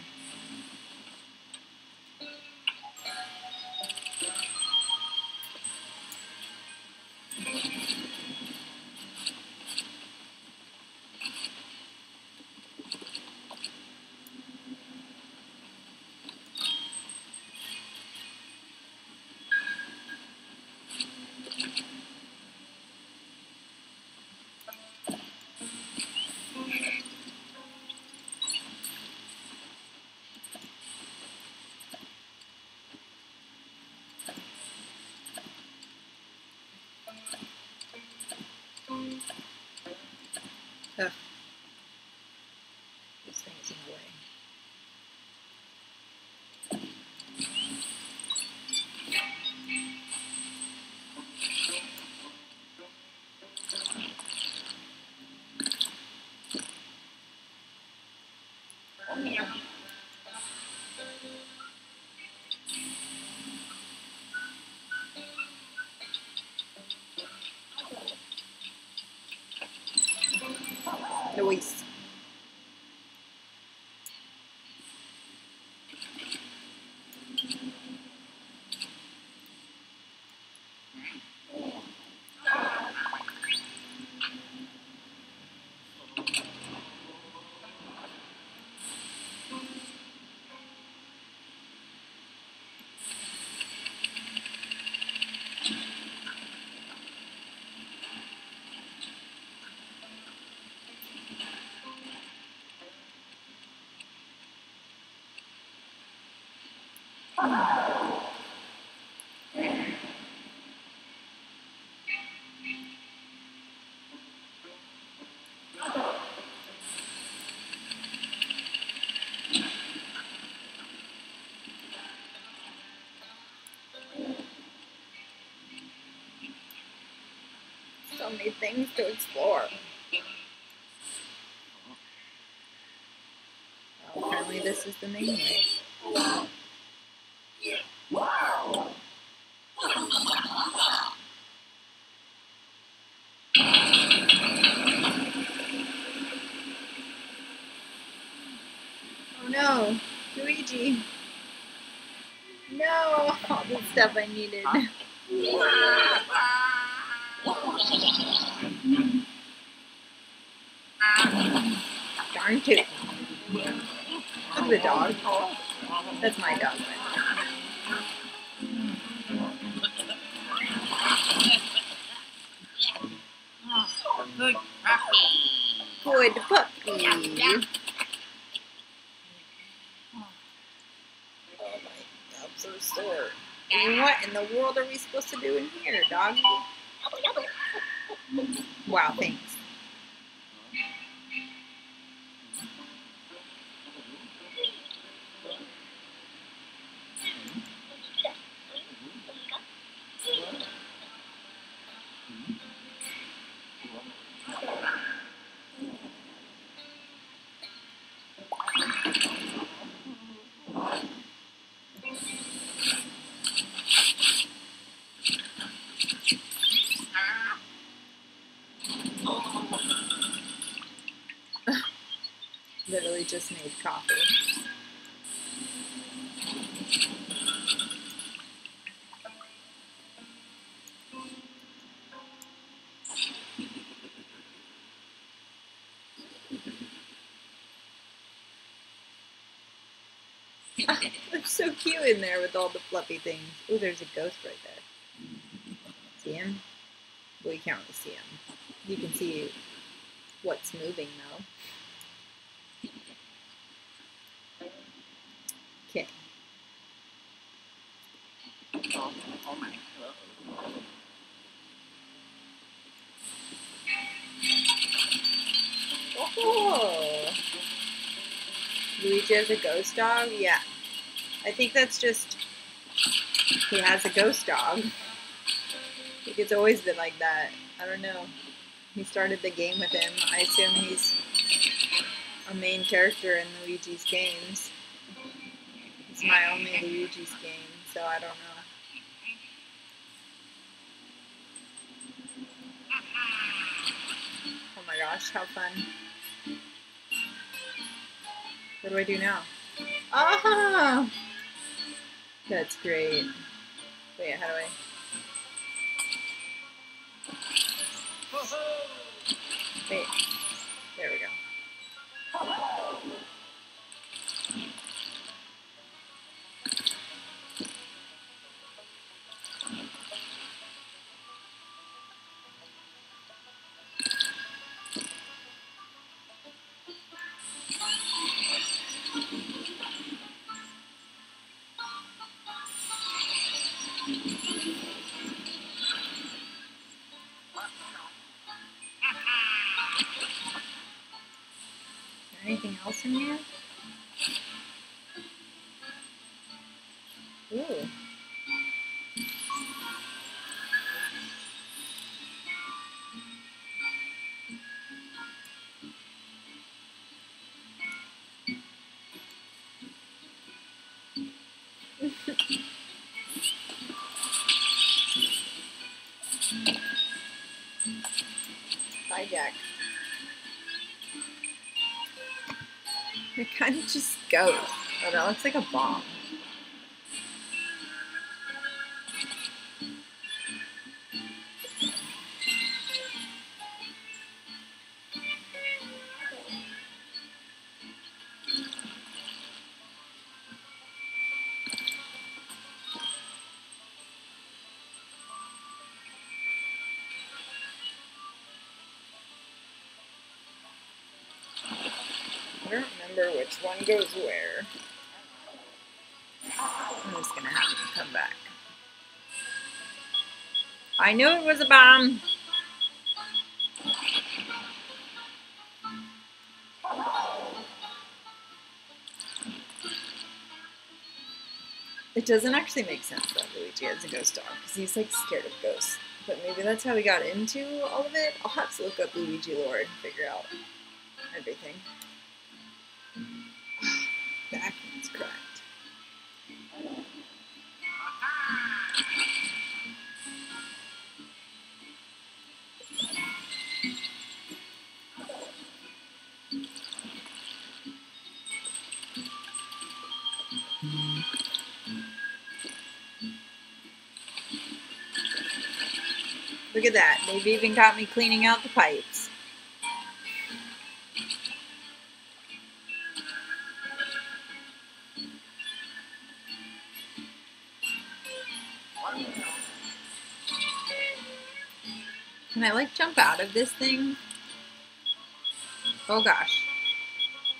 Speaker 1: Noise. So many things to explore. Well, apparently this is the main way. Oh no, Luigi. No, all the stuff I needed. Darn just made coffee. They're so cute in there with all the fluffy things. Oh, there's a ghost right there. See him? Well, you can't really see him. You can see what's moving though. Okay.
Speaker 3: Oh, oh my. Hello.
Speaker 1: Oh. Has a ghost dog? Yeah. I think that's just he has a ghost dog. It's always been like that. I don't know. He started the game with him. I assume he's a main character in Luigi's games. It's my only Luigi's game, so I don't know. Do I do now? Ah! That's great. In here? Ooh. Bye, Jack. Kind of just goes. Oh, that looks like a bomb. Goes where. I'm just gonna have him come back. I knew it was a bomb. It doesn't actually make sense that Luigi has a ghost dog because he's like scared of ghosts. But maybe that's how we got into all of it. I'll have to look up Luigi lore and figure out everything. Look at that. They've even got me cleaning out the pipes. Can I like jump out of this thing? Oh gosh.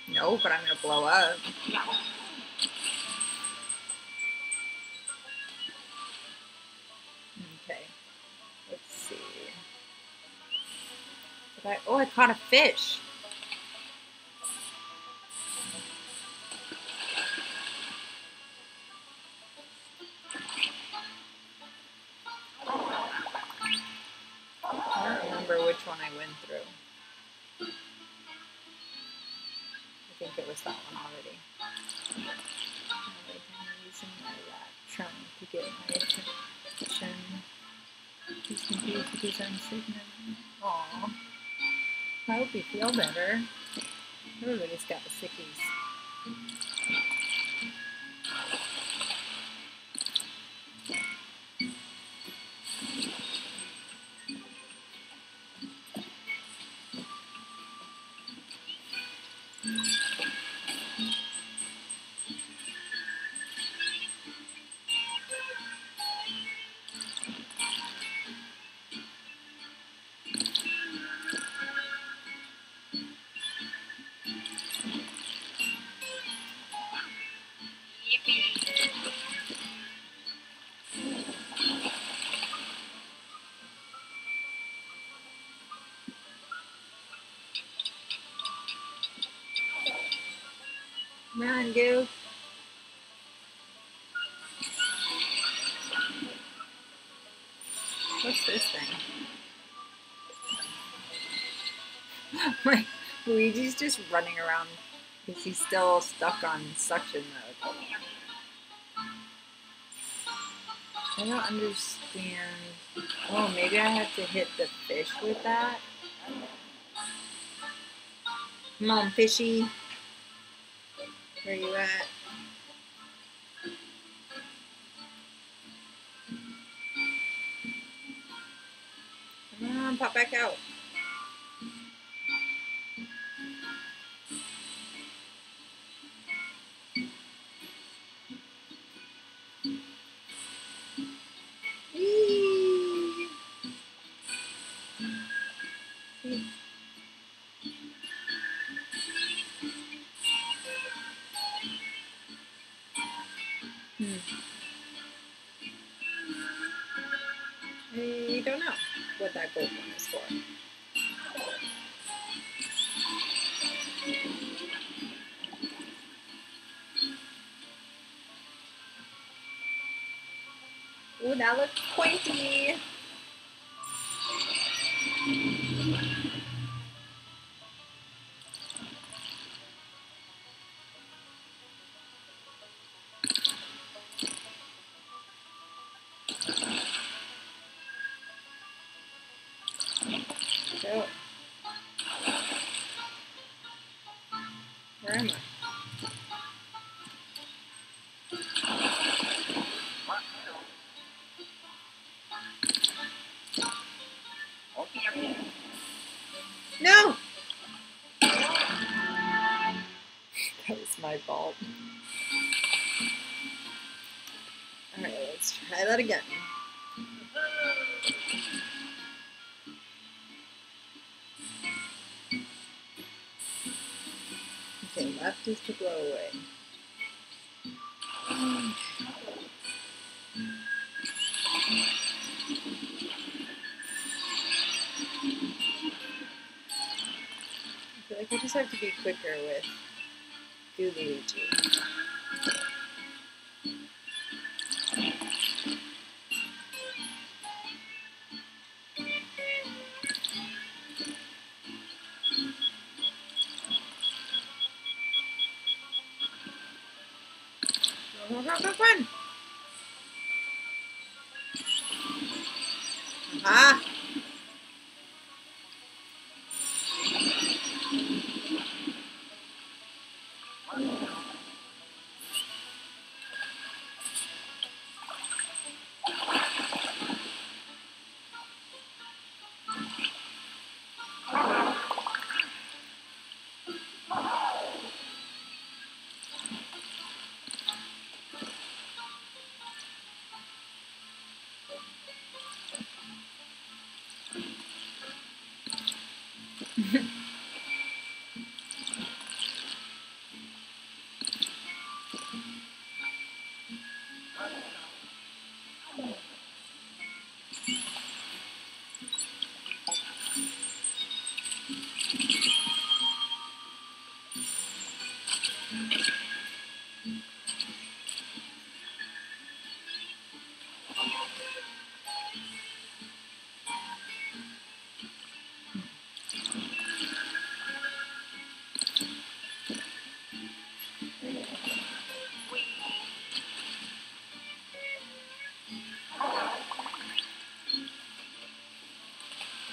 Speaker 1: No, but I'm gonna blow up. Caught a fish. I don't remember which one I went through. I think it was that one already. Feel better. Everybody's got the sickies. What's this thing? Luigi's just running around because he's still stuck on suction mode. I don't understand. Oh, maybe I have to hit the fish with that. Come on, fishy. Where you at? That looks pointy. So, fault. Alright, let's try that again. Okay, left is to blow away. I feel like I just have to be quicker with Gooluigi.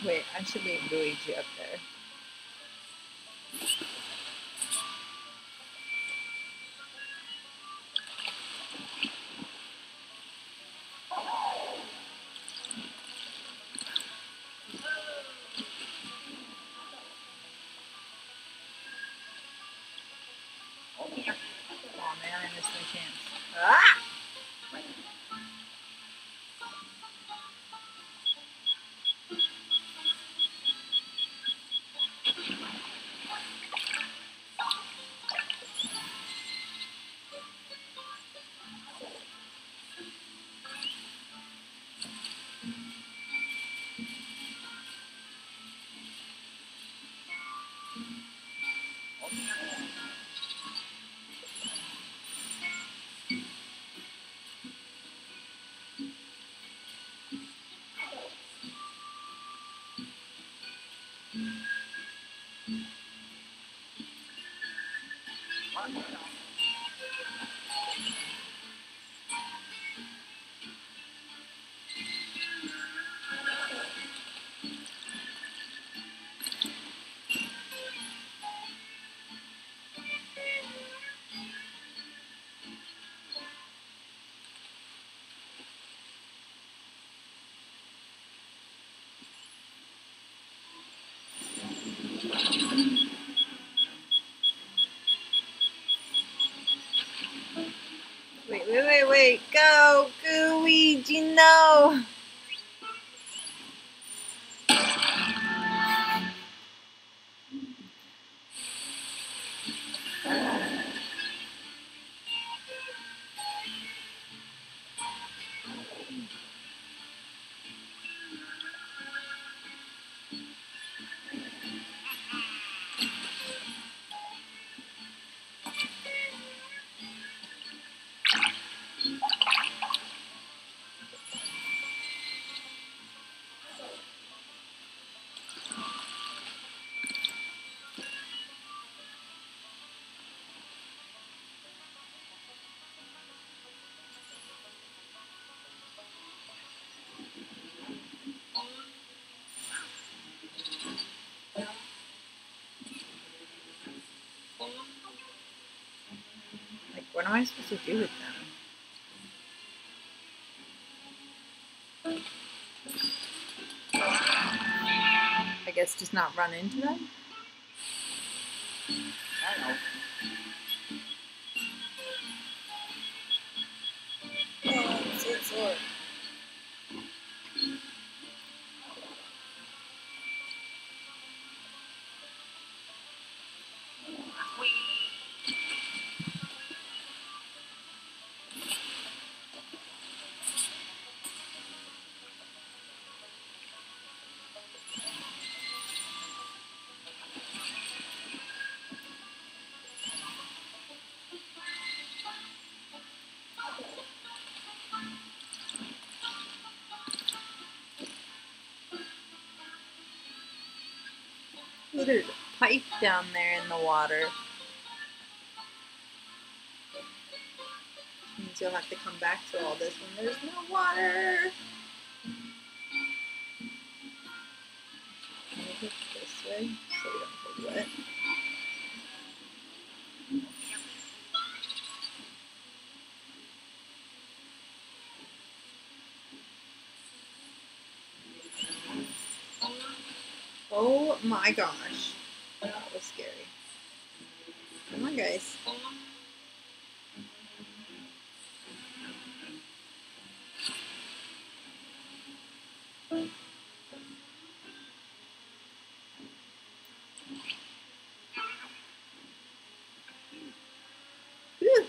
Speaker 1: Wait, I should leave Luigi up Wait, go, Luigi, no. Like, what am I supposed to do with them? I guess just not run into them? There's a pipe down there in the water. Means you'll have to come back to all this when there's no water. This way so we don't get wet? Oh my gosh. That was scary. Come on, guys. Whew.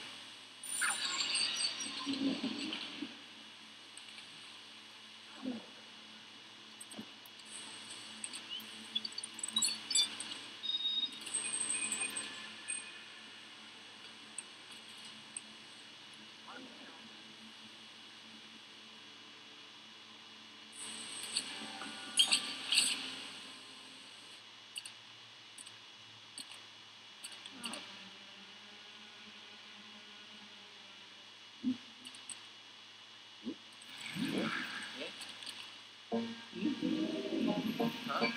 Speaker 1: Oh,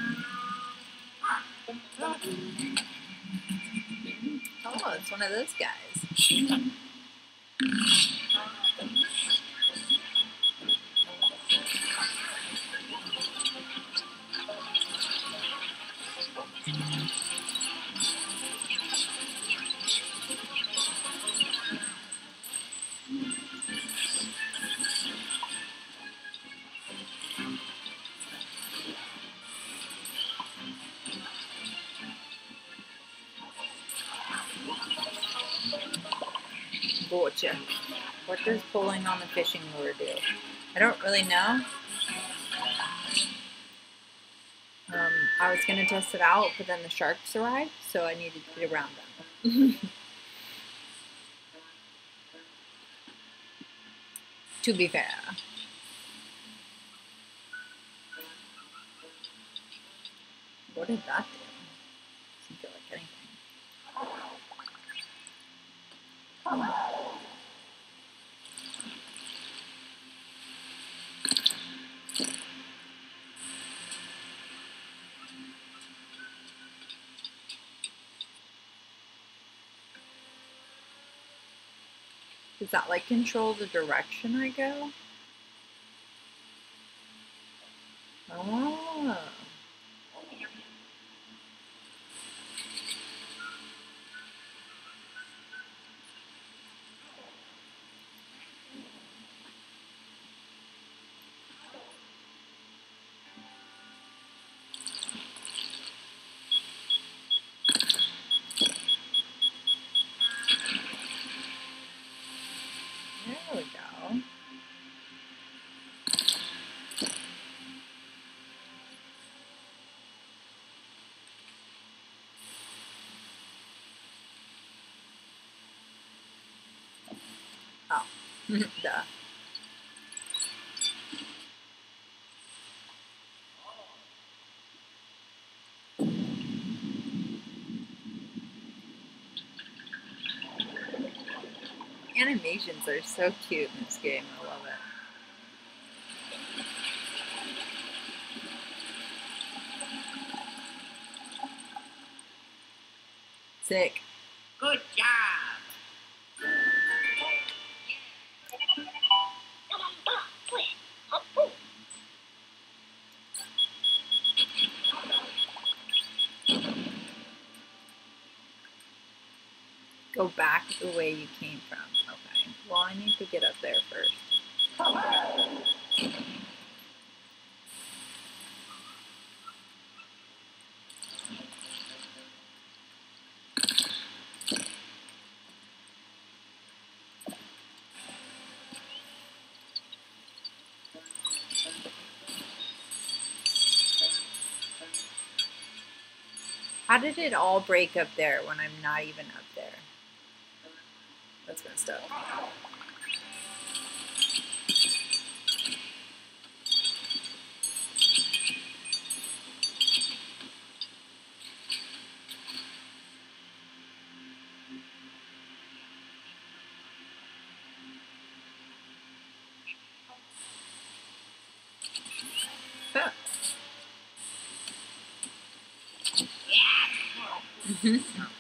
Speaker 1: it's one of those guys. really know. Um, I was gonna test it out, but then the sharks arrived, so I needed to get around them. to be fair. What did that do? Doesn't feel like anything. Does that like control the direction I go? Oh. There we go. Oh, Animations are so cute in this game. I love it. Sick. The way you came from. Okay. Well, I need to get up there first. How did it all break up there when I'm not even up there? That's messed up. Huh. Mhm. I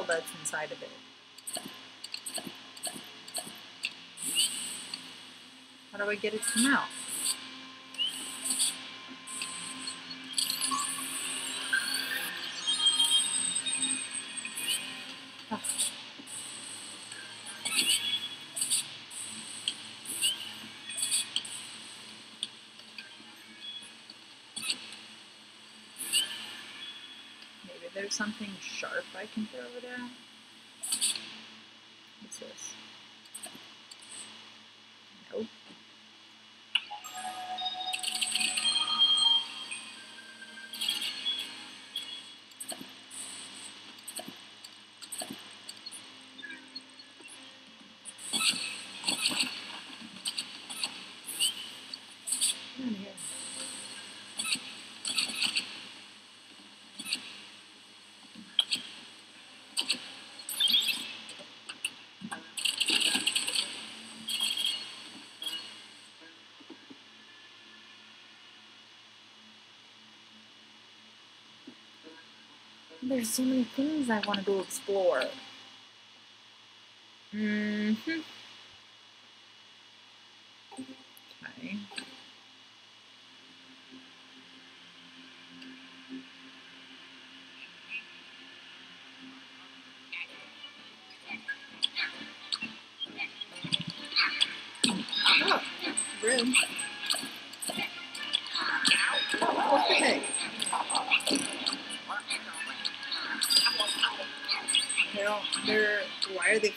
Speaker 1: bottle that's inside of it. How do I get it to come I can throw it at. There's so many things I want to go explore. hmm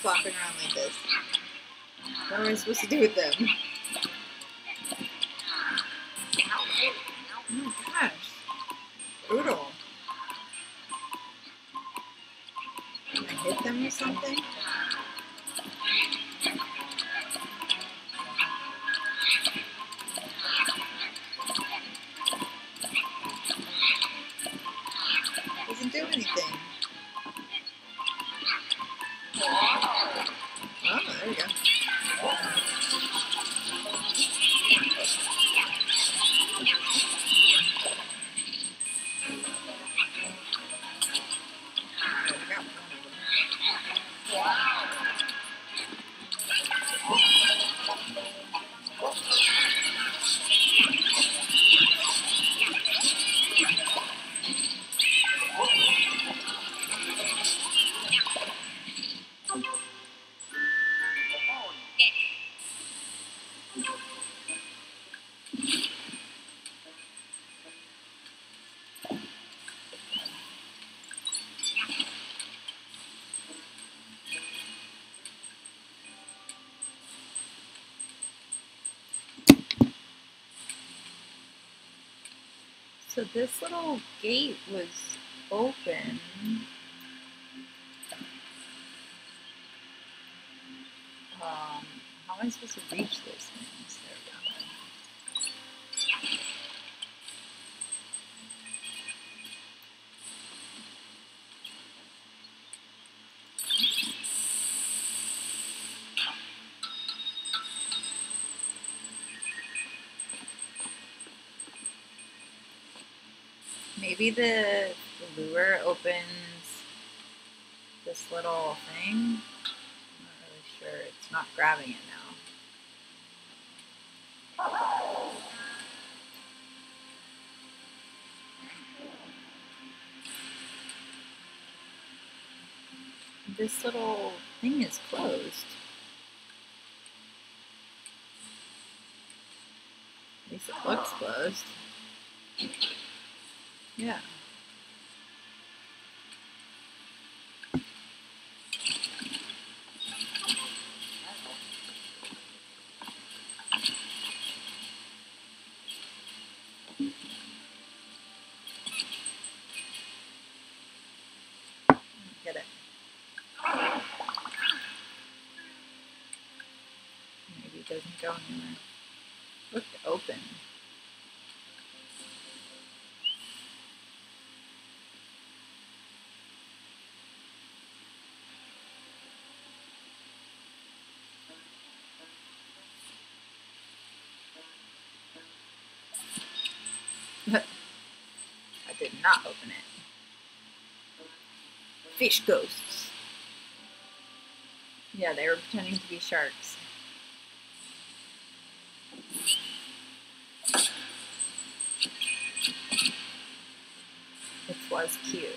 Speaker 1: flopping around like this? What am I supposed to do with them? Oh my gosh. Brutal. Can I hit them with something? So this little gate was open. Um, how am I supposed to reach those things? There we go. Maybe the, the lure opens this little thing. I'm not really sure. It's not grabbing it now. This little thing is closed. At least it looks closed. Yeah. Get it. Look open. I did not open it. Fish ghosts. Yeah, they were pretending to be sharks. Was cute.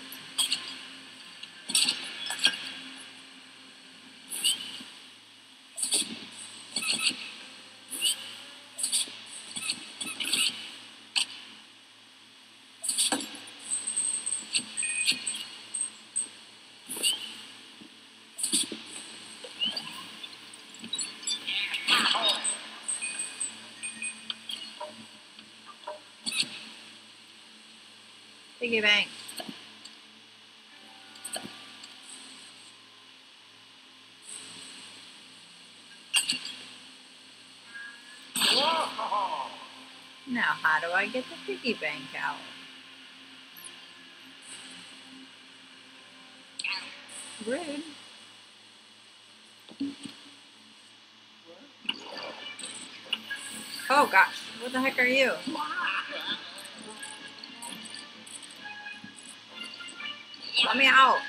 Speaker 1: Piggy bank. Now, how do I get the piggy bank out? Rude. Oh gosh, what the heck are you? Let me out.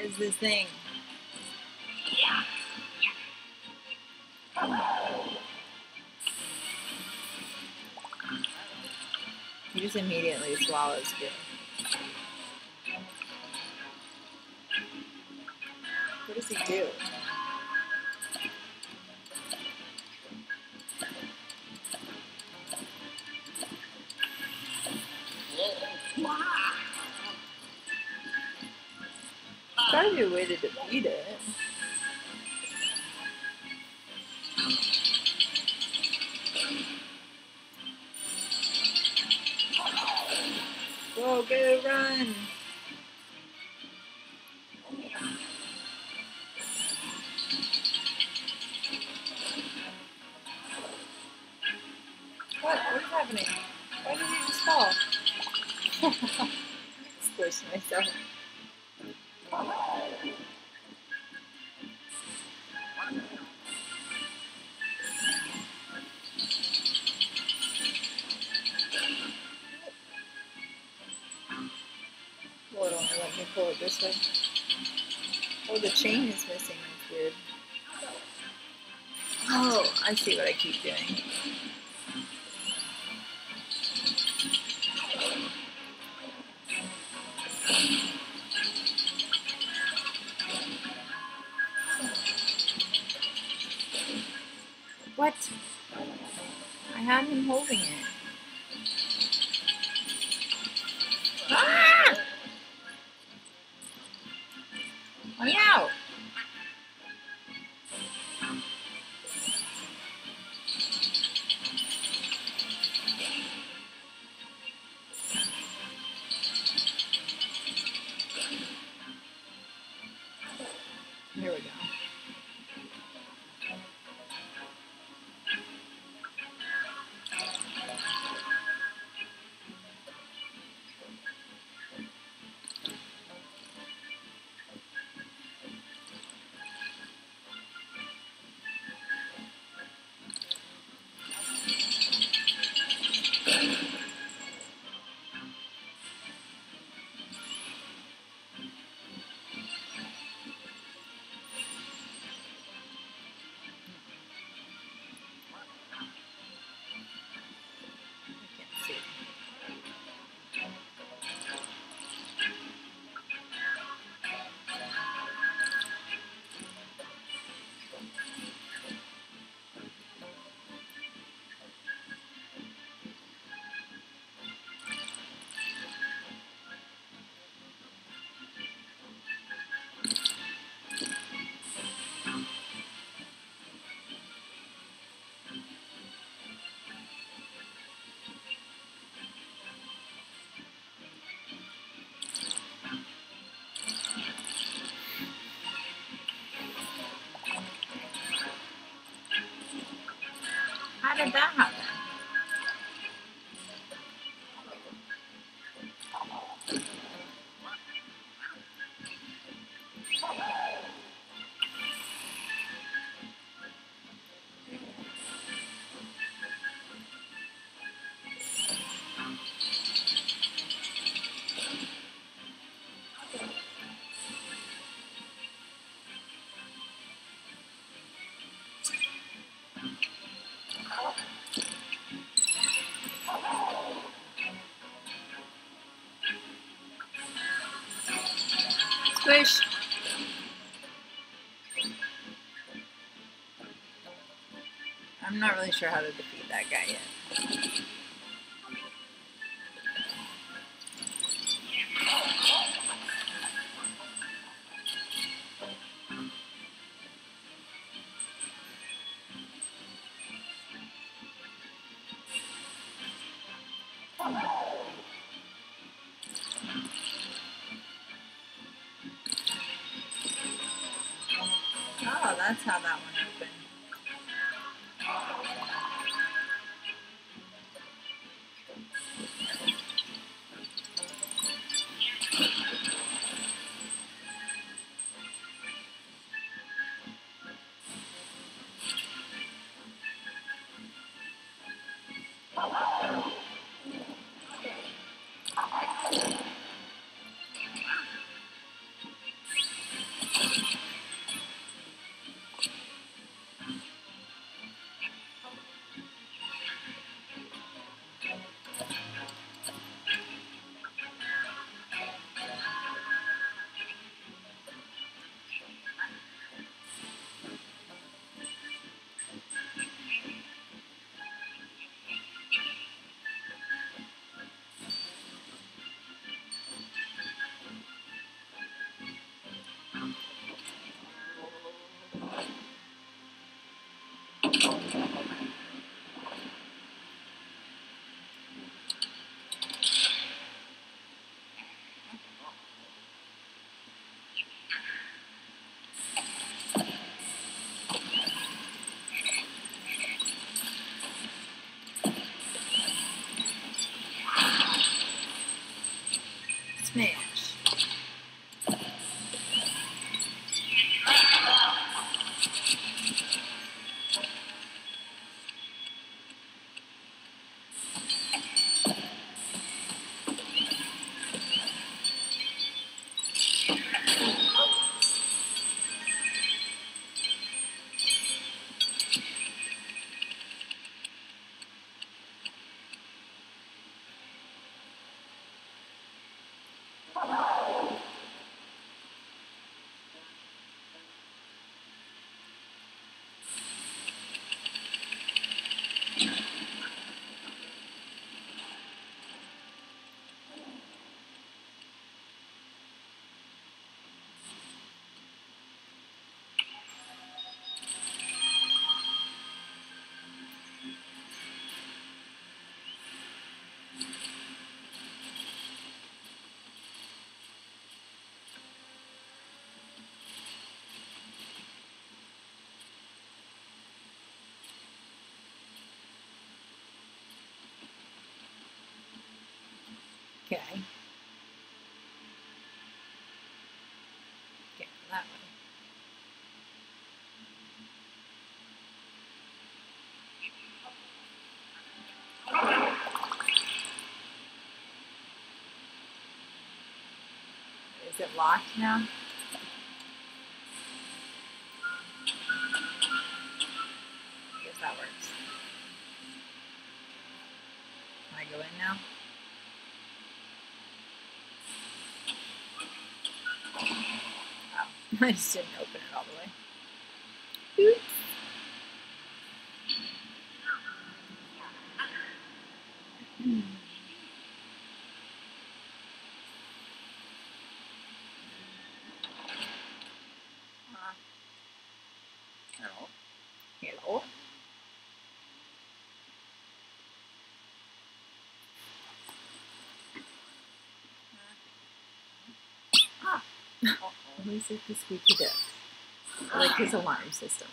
Speaker 1: Is this thing? Immediately swallows you. See what I keep doing. at that. Squish. I'm not really sure how to defeat that guy yet. Okay. That way. Is it locked now? I just didn't open it all Let me
Speaker 4: see
Speaker 1: if he's squeaky dick. Like his alarm system.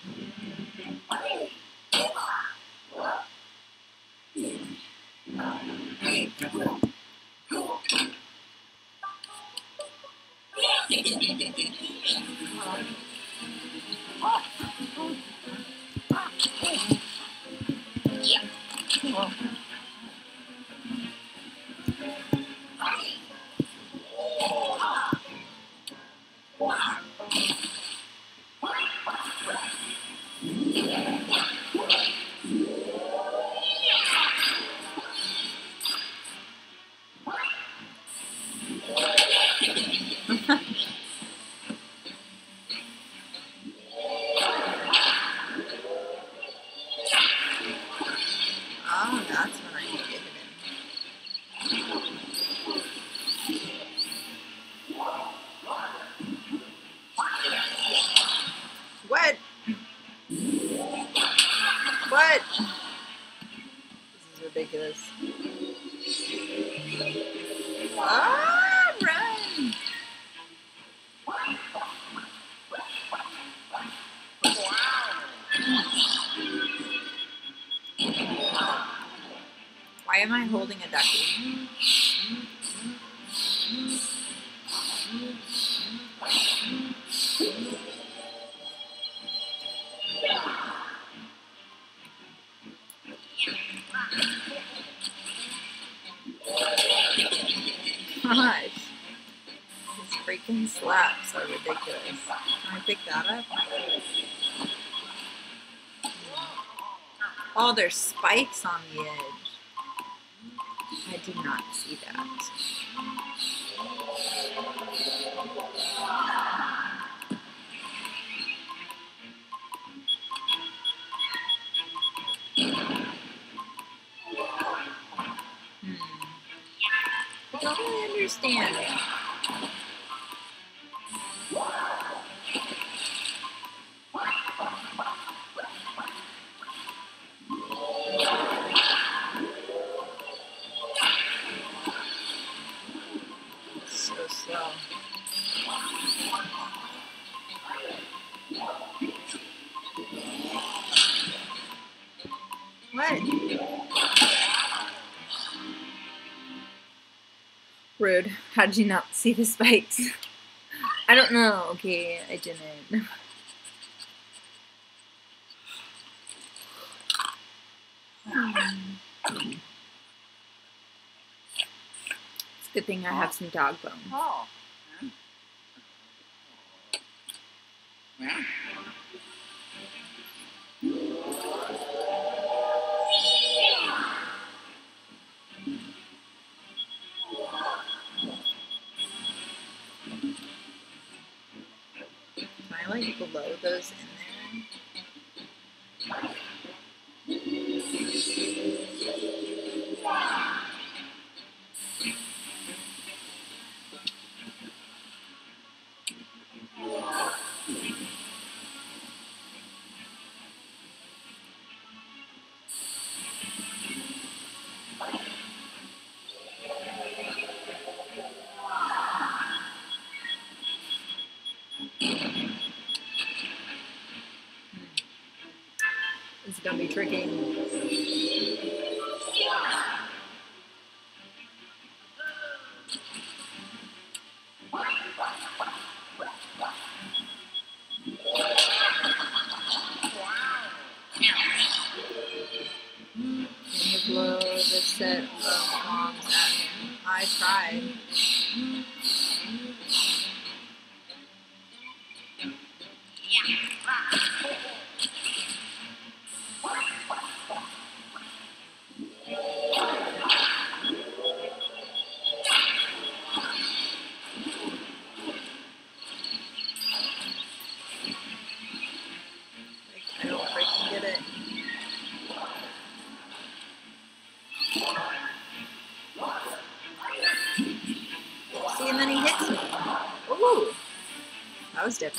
Speaker 1: A? Gosh. These freaking slaps are ridiculous. Can I pick that up? Oh, there's spikes on the edge. How did you not see the spikes? I don't know. Okay, I didn't. It's a good thing I have some dog bones.
Speaker 3: Oh.
Speaker 1: Be tricky. That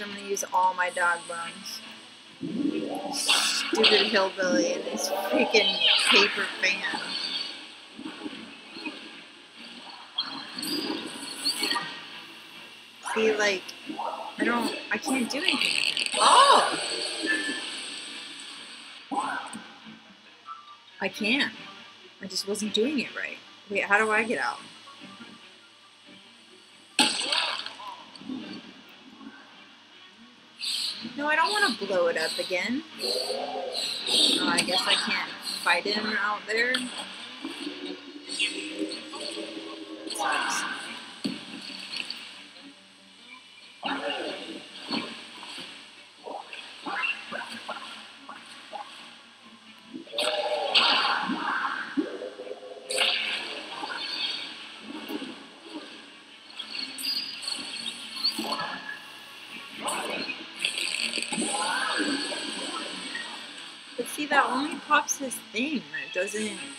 Speaker 1: Gosh! I'm gonna use all my dog bones. Stupid hillbilly and his freaking paper fan. See, like, I don't, I can't do anything it. Oh! I can. I just wasn't doing it right. Wait, how do I get out? No, I don't want to blow it up again. Oh, I guess I can't fight him out there. It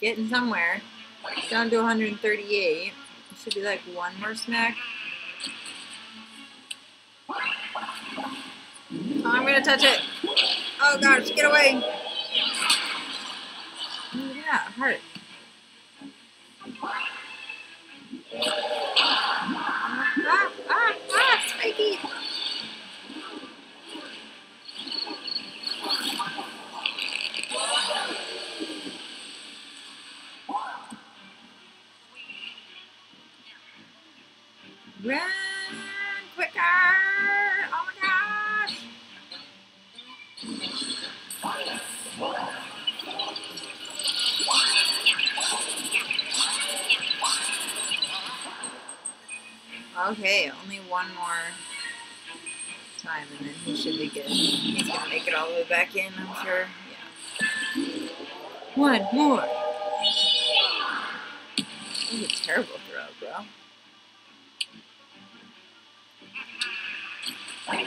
Speaker 1: Getting somewhere. It's Down to 138. Should be like one more snack. Oh, I'm gonna touch it. Oh gosh, get away. Yeah, heart. More! That was a terrible throw, bro.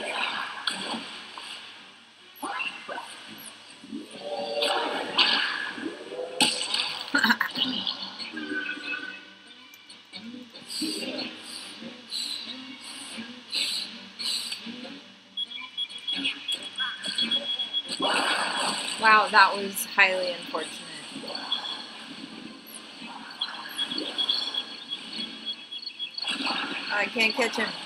Speaker 1: Wow, that was highly unfortunate. I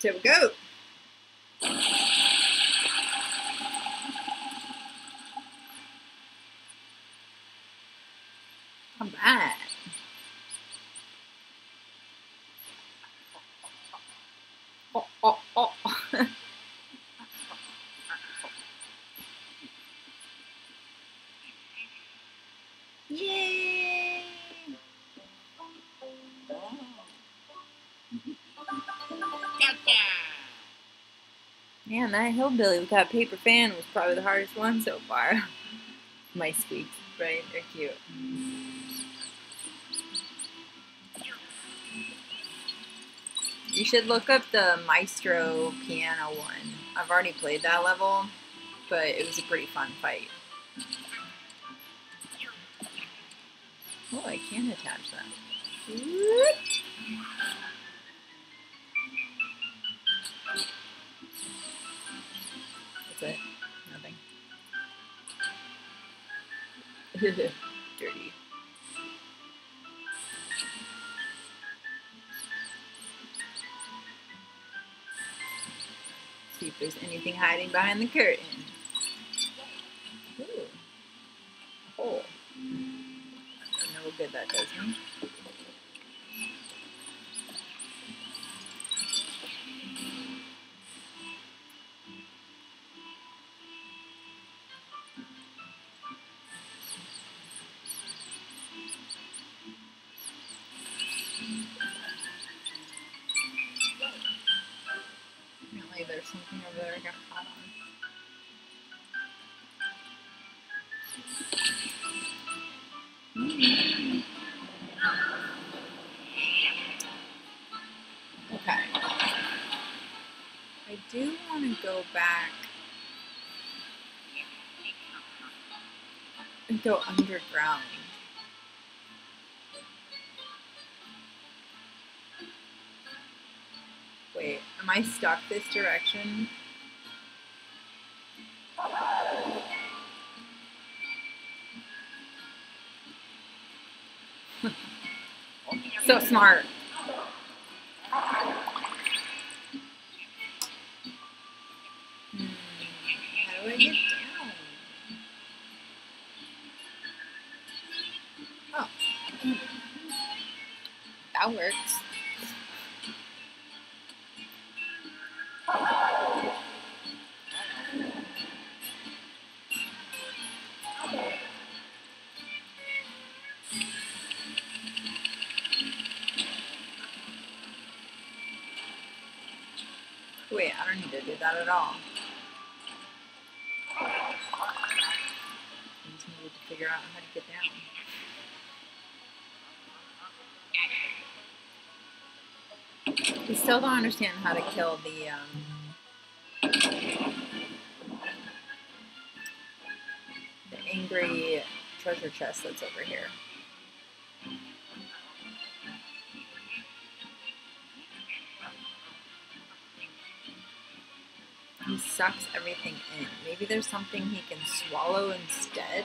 Speaker 1: to we go. Man, that hillbilly with that paper fan was probably the hardest one so far. My squeaks, right? They're cute. You should look up the Maestro piano one. I've already played that level, but it was a pretty fun fight. Oh, I can attach that. Whoop. Behind the curtain. Go underground. Wait, am I stuck this direction? so smart. At all. I just needed to figure out how to get down. I still don't understand how to kill the um, the angry treasure chest that's over here. Sucks everything in. Maybe there's something he can swallow instead.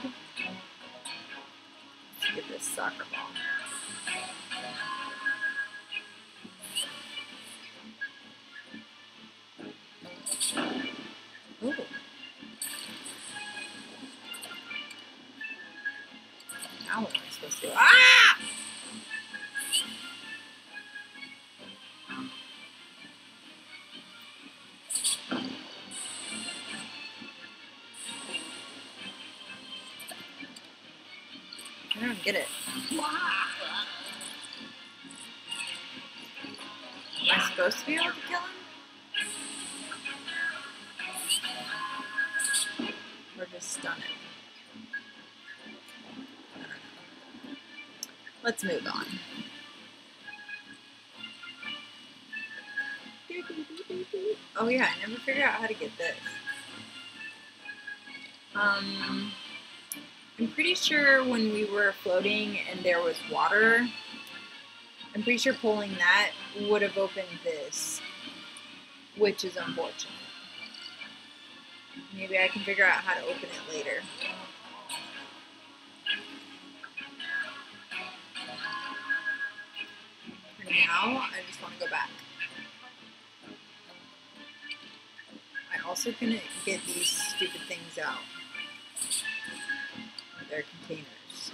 Speaker 1: Let's get this soccer ball. Oh yeah, I never figured out how to get this. Um, I'm pretty sure when we were floating and there was water, I'm pretty sure pulling that would have opened this, which is unfortunate. Maybe I can figure out how to open it later. For now, I just want to go back. Also gonna get these stupid things out. They're containers.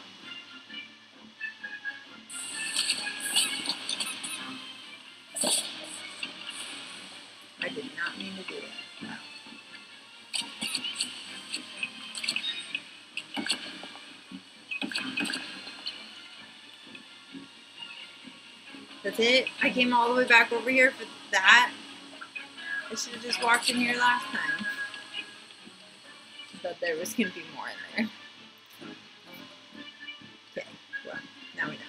Speaker 1: I did not mean to do it. That's it? I came all the way back over here for that? I should have just walked in here last time. Thought there was going to be more in there. Okay, well, now we know.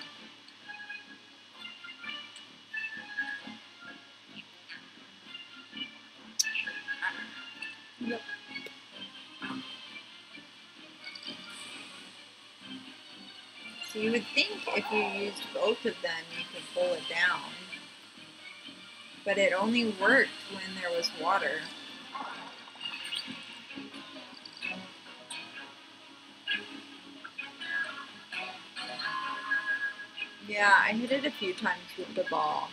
Speaker 1: Yep. So you would think if you used both of them, you could pull it down. But it only worked when there was water. Yeah, I hit it a few times with the ball.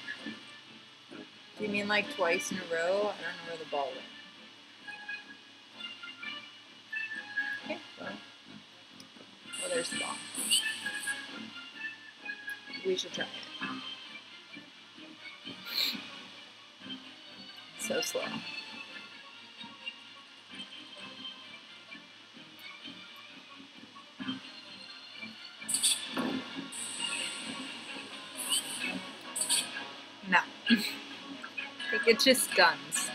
Speaker 1: Do you mean like twice in a row? I don't know where the ball went. Okay, well. There's the ball. We should try it. So slow. No. I think it just guns.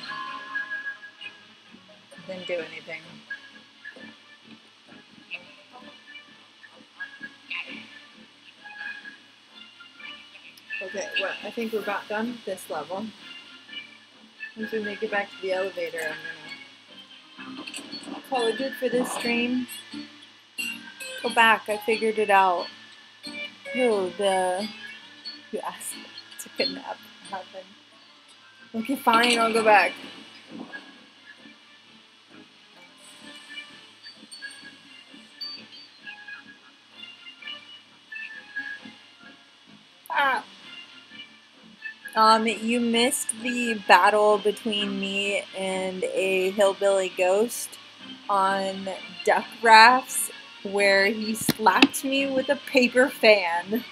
Speaker 1: Didn't do anything. Okay, well, I think we're about done this level. Once we make it back to the elevator, I'm gonna call it good for this stream. Go back, I figured it out. Who the you asked to kidnap happened. Okay, fine, I'll go back. Ah. Um, you missed the battle between me and a hillbilly ghost on duck rafts where he slapped me with a paper fan.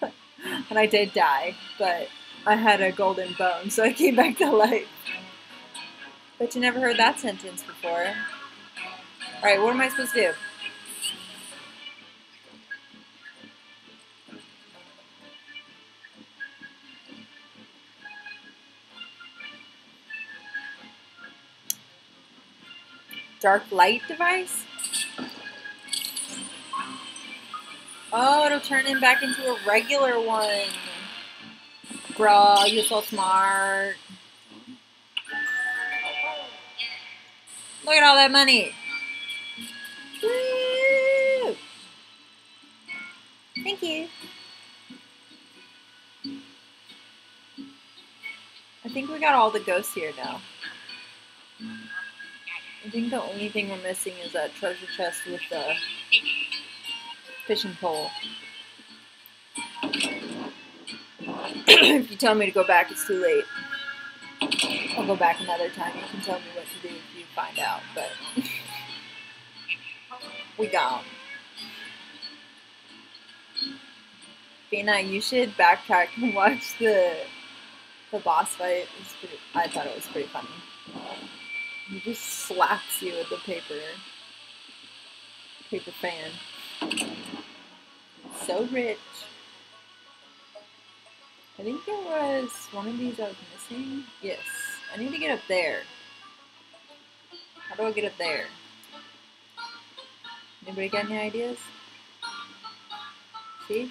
Speaker 1: and I did die, but I had a golden bone, so I came back to life. But you never heard that sentence before. Alright, what am I supposed to do? Dark light device? Oh, it'll turn him back into a regular one. Bro, you're so smart. Look at all that money. Thank you. I think we got all the ghosts here now. I think the only thing we're missing is that treasure chest with the fishing pole. if you tell me to go back, it's too late. I'll go back another time. You can tell me what to do if you find out, but we gone. Bina, you should backtrack and watch the the boss fight. Pretty, I thought it was pretty funny. He just slaps you with the paper paper fan. So rich. I think there was one of these I was missing. Yes. I need to get up there. How do I get up there? Anybody got any ideas? See?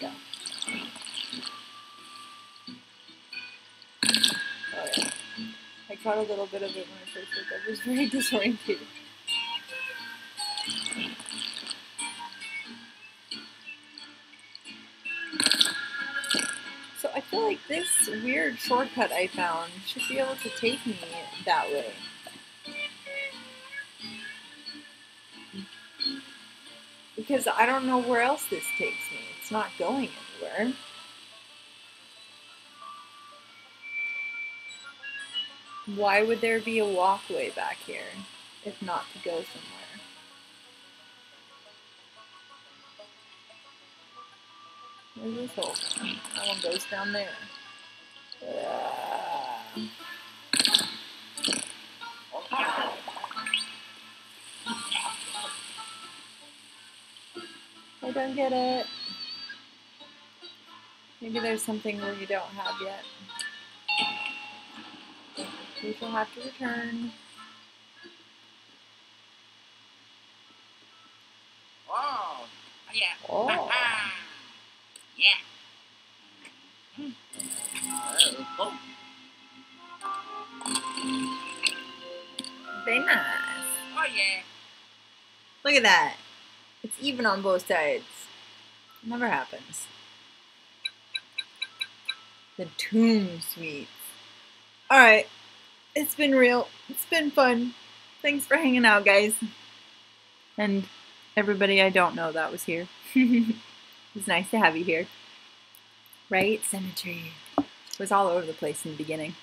Speaker 1: Go? Oh yeah. I caught a little bit of it when I first woke up. It was very disoriented. So I feel like this weird shortcut I found should be able to take me that way. Because I don't know where else this takes. It's not going anywhere. Why would there be a walkway back here if not to go somewhere? Where's this hole? That one goes down there. Ah. I don't get it. Maybe there's something where you don't have yet. We shall have to return.
Speaker 3: Oh, yeah.
Speaker 1: Oh.
Speaker 3: yeah. Oh.
Speaker 1: Very nice.
Speaker 3: oh, yeah.
Speaker 1: Look at that. It's even on both sides. Never happens. The Tomb Suites. Alright. It's been real. It's been fun. Thanks for hanging out, guys. And everybody I don't know that was here. it was nice to have you here. Right? It was all over the place in the beginning.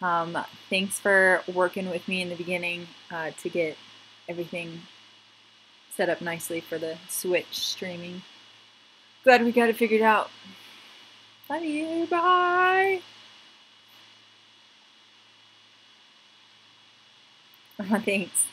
Speaker 1: Um, thanks for working with me in the beginning uh, to get everything set up nicely for the Switch streaming. Glad we got it figured out. Love you. Bye. Thanks.